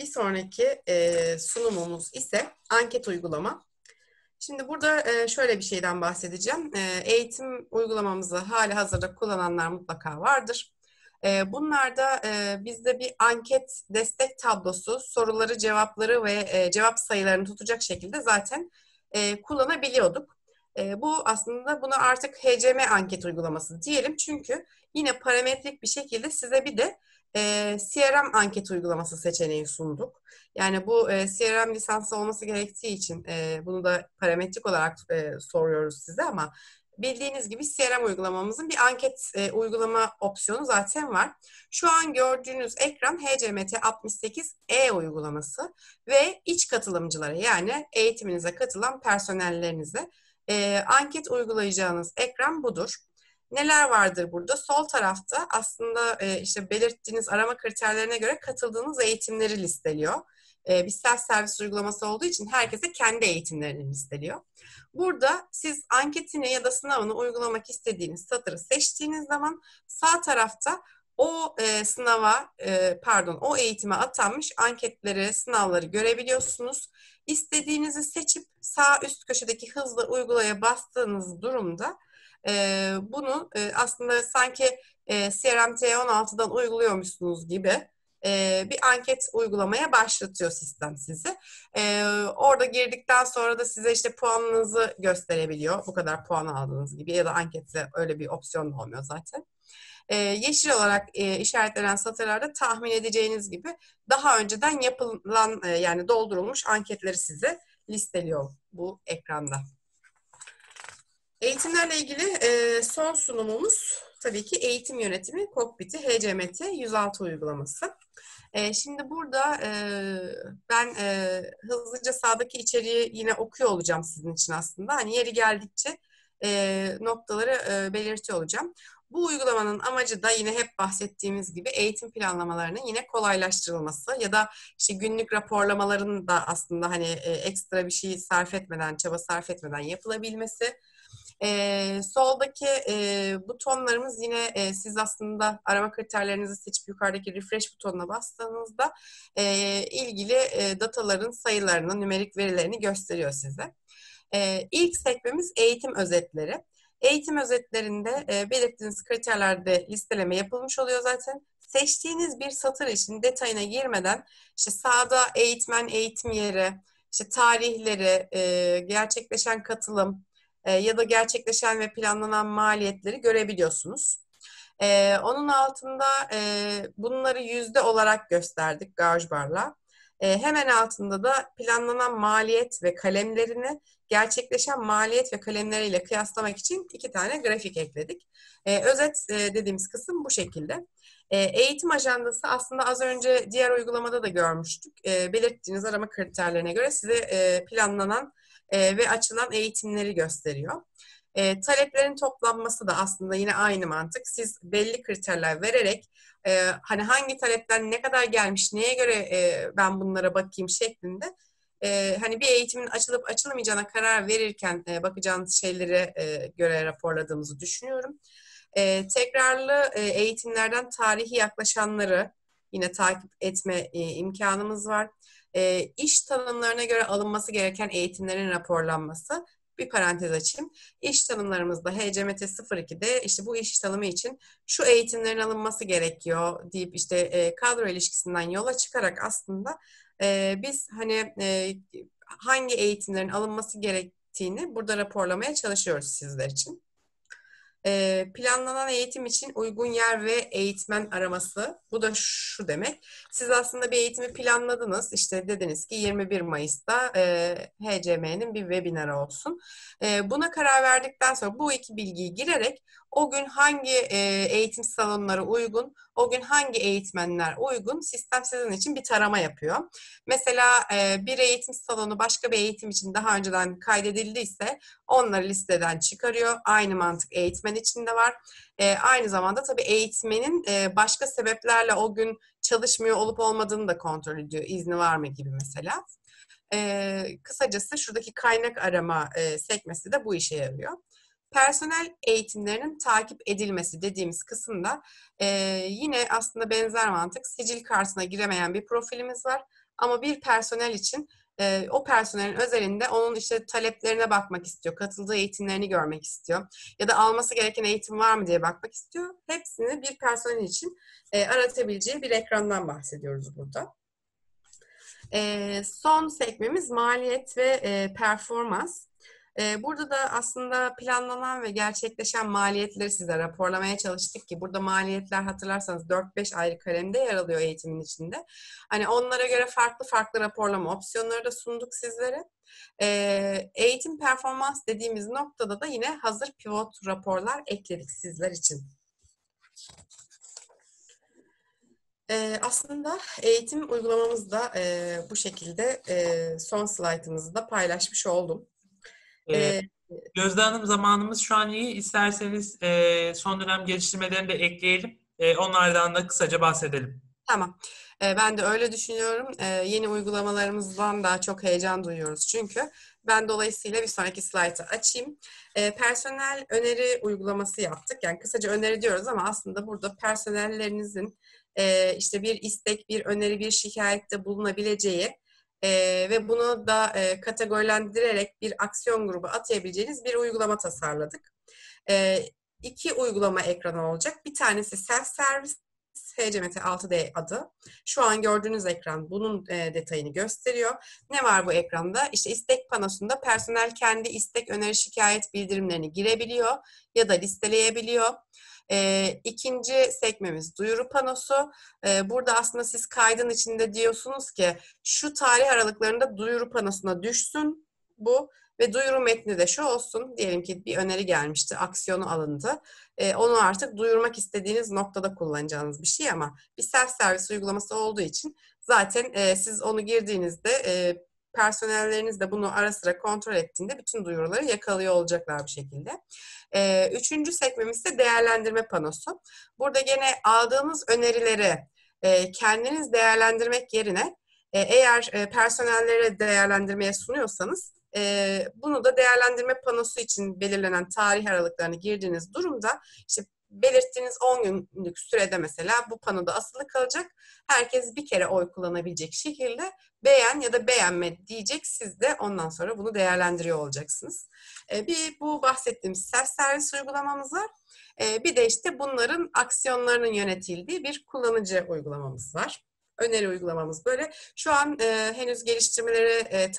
Bir sonraki e, sunumumuz ise anket uygulama. Şimdi burada e, şöyle bir şeyden bahsedeceğim. E, eğitim uygulamamızı hali hazırda kullananlar mutlaka vardır. E, bunlarda e, bizde bir anket destek tablosu, soruları, cevapları ve e, cevap sayılarını tutacak şekilde zaten e, kullanabiliyorduk. E, bu aslında buna artık HCM anket uygulaması diyelim. Çünkü yine parametrik bir şekilde size bir de e, CRM anket uygulaması seçeneği sunduk. Yani bu e, CRM lisansı olması gerektiği için e, bunu da parametrik olarak e, soruyoruz size ama bildiğiniz gibi CRM uygulamamızın bir anket e, uygulama opsiyonu zaten var. Şu an gördüğünüz ekran HCMT 68E uygulaması ve iç katılımcılara yani eğitiminize katılan personellerinize e, anket uygulayacağınız ekran budur. Neler vardır burada? Sol tarafta aslında e, işte belirttiğiniz arama kriterlerine göre katıldığınız eğitimleri listeliyor. E, bir self servis uygulaması olduğu için herkese kendi eğitimlerini listeliyor. Burada siz anketini ya da sınavını uygulamak istediğiniz satırı seçtiğiniz zaman sağ tarafta o e, sınava, e, pardon, o eğitime atanmış anketleri, sınavları görebiliyorsunuz. İstediğinizi seçip sağ üst köşedeki hızlı uygulaya bastığınız durumda e, bunu e, aslında sanki e, CRM T16'dan uyguluyormuşsunuz gibi e, bir anket uygulamaya başlatıyor sistem sizi. E, orada girdikten sonra da size işte puanınızı gösterebiliyor. Bu kadar puan aldığınız gibi ya da ankette öyle bir opsiyon da olmuyor zaten. E, yeşil olarak e, işaretlenen satırlarda tahmin edeceğiniz gibi daha önceden yapılan e, yani doldurulmuş anketleri size listeliyor bu ekranda. Eğitimlerle ilgili e, son sunumumuz tabii ki eğitim yönetimi kokpiti HCMT 106 uygulaması. E, şimdi burada e, ben e, hızlıca sağdaki içeriği yine okuyor olacağım sizin için aslında. Hani yeri geldikçe e, noktaları e, belirtiyor olacağım. Bu uygulamanın amacı da yine hep bahsettiğimiz gibi eğitim planlamalarının yine kolaylaştırılması ya da işte günlük raporlamaların da aslında hani ekstra bir şey sarf etmeden, çaba sarf etmeden yapılabilmesi. E, soldaki e, butonlarımız yine e, siz aslında arama kriterlerinizi seçip yukarıdaki refresh butonuna bastığınızda e, ilgili e, dataların sayılarını, nümerik verilerini gösteriyor size. E, ilk sekmemiz eğitim özetleri. Eğitim özetlerinde e, belirttiğiniz kriterlerde listeleme yapılmış oluyor zaten. Seçtiğiniz bir satır için detayına girmeden işte sağda eğitmen, eğitim yeri, işte tarihleri, e, gerçekleşen katılım, e, ya da gerçekleşen ve planlanan maliyetleri görebiliyorsunuz. E, onun altında e, bunları yüzde olarak gösterdik Gauge E, hemen altında da planlanan maliyet ve kalemlerini gerçekleşen maliyet ve kalemleriyle kıyaslamak için iki tane grafik ekledik. E, özet e, dediğimiz kısım bu şekilde. E, eğitim ajandası aslında az önce diğer uygulamada da görmüştük. E, belirttiğiniz arama kriterlerine göre size e, planlanan e, ve açılan eğitimleri gösteriyor. E, taleplerin toplanması da aslında yine aynı mantık. Siz belli kriterler vererek e, hani hangi talepten ne kadar gelmiş, neye göre e, ben bunlara bakayım şeklinde e, hani bir eğitimin açılıp açılmayacağına karar verirken e, bakacağınız şeylere e, göre raporladığımızı düşünüyorum. E, tekrarlı e, eğitimlerden tarihi yaklaşanları yine takip etme e, imkanımız var e, iş tanımlarına göre alınması gereken eğitimlerin raporlanması bir parantez açayım. İş tanımlarımızda HCMT 02'de işte bu iş tanımı için şu eğitimlerin alınması gerekiyor deyip işte e, kadro ilişkisinden yola çıkarak aslında e, biz hani e, hangi eğitimlerin alınması gerektiğini burada raporlamaya çalışıyoruz sizler için. E, planlanan eğitim için uygun yer ve eğitmen araması. Bu da şu demek. Siz aslında bir eğitimi planladınız. İşte dediniz ki 21 Mayıs'ta e, HCM'nin bir webinarı olsun. E, buna karar verdikten sonra bu iki bilgiyi girerek o gün hangi e, eğitim salonları uygun, o gün hangi eğitmenler uygun sistem sizin için bir tarama yapıyor. Mesela e, bir eğitim salonu başka bir eğitim için daha önceden kaydedildiyse onları listeden çıkarıyor. Aynı mantık eğitmen için de var. E, aynı zamanda tabii eğitmenin e, başka sebeplerle o gün çalışmıyor olup olmadığını da kontrol ediyor. İzni var mı gibi mesela. E, kısacası şuradaki kaynak arama e, sekmesi de bu işe yarıyor personel eğitimlerinin takip edilmesi dediğimiz kısımda e, yine aslında benzer mantık sicil kartına giremeyen bir profilimiz var. Ama bir personel için e, o personelin özelinde onun işte taleplerine bakmak istiyor, katıldığı eğitimlerini görmek istiyor ya da alması gereken eğitim var mı diye bakmak istiyor. Hepsini bir personel için e, aratabileceği bir ekrandan bahsediyoruz burada. E, son sekmemiz maliyet ve e, performans. Burada da aslında planlanan ve gerçekleşen maliyetleri size raporlamaya çalıştık ki burada maliyetler hatırlarsanız 4-5 ayrı kalemde yer alıyor eğitimin içinde. Hani onlara göre farklı farklı raporlama opsiyonları da sunduk sizlere. Eğitim performans dediğimiz noktada da yine hazır pivot raporlar ekledik sizler için. Ee, aslında eğitim uygulamamızda e, bu şekilde e, son slaytımızı da paylaşmış oldum. Ee, Ee, Gözde Hanım zamanımız şu an iyi. İsterseniz e, son dönem geliştirmelerini de ekleyelim. E, onlardan da kısaca bahsedelim. Tamam. Ee, ben de öyle düşünüyorum. Ee, yeni uygulamalarımızdan daha çok heyecan duyuyoruz çünkü. Ben dolayısıyla bir sonraki slaytı açayım. Ee, personel öneri uygulaması yaptık. Yani kısaca öneri diyoruz ama aslında burada personellerinizin e, işte bir istek, bir öneri, bir şikayette bulunabileceği e, ve bunu da e, kategorilendirerek bir aksiyon grubu atayabileceğiniz bir uygulama tasarladık. E, iki uygulama ekranı olacak. Bir tanesi self-service HCMT 6D adı. Şu an gördüğünüz ekran bunun e, detayını gösteriyor. Ne var bu ekranda? İşte istek panosunda personel kendi istek, öneri, şikayet bildirimlerini girebiliyor ya da listeleyebiliyor. E, ikinci sekmemiz duyuru panosu. E, burada aslında siz kaydın içinde diyorsunuz ki şu tarih aralıklarında duyuru panosuna düşsün bu ve duyuru metni de şu olsun. Diyelim ki bir öneri gelmişti, aksiyonu alındı. E, onu artık duyurmak istediğiniz noktada kullanacağınız bir şey ama bir self servis uygulaması olduğu için zaten e, siz onu girdiğinizde e, personelleriniz de bunu ara sıra kontrol ettiğinde bütün duyuruları yakalıyor olacaklar bir şekilde. E, üçüncü sekmemiz ise değerlendirme panosu. Burada gene aldığımız önerileri e, kendiniz değerlendirmek yerine e, eğer e, personellere değerlendirmeye sunuyorsanız e, bunu da değerlendirme panosu için belirlenen tarih aralıklarını girdiğiniz durumda işte belirttiğiniz 10 günlük sürede mesela bu panoda asılı kalacak. Herkes bir kere oy kullanabilecek şekilde beğen ya da beğenme diyecek. Siz de ondan sonra bunu değerlendiriyor olacaksınız. E, bir bu bahsettiğimiz self servis uygulamamız var. E, bir de işte bunların aksiyonlarının yönetildiği bir kullanıcı uygulamamız var. Öneri uygulamamız böyle. Şu an e, henüz geliştirmeleri e,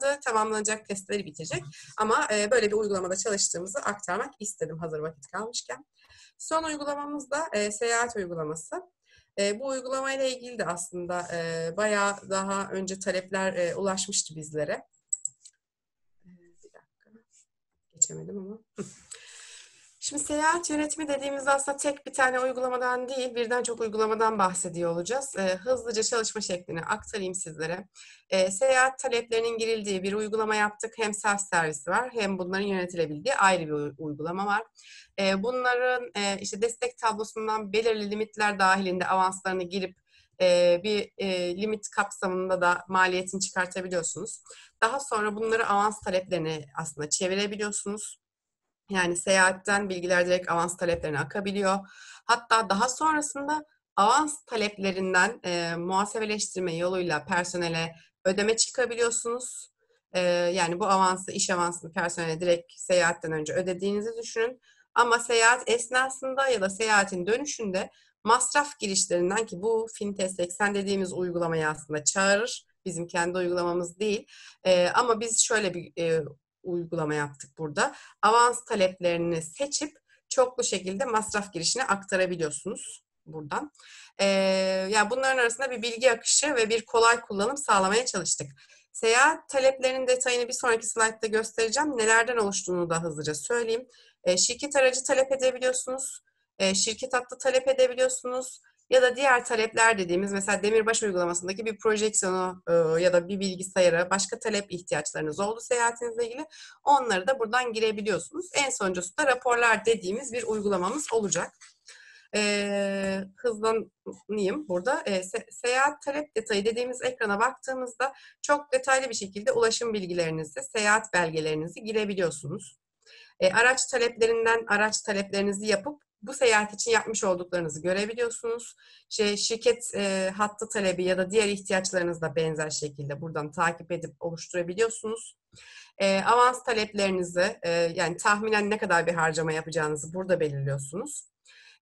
tamamlanmadı tamamlanacak testleri bitecek. Ama e, böyle bir uygulamada çalıştığımızı aktarmak istedim hazır vakit kalmışken. Son uygulamamız da e, seyahat uygulaması. E, bu uygulamayla ilgili de aslında e, bayağı daha önce talepler e, ulaşmıştı bizlere. E, bir dakika. Geçemedim ama. Şimdi seyahat yönetimi dediğimizde aslında tek bir tane uygulamadan değil, birden çok uygulamadan bahsediyor olacağız. E, hızlıca çalışma şeklini aktarayım sizlere. E, seyahat taleplerinin girildiği bir uygulama yaptık. Hem self servisi var hem bunların yönetilebildiği ayrı bir uygulama var. E, bunların e, işte destek tablosundan belirli limitler dahilinde avanslarını girip e, bir e, limit kapsamında da maliyetini çıkartabiliyorsunuz. Daha sonra bunları avans taleplerini aslında çevirebiliyorsunuz. Yani seyahatten bilgiler direkt avans taleplerine akabiliyor. Hatta daha sonrasında avans taleplerinden e, muhasebeleştirme yoluyla personele ödeme çıkabiliyorsunuz. E, yani bu avansı, iş avansını personele direkt seyahatten önce ödediğinizi düşünün. Ama seyahat esnasında ya da seyahatin dönüşünde masraf girişlerinden ki bu Fintech 80 dediğimiz uygulamayı aslında çağırır. Bizim kendi uygulamamız değil. E, ama biz şöyle bir e, uygulama yaptık burada. Avans taleplerini seçip çoklu şekilde masraf girişine aktarabiliyorsunuz buradan. Ee, yani bunların arasında bir bilgi akışı ve bir kolay kullanım sağlamaya çalıştık. Seyahat taleplerinin detayını bir sonraki slaytta göstereceğim. Nelerden oluştuğunu da hızlıca söyleyeyim. Ee, şirket aracı talep edebiliyorsunuz. Ee, şirket hattı talep edebiliyorsunuz. Ya da diğer talepler dediğimiz mesela Demirbaş uygulamasındaki bir projeksiyonu e, ya da bir bilgisayara başka talep ihtiyaçlarınız oldu seyahatinizle ilgili. Onları da buradan girebiliyorsunuz. En sonuncusu da raporlar dediğimiz bir uygulamamız olacak. E, hızlanayım burada. E, se, seyahat talep detayı dediğimiz ekrana baktığımızda çok detaylı bir şekilde ulaşım bilgilerinizi, seyahat belgelerinizi girebiliyorsunuz. E, araç taleplerinden araç taleplerinizi yapıp bu seyahat için yapmış olduklarınızı görebiliyorsunuz. Şey, şirket e, hattı talebi ya da diğer ihtiyaçlarınızı da benzer şekilde buradan takip edip oluşturabiliyorsunuz. E, avans taleplerinizi e, yani tahminen ne kadar bir harcama yapacağınızı burada belirliyorsunuz.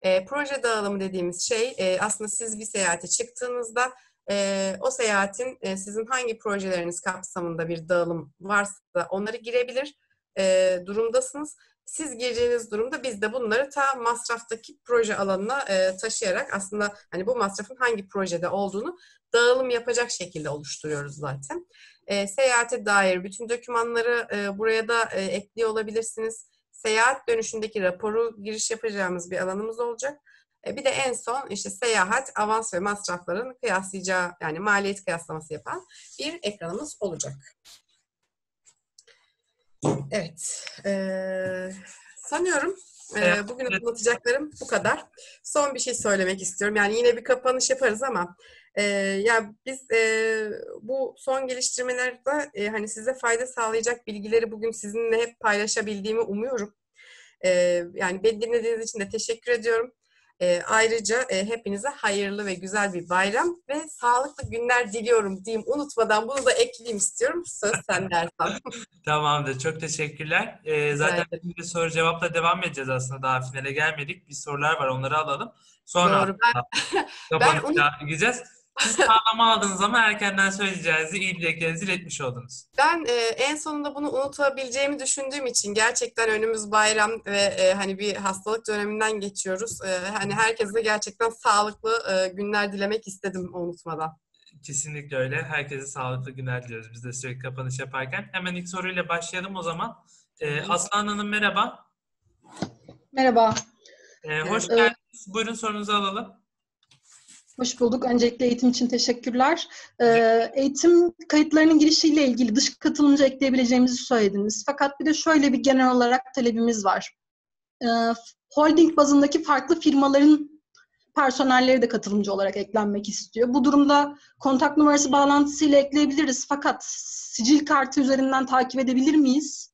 E, proje dağılımı dediğimiz şey e, aslında siz bir seyahate çıktığınızda e, o seyahatin e, sizin hangi projeleriniz kapsamında bir dağılım varsa onları girebilir e, durumdasınız. Siz gireceğiniz durumda biz de bunları ta masraftaki proje alanına e, taşıyarak aslında hani bu masrafın hangi projede olduğunu dağılım yapacak şekilde oluşturuyoruz zaten. E, seyahate dair bütün dokümanları e, buraya da e, ekliyor olabilirsiniz. Seyahat dönüşündeki raporu giriş yapacağımız bir alanımız olacak. E, bir de en son işte seyahat, avans ve masrafların kıyaslayacağı yani maliyet kıyaslaması yapan bir ekranımız olacak. Evet. Ee, sanıyorum e, bugün anlatacaklarım bu kadar. Son bir şey söylemek istiyorum. Yani yine bir kapanış yaparız ama e, ya biz e, bu son geliştirmelerde e, hani size fayda sağlayacak bilgileri bugün sizinle hep paylaşabildiğimi umuyorum. E, yani beni dinlediğiniz için de teşekkür ediyorum. E, ayrıca e, hepinize hayırlı ve güzel bir bayram ve sağlıklı günler diliyorum diyeyim. Unutmadan bunu da ekleyeyim istiyorum. Söz sende Ersan. Tamamdır. Çok teşekkürler. Ee, zaten şimdi soru cevapla devam edeceğiz aslında. Daha finale gelmedik. Bir sorular var. Onları alalım. Sonra Doğru. Ben, kapanışa gideceğiz. Sağlama aldığınız zaman erkenden söyleyeceğinizi, iyi dileklerinizi iletmiş oldunuz. ben e, en sonunda bunu unutabileceğimi düşündüğüm için gerçekten önümüz bayram ve e, hani bir hastalık döneminden geçiyoruz. E, hani herkese gerçekten sağlıklı e, günler dilemek istedim unutmadan. Kesinlikle öyle. Herkese sağlıklı günler diliyoruz biz de sürekli kapanış yaparken. Hemen ilk soruyla başlayalım o zaman. Ee, Aslan Hanım merhaba. Merhaba, Ee, hoş Evet. geldiniz. Buyurun sorunuzu alalım. Hoş bulduk. Öncelikle eğitim için teşekkürler. Ee, eğitim kayıtlarının girişiyle ilgili dış katılımcı ekleyebileceğimizi söylediniz. Fakat bir de şöyle bir genel olarak talebimiz var. Ee, holding bazındaki farklı firmaların personelleri de katılımcı olarak eklenmek istiyor. Bu durumda kontak numarası bağlantısıyla ekleyebiliriz. Fakat sicil kartı üzerinden takip edebilir miyiz?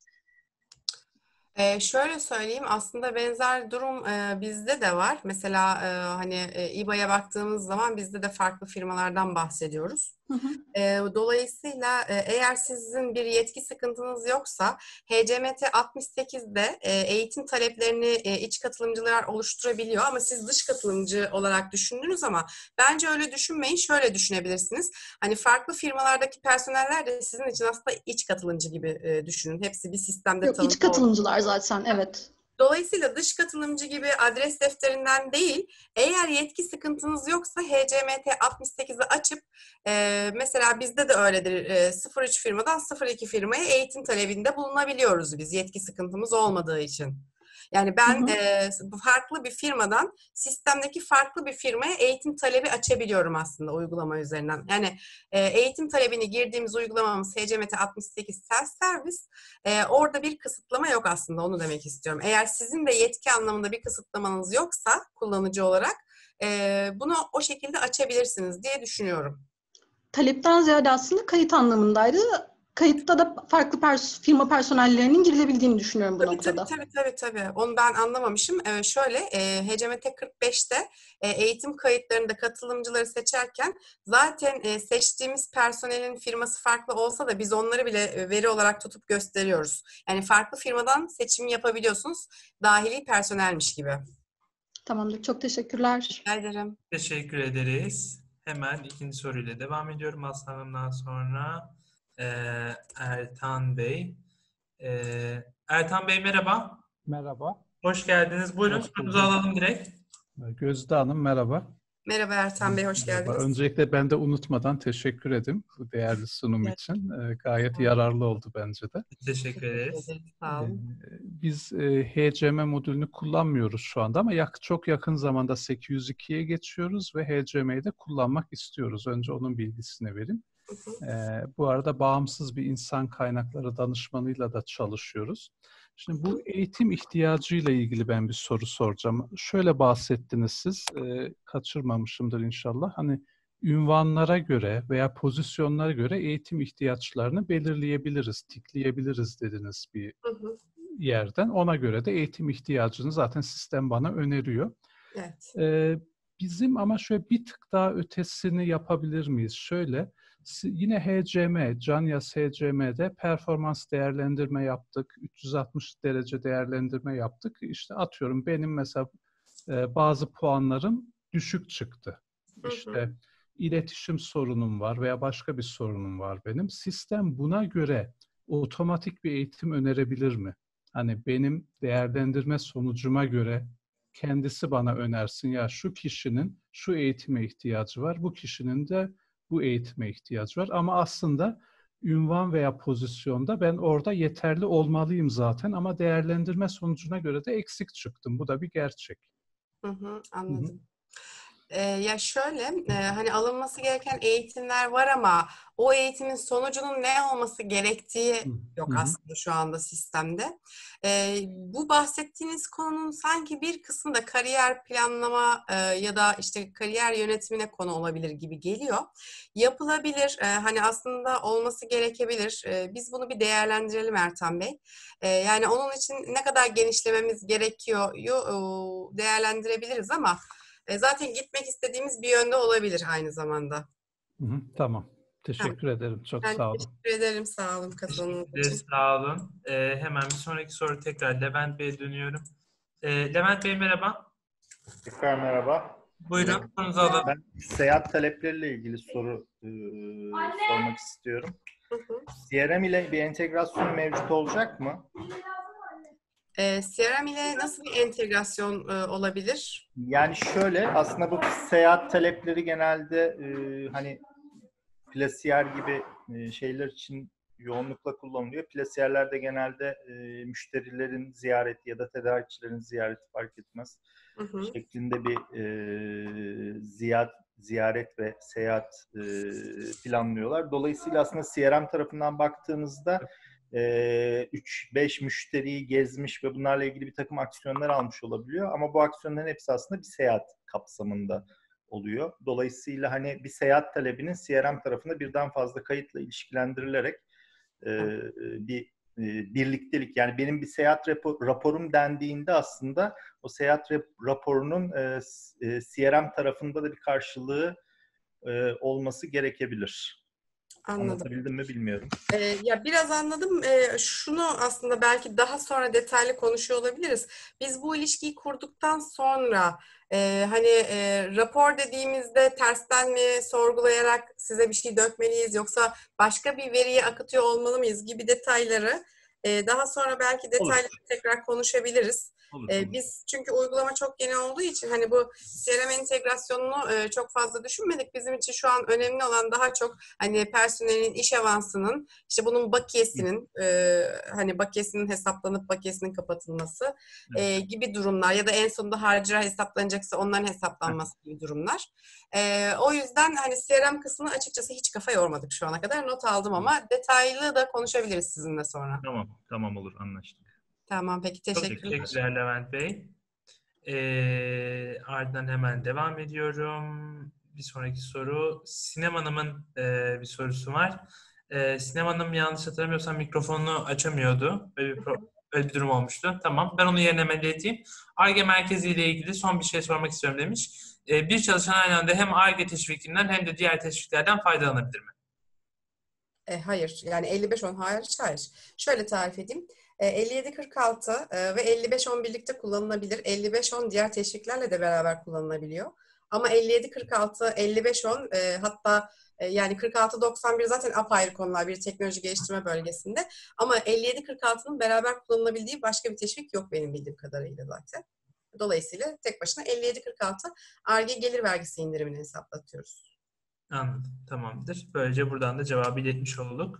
Ee, şöyle söyleyeyim aslında benzer durum e, bizde de var. Mesela e, hani e, İBA'ya baktığımız zaman bizde de farklı firmalardan bahsediyoruz. Hı hı. E, dolayısıyla e, eğer sizin bir yetki sıkıntınız yoksa HCMT 68'de e, eğitim taleplerini e, iç katılımcılar oluşturabiliyor ama siz dış katılımcı olarak düşündünüz ama bence öyle düşünmeyin. Şöyle düşünebilirsiniz. Hani farklı firmalardaki personeller de sizin için aslında iç katılımcı gibi e, düşünün. Hepsi bir sistemde Yok, iç katılımcılar zaten, evet. Dolayısıyla dış katılımcı gibi adres defterinden değil, eğer yetki sıkıntınız yoksa HCMT 68'i açıp e, mesela bizde de öyledir e, 03 firmadan 02 firmaya eğitim talebinde bulunabiliyoruz biz yetki sıkıntımız olmadığı için. Yani ben Hı hı. e, farklı bir firmadan sistemdeki farklı bir firmaya eğitim talebi açabiliyorum aslında uygulama üzerinden. Yani e, eğitim talebini girdiğimiz uygulamamız HCMT 68 self service. Ee, orada bir kısıtlama yok aslında onu demek istiyorum. Eğer sizin de yetki anlamında bir kısıtlamanız yoksa kullanıcı olarak e, bunu o şekilde açabilirsiniz diye düşünüyorum. talepten ziyade aslında kayıt anlamındaydı. Kayıtta da farklı pers- firma personellerinin girilebildiğini düşünüyorum bu Tabii noktada. tabii tabii tabii. tabii. Onu ben anlamamışım. Ee, şöyle e, HCMT 45'te e, eğitim kayıtlarında katılımcıları seçerken zaten e, seçtiğimiz personelin firması farklı olsa da biz onları bile e, veri olarak tutup gösteriyoruz. Yani farklı firmadan seçim yapabiliyorsunuz. Dahili personelmiş gibi. Tamamdır. Çok teşekkürler. Rica ederim. Teşekkür ederiz. Hemen ikinci soruyla devam ediyorum Aslan Hanım'dan sonra. Ee, Ertan Bey. Ee, Ertan Bey merhaba. Merhaba. Hoş geldiniz. Buyurun sorunuzu alalım direkt. Gözde Hanım merhaba. Merhaba Ertan Bey, hoş Merhaba. geldiniz. Öncelikle ben de unutmadan teşekkür edeyim bu değerli sunum için. Ee, gayet yararlı oldu bence de. Teşekkür ederiz. Sağ olun. Biz e, HCM modülünü kullanmıyoruz şu anda ama yak, çok yakın zamanda 802'ye geçiyoruz ve HCM'yi de kullanmak istiyoruz. Önce onun bilgisini vereyim. Ee, bu arada bağımsız bir insan kaynakları danışmanıyla da çalışıyoruz. Şimdi bu eğitim ihtiyacıyla ilgili ben bir soru soracağım. Şöyle bahsettiniz siz, e, kaçırmamışımdır inşallah. Hani ünvanlara göre veya pozisyonlara göre eğitim ihtiyaçlarını belirleyebiliriz, tikleyebiliriz dediniz bir Hı hı. yerden. Ona göre de eğitim ihtiyacını zaten sistem bana öneriyor. Evet. Ee, bizim ama şöyle bir tık daha ötesini yapabilir miyiz? Şöyle, yine HCM, Canyas HCM'de performans değerlendirme yaptık, 360 derece değerlendirme yaptık. İşte atıyorum benim mesela e, bazı puanlarım düşük çıktı. İşte iletişim sorunum var veya başka bir sorunum var benim. Sistem buna göre otomatik bir eğitim önerebilir mi? Hani benim değerlendirme sonucuma göre kendisi bana önersin ya şu kişinin şu eğitime ihtiyacı var, bu kişinin de bu eğitime ihtiyacı var. Ama aslında ünvan veya pozisyonda ben orada yeterli olmalıyım zaten ama değerlendirme sonucuna göre de eksik çıktım. Bu da bir gerçek. Hı hı, anladım. Ya şöyle, e, hani alınması gereken eğitimler var ama o eğitimin sonucunun ne olması gerektiği yok aslında şu anda sistemde. Bu bahsettiğiniz konunun sanki bir kısmı da kariyer planlama e, ya da işte kariyer yönetimine konu olabilir gibi geliyor. Yapılabilir, e, hani aslında olması gerekebilir. E, biz bunu bir değerlendirelim Ertan Bey. E, yani onun için ne kadar genişlememiz gerekiyor yo- e, değerlendirebiliriz ama e, zaten gitmek istediğimiz bir yönde olabilir aynı zamanda. Hı hı, Tamam. Teşekkür ederim. Çok Ben sağ olun. teşekkür ederim. Sağ olun katılımınız için. Sağ olun. Ee, hemen bir sonraki soru tekrar Levent Bey'e dönüyorum. Ee, Levent Bey merhaba. Tekrar merhaba. Buyurun sorunuzu alalım. Ben seyahat talepleriyle ilgili soru e, sormak istiyorum. Hı hı. CRM ile bir entegrasyon mevcut olacak mı? E, CRM ile nasıl bir entegrasyon e, olabilir? Yani şöyle aslında bu seyahat talepleri genelde e, hani plasiyer gibi e, şeyler için yoğunlukla kullanılıyor. Plasiyerlerde genelde e, müşterilerin ziyareti ya da tedarikçilerin ziyareti fark etmez. Hı hı. şeklinde bir e, ziyaret, ziyaret ve seyahat e, planlıyorlar. Dolayısıyla aslında CRM tarafından baktığınızda 3-5 müşteriyi gezmiş ve bunlarla ilgili bir takım aksiyonlar almış olabiliyor. Ama bu aksiyonların hepsi aslında bir seyahat kapsamında oluyor. Dolayısıyla hani bir seyahat talebinin CRM tarafında birden fazla kayıtla ilişkilendirilerek bir birliktelik yani benim bir seyahat rapo- raporum dendiğinde aslında o seyahat rap- raporunun CRM tarafında da bir karşılığı olması gerekebilir. Anladım. Anlatabildim mi bilmiyorum. Ee, ya biraz anladım. Ee, şunu aslında belki daha sonra detaylı konuşuyor olabiliriz. Biz bu ilişkiyi kurduktan sonra e, hani e, rapor dediğimizde tersten mi sorgulayarak size bir şey dökmeliyiz yoksa başka bir veriye akıtıyor olmalı mıyız gibi detayları e, daha sonra belki detaylı tekrar konuşabiliriz. Olur, Ee, olur. biz çünkü uygulama çok yeni olduğu için hani bu CRM entegrasyonunu e, çok fazla düşünmedik. Bizim için şu an önemli olan daha çok hani personelin iş avansının, işte bunun bakiyesinin, e, hani bakiyesinin hesaplanıp bakiyesinin kapatılması e, gibi durumlar ya da en sonunda harcı hesaplanacaksa onların hesaplanması gibi durumlar. E, o yüzden hani CRM kısmını açıkçası hiç kafa yormadık şu ana kadar. Not aldım ama detaylı da konuşabiliriz sizinle sonra. Tamam, tamam olur anlaştık. Tamam peki Çok teşekkürler. teşekkürler Levent Bey. Ee, ardından hemen devam ediyorum. Bir sonraki soru. Sinem Hanım'ın e, bir sorusu var. Ee, Sinem Hanım yanlış hatırlamıyorsam mikrofonunu açamıyordu. Böyle bir, pro- öyle bir durum olmuştu. Tamam. Ben onu yerine ileteyim. ARGE merkezi ile ilgili son bir şey sormak istiyorum demiş. Ee, bir çalışan aynı anda hem ARGE teşvikinden hem de diğer teşviklerden faydalanabilir mi? E, hayır. Yani 55-10 hariç hayır. Şöyle tarif edeyim. E, 57-46 e, ve 55-10 birlikte kullanılabilir. 55-10 diğer teşviklerle de beraber kullanılabiliyor. Ama 57-46, 55-10 e, hatta e, yani 46-91 zaten apayrı konular bir teknoloji geliştirme bölgesinde. Ama 57-46'nın beraber kullanılabildiği başka bir teşvik yok benim bildiğim kadarıyla zaten. Dolayısıyla tek başına 57-46 ARGE gelir vergisi indirimini hesaplatıyoruz. Anladım. Tamamdır. Böylece buradan da cevabı iletmiş olduk.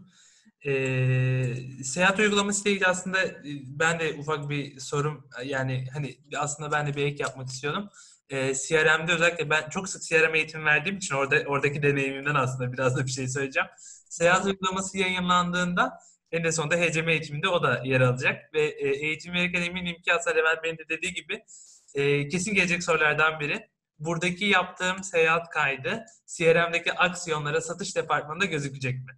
Ee, seyahat uygulaması ile ilgili aslında e, ben de ufak bir sorum yani hani aslında ben de bir ek yapmak istiyorum. Ee, CRM'de özellikle ben çok sık CRM eğitim verdiğim için orada oradaki deneyimimden aslında biraz da bir şey söyleyeceğim. Seyahat uygulaması yayınlandığında en de sonunda HCM eğitiminde o da yer alacak ve e, eğitim verirken eminim ki aslında Levent Bey'in de dediği gibi e, kesin gelecek sorulardan biri buradaki yaptığım seyahat kaydı CRM'deki aksiyonlara satış departmanında gözükecek mi?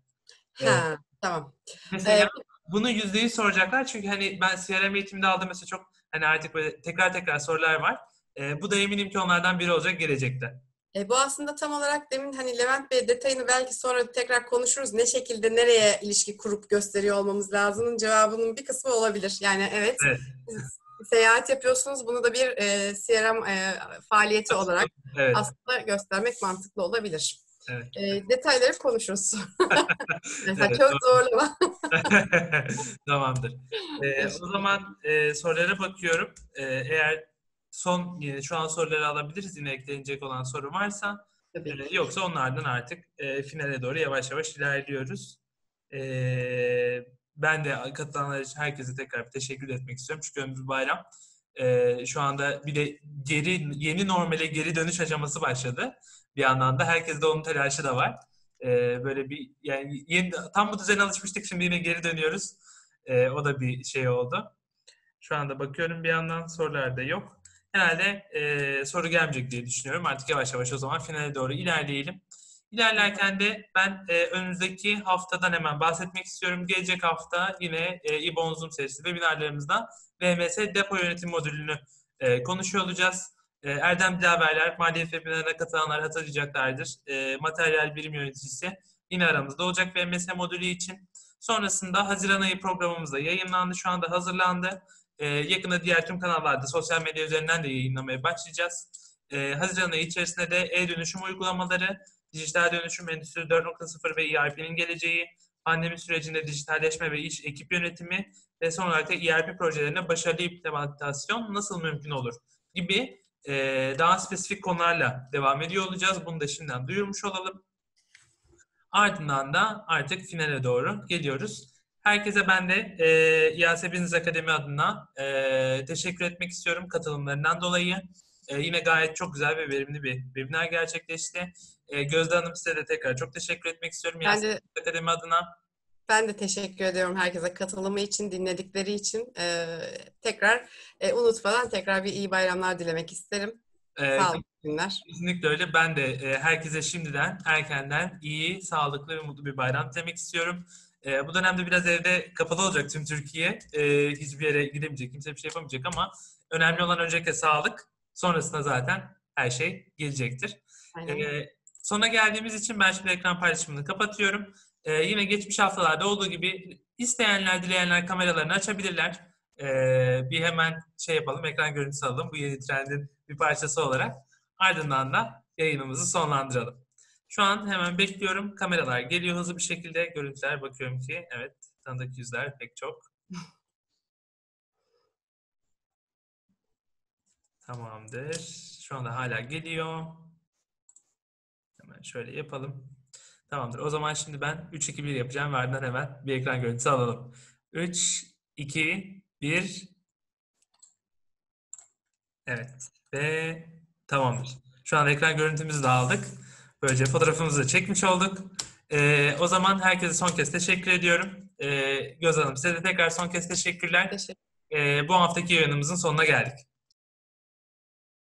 Evet. Tamam. Mesela bunu yüzde yüz soracaklar çünkü hani ben CRM eğitiminde aldığım mesela çok hani artık böyle tekrar tekrar sorular var. E, bu da eminim ki onlardan biri olacak gelecekte. E, bu aslında tam olarak demin hani Levent Bey detayını belki sonra tekrar konuşuruz. Ne şekilde nereye ilişki kurup gösteriyor olmamız lazımın cevabının bir kısmı olabilir. Yani evet, Evet. seyahat yapıyorsunuz. Bunu da bir e, CRM e, faaliyeti olarak Evet. aslında göstermek mantıklı olabilir. Evet. E, detayları konuşuruz. Evet, çok zorlama. Tamamdır. Ee, o zaman e, sorulara bakıyorum. Ee, eğer son yine şu an soruları alabiliriz. Yine eklenecek olan soru varsa. Tabii. Ee, yoksa onlardan artık e, finale doğru yavaş yavaş ilerliyoruz. Ee, ben de katılanlar için herkese tekrar bir teşekkür etmek istiyorum. Çünkü önümüz bayram. Ee, şu anda bir de geri yeni normale geri dönüş aşaması başladı. Bir yandan da herkes de onun telaşı da var. Ee, böyle bir yani yeni, tam bu düzene alışmıştık şimdi yine geri dönüyoruz. Ee, o da bir şey oldu. Şu anda bakıyorum bir yandan sorular da yok. Herhalde e, soru gelmeyecek diye düşünüyorum. Artık yavaş yavaş o zaman finale doğru ilerleyelim. İlerlerken de ben e, önümüzdeki haftadan hemen bahsetmek istiyorum. Gelecek hafta yine e, İBON Zoom serisi webinarlarımızda VMS depo yönetim modülünü e, konuşuyor olacağız. E, Erdem Dilaverler, maliyet webinarına katılanlar hatırlayacaklardır. E, materyal birim yöneticisi yine aramızda olacak VMS modülü için. Sonrasında Haziran ayı programımız da yayınlandı. Şu anda hazırlandı. E, yakında diğer tüm kanallarda sosyal medya üzerinden de yayınlamaya başlayacağız. Haziran ayı içerisinde de e-dönüşüm uygulamaları, dijital dönüşüm, endüstri 4.0 ve ERP'nin geleceği, pandemi sürecinde dijitalleşme ve iş ekip yönetimi ve son olarak da ERP projelerine başarılı implementasyon nasıl mümkün olur gibi daha spesifik konularla devam ediyor olacağız. Bunu da şimdiden duyurmuş olalım. Ardından da artık finale doğru geliyoruz. Herkese ben de e, Business Akademi adına e, teşekkür etmek istiyorum katılımlarından dolayı. E, yine gayet çok güzel ve verimli bir webinar gerçekleşti. E, Gözde Hanım size de tekrar çok teşekkür etmek istiyorum. De Business Akademi adına. Ben de teşekkür ediyorum herkese katılımı için, dinledikleri için. Ee, tekrar e, unutmadan tekrar bir iyi bayramlar dilemek isterim. E, Sağ olun günler. Kesinlikle öyle. Ben de e, herkese şimdiden erkenden iyi, sağlıklı ve mutlu bir bayram dilemek istiyorum. E, bu dönemde biraz evde kapalı olacak tüm Türkiye. E, hiçbir yere gidemeyecek, kimse bir şey yapamayacak ama önemli olan öncelikle sağlık. Sonrasında zaten her şey gelecektir. E, sona geldiğimiz için ben şimdi ekran paylaşımını kapatıyorum. E, yine geçmiş haftalarda olduğu gibi isteyenler, dileyenler kameralarını açabilirler. E, bir hemen şey yapalım, ekran görüntüsü alalım. Bu yeni trendin bir parçası olarak. Ardından da yayınımızı sonlandıralım. Şu an hemen bekliyorum. Kameralar geliyor hızlı bir şekilde. Görüntüler bakıyorum ki evet tanıdık yüzler pek çok. Tamamdır. Şu anda hala geliyor. Hemen şöyle yapalım. Tamamdır. O zaman şimdi ben 3 2 1 yapacağım ve ardından hemen bir ekran görüntüsü alalım. 3 2 1 Evet. Ve tamamdır. Şu an ekran görüntümüzü de aldık. Böylece fotoğrafımızı da çekmiş olduk. Ee, o zaman herkese son kez teşekkür ediyorum. Ee, Göz Hanım size de tekrar son kez teşekkürler. Teşekkür Ee, bu haftaki yayınımızın sonuna geldik.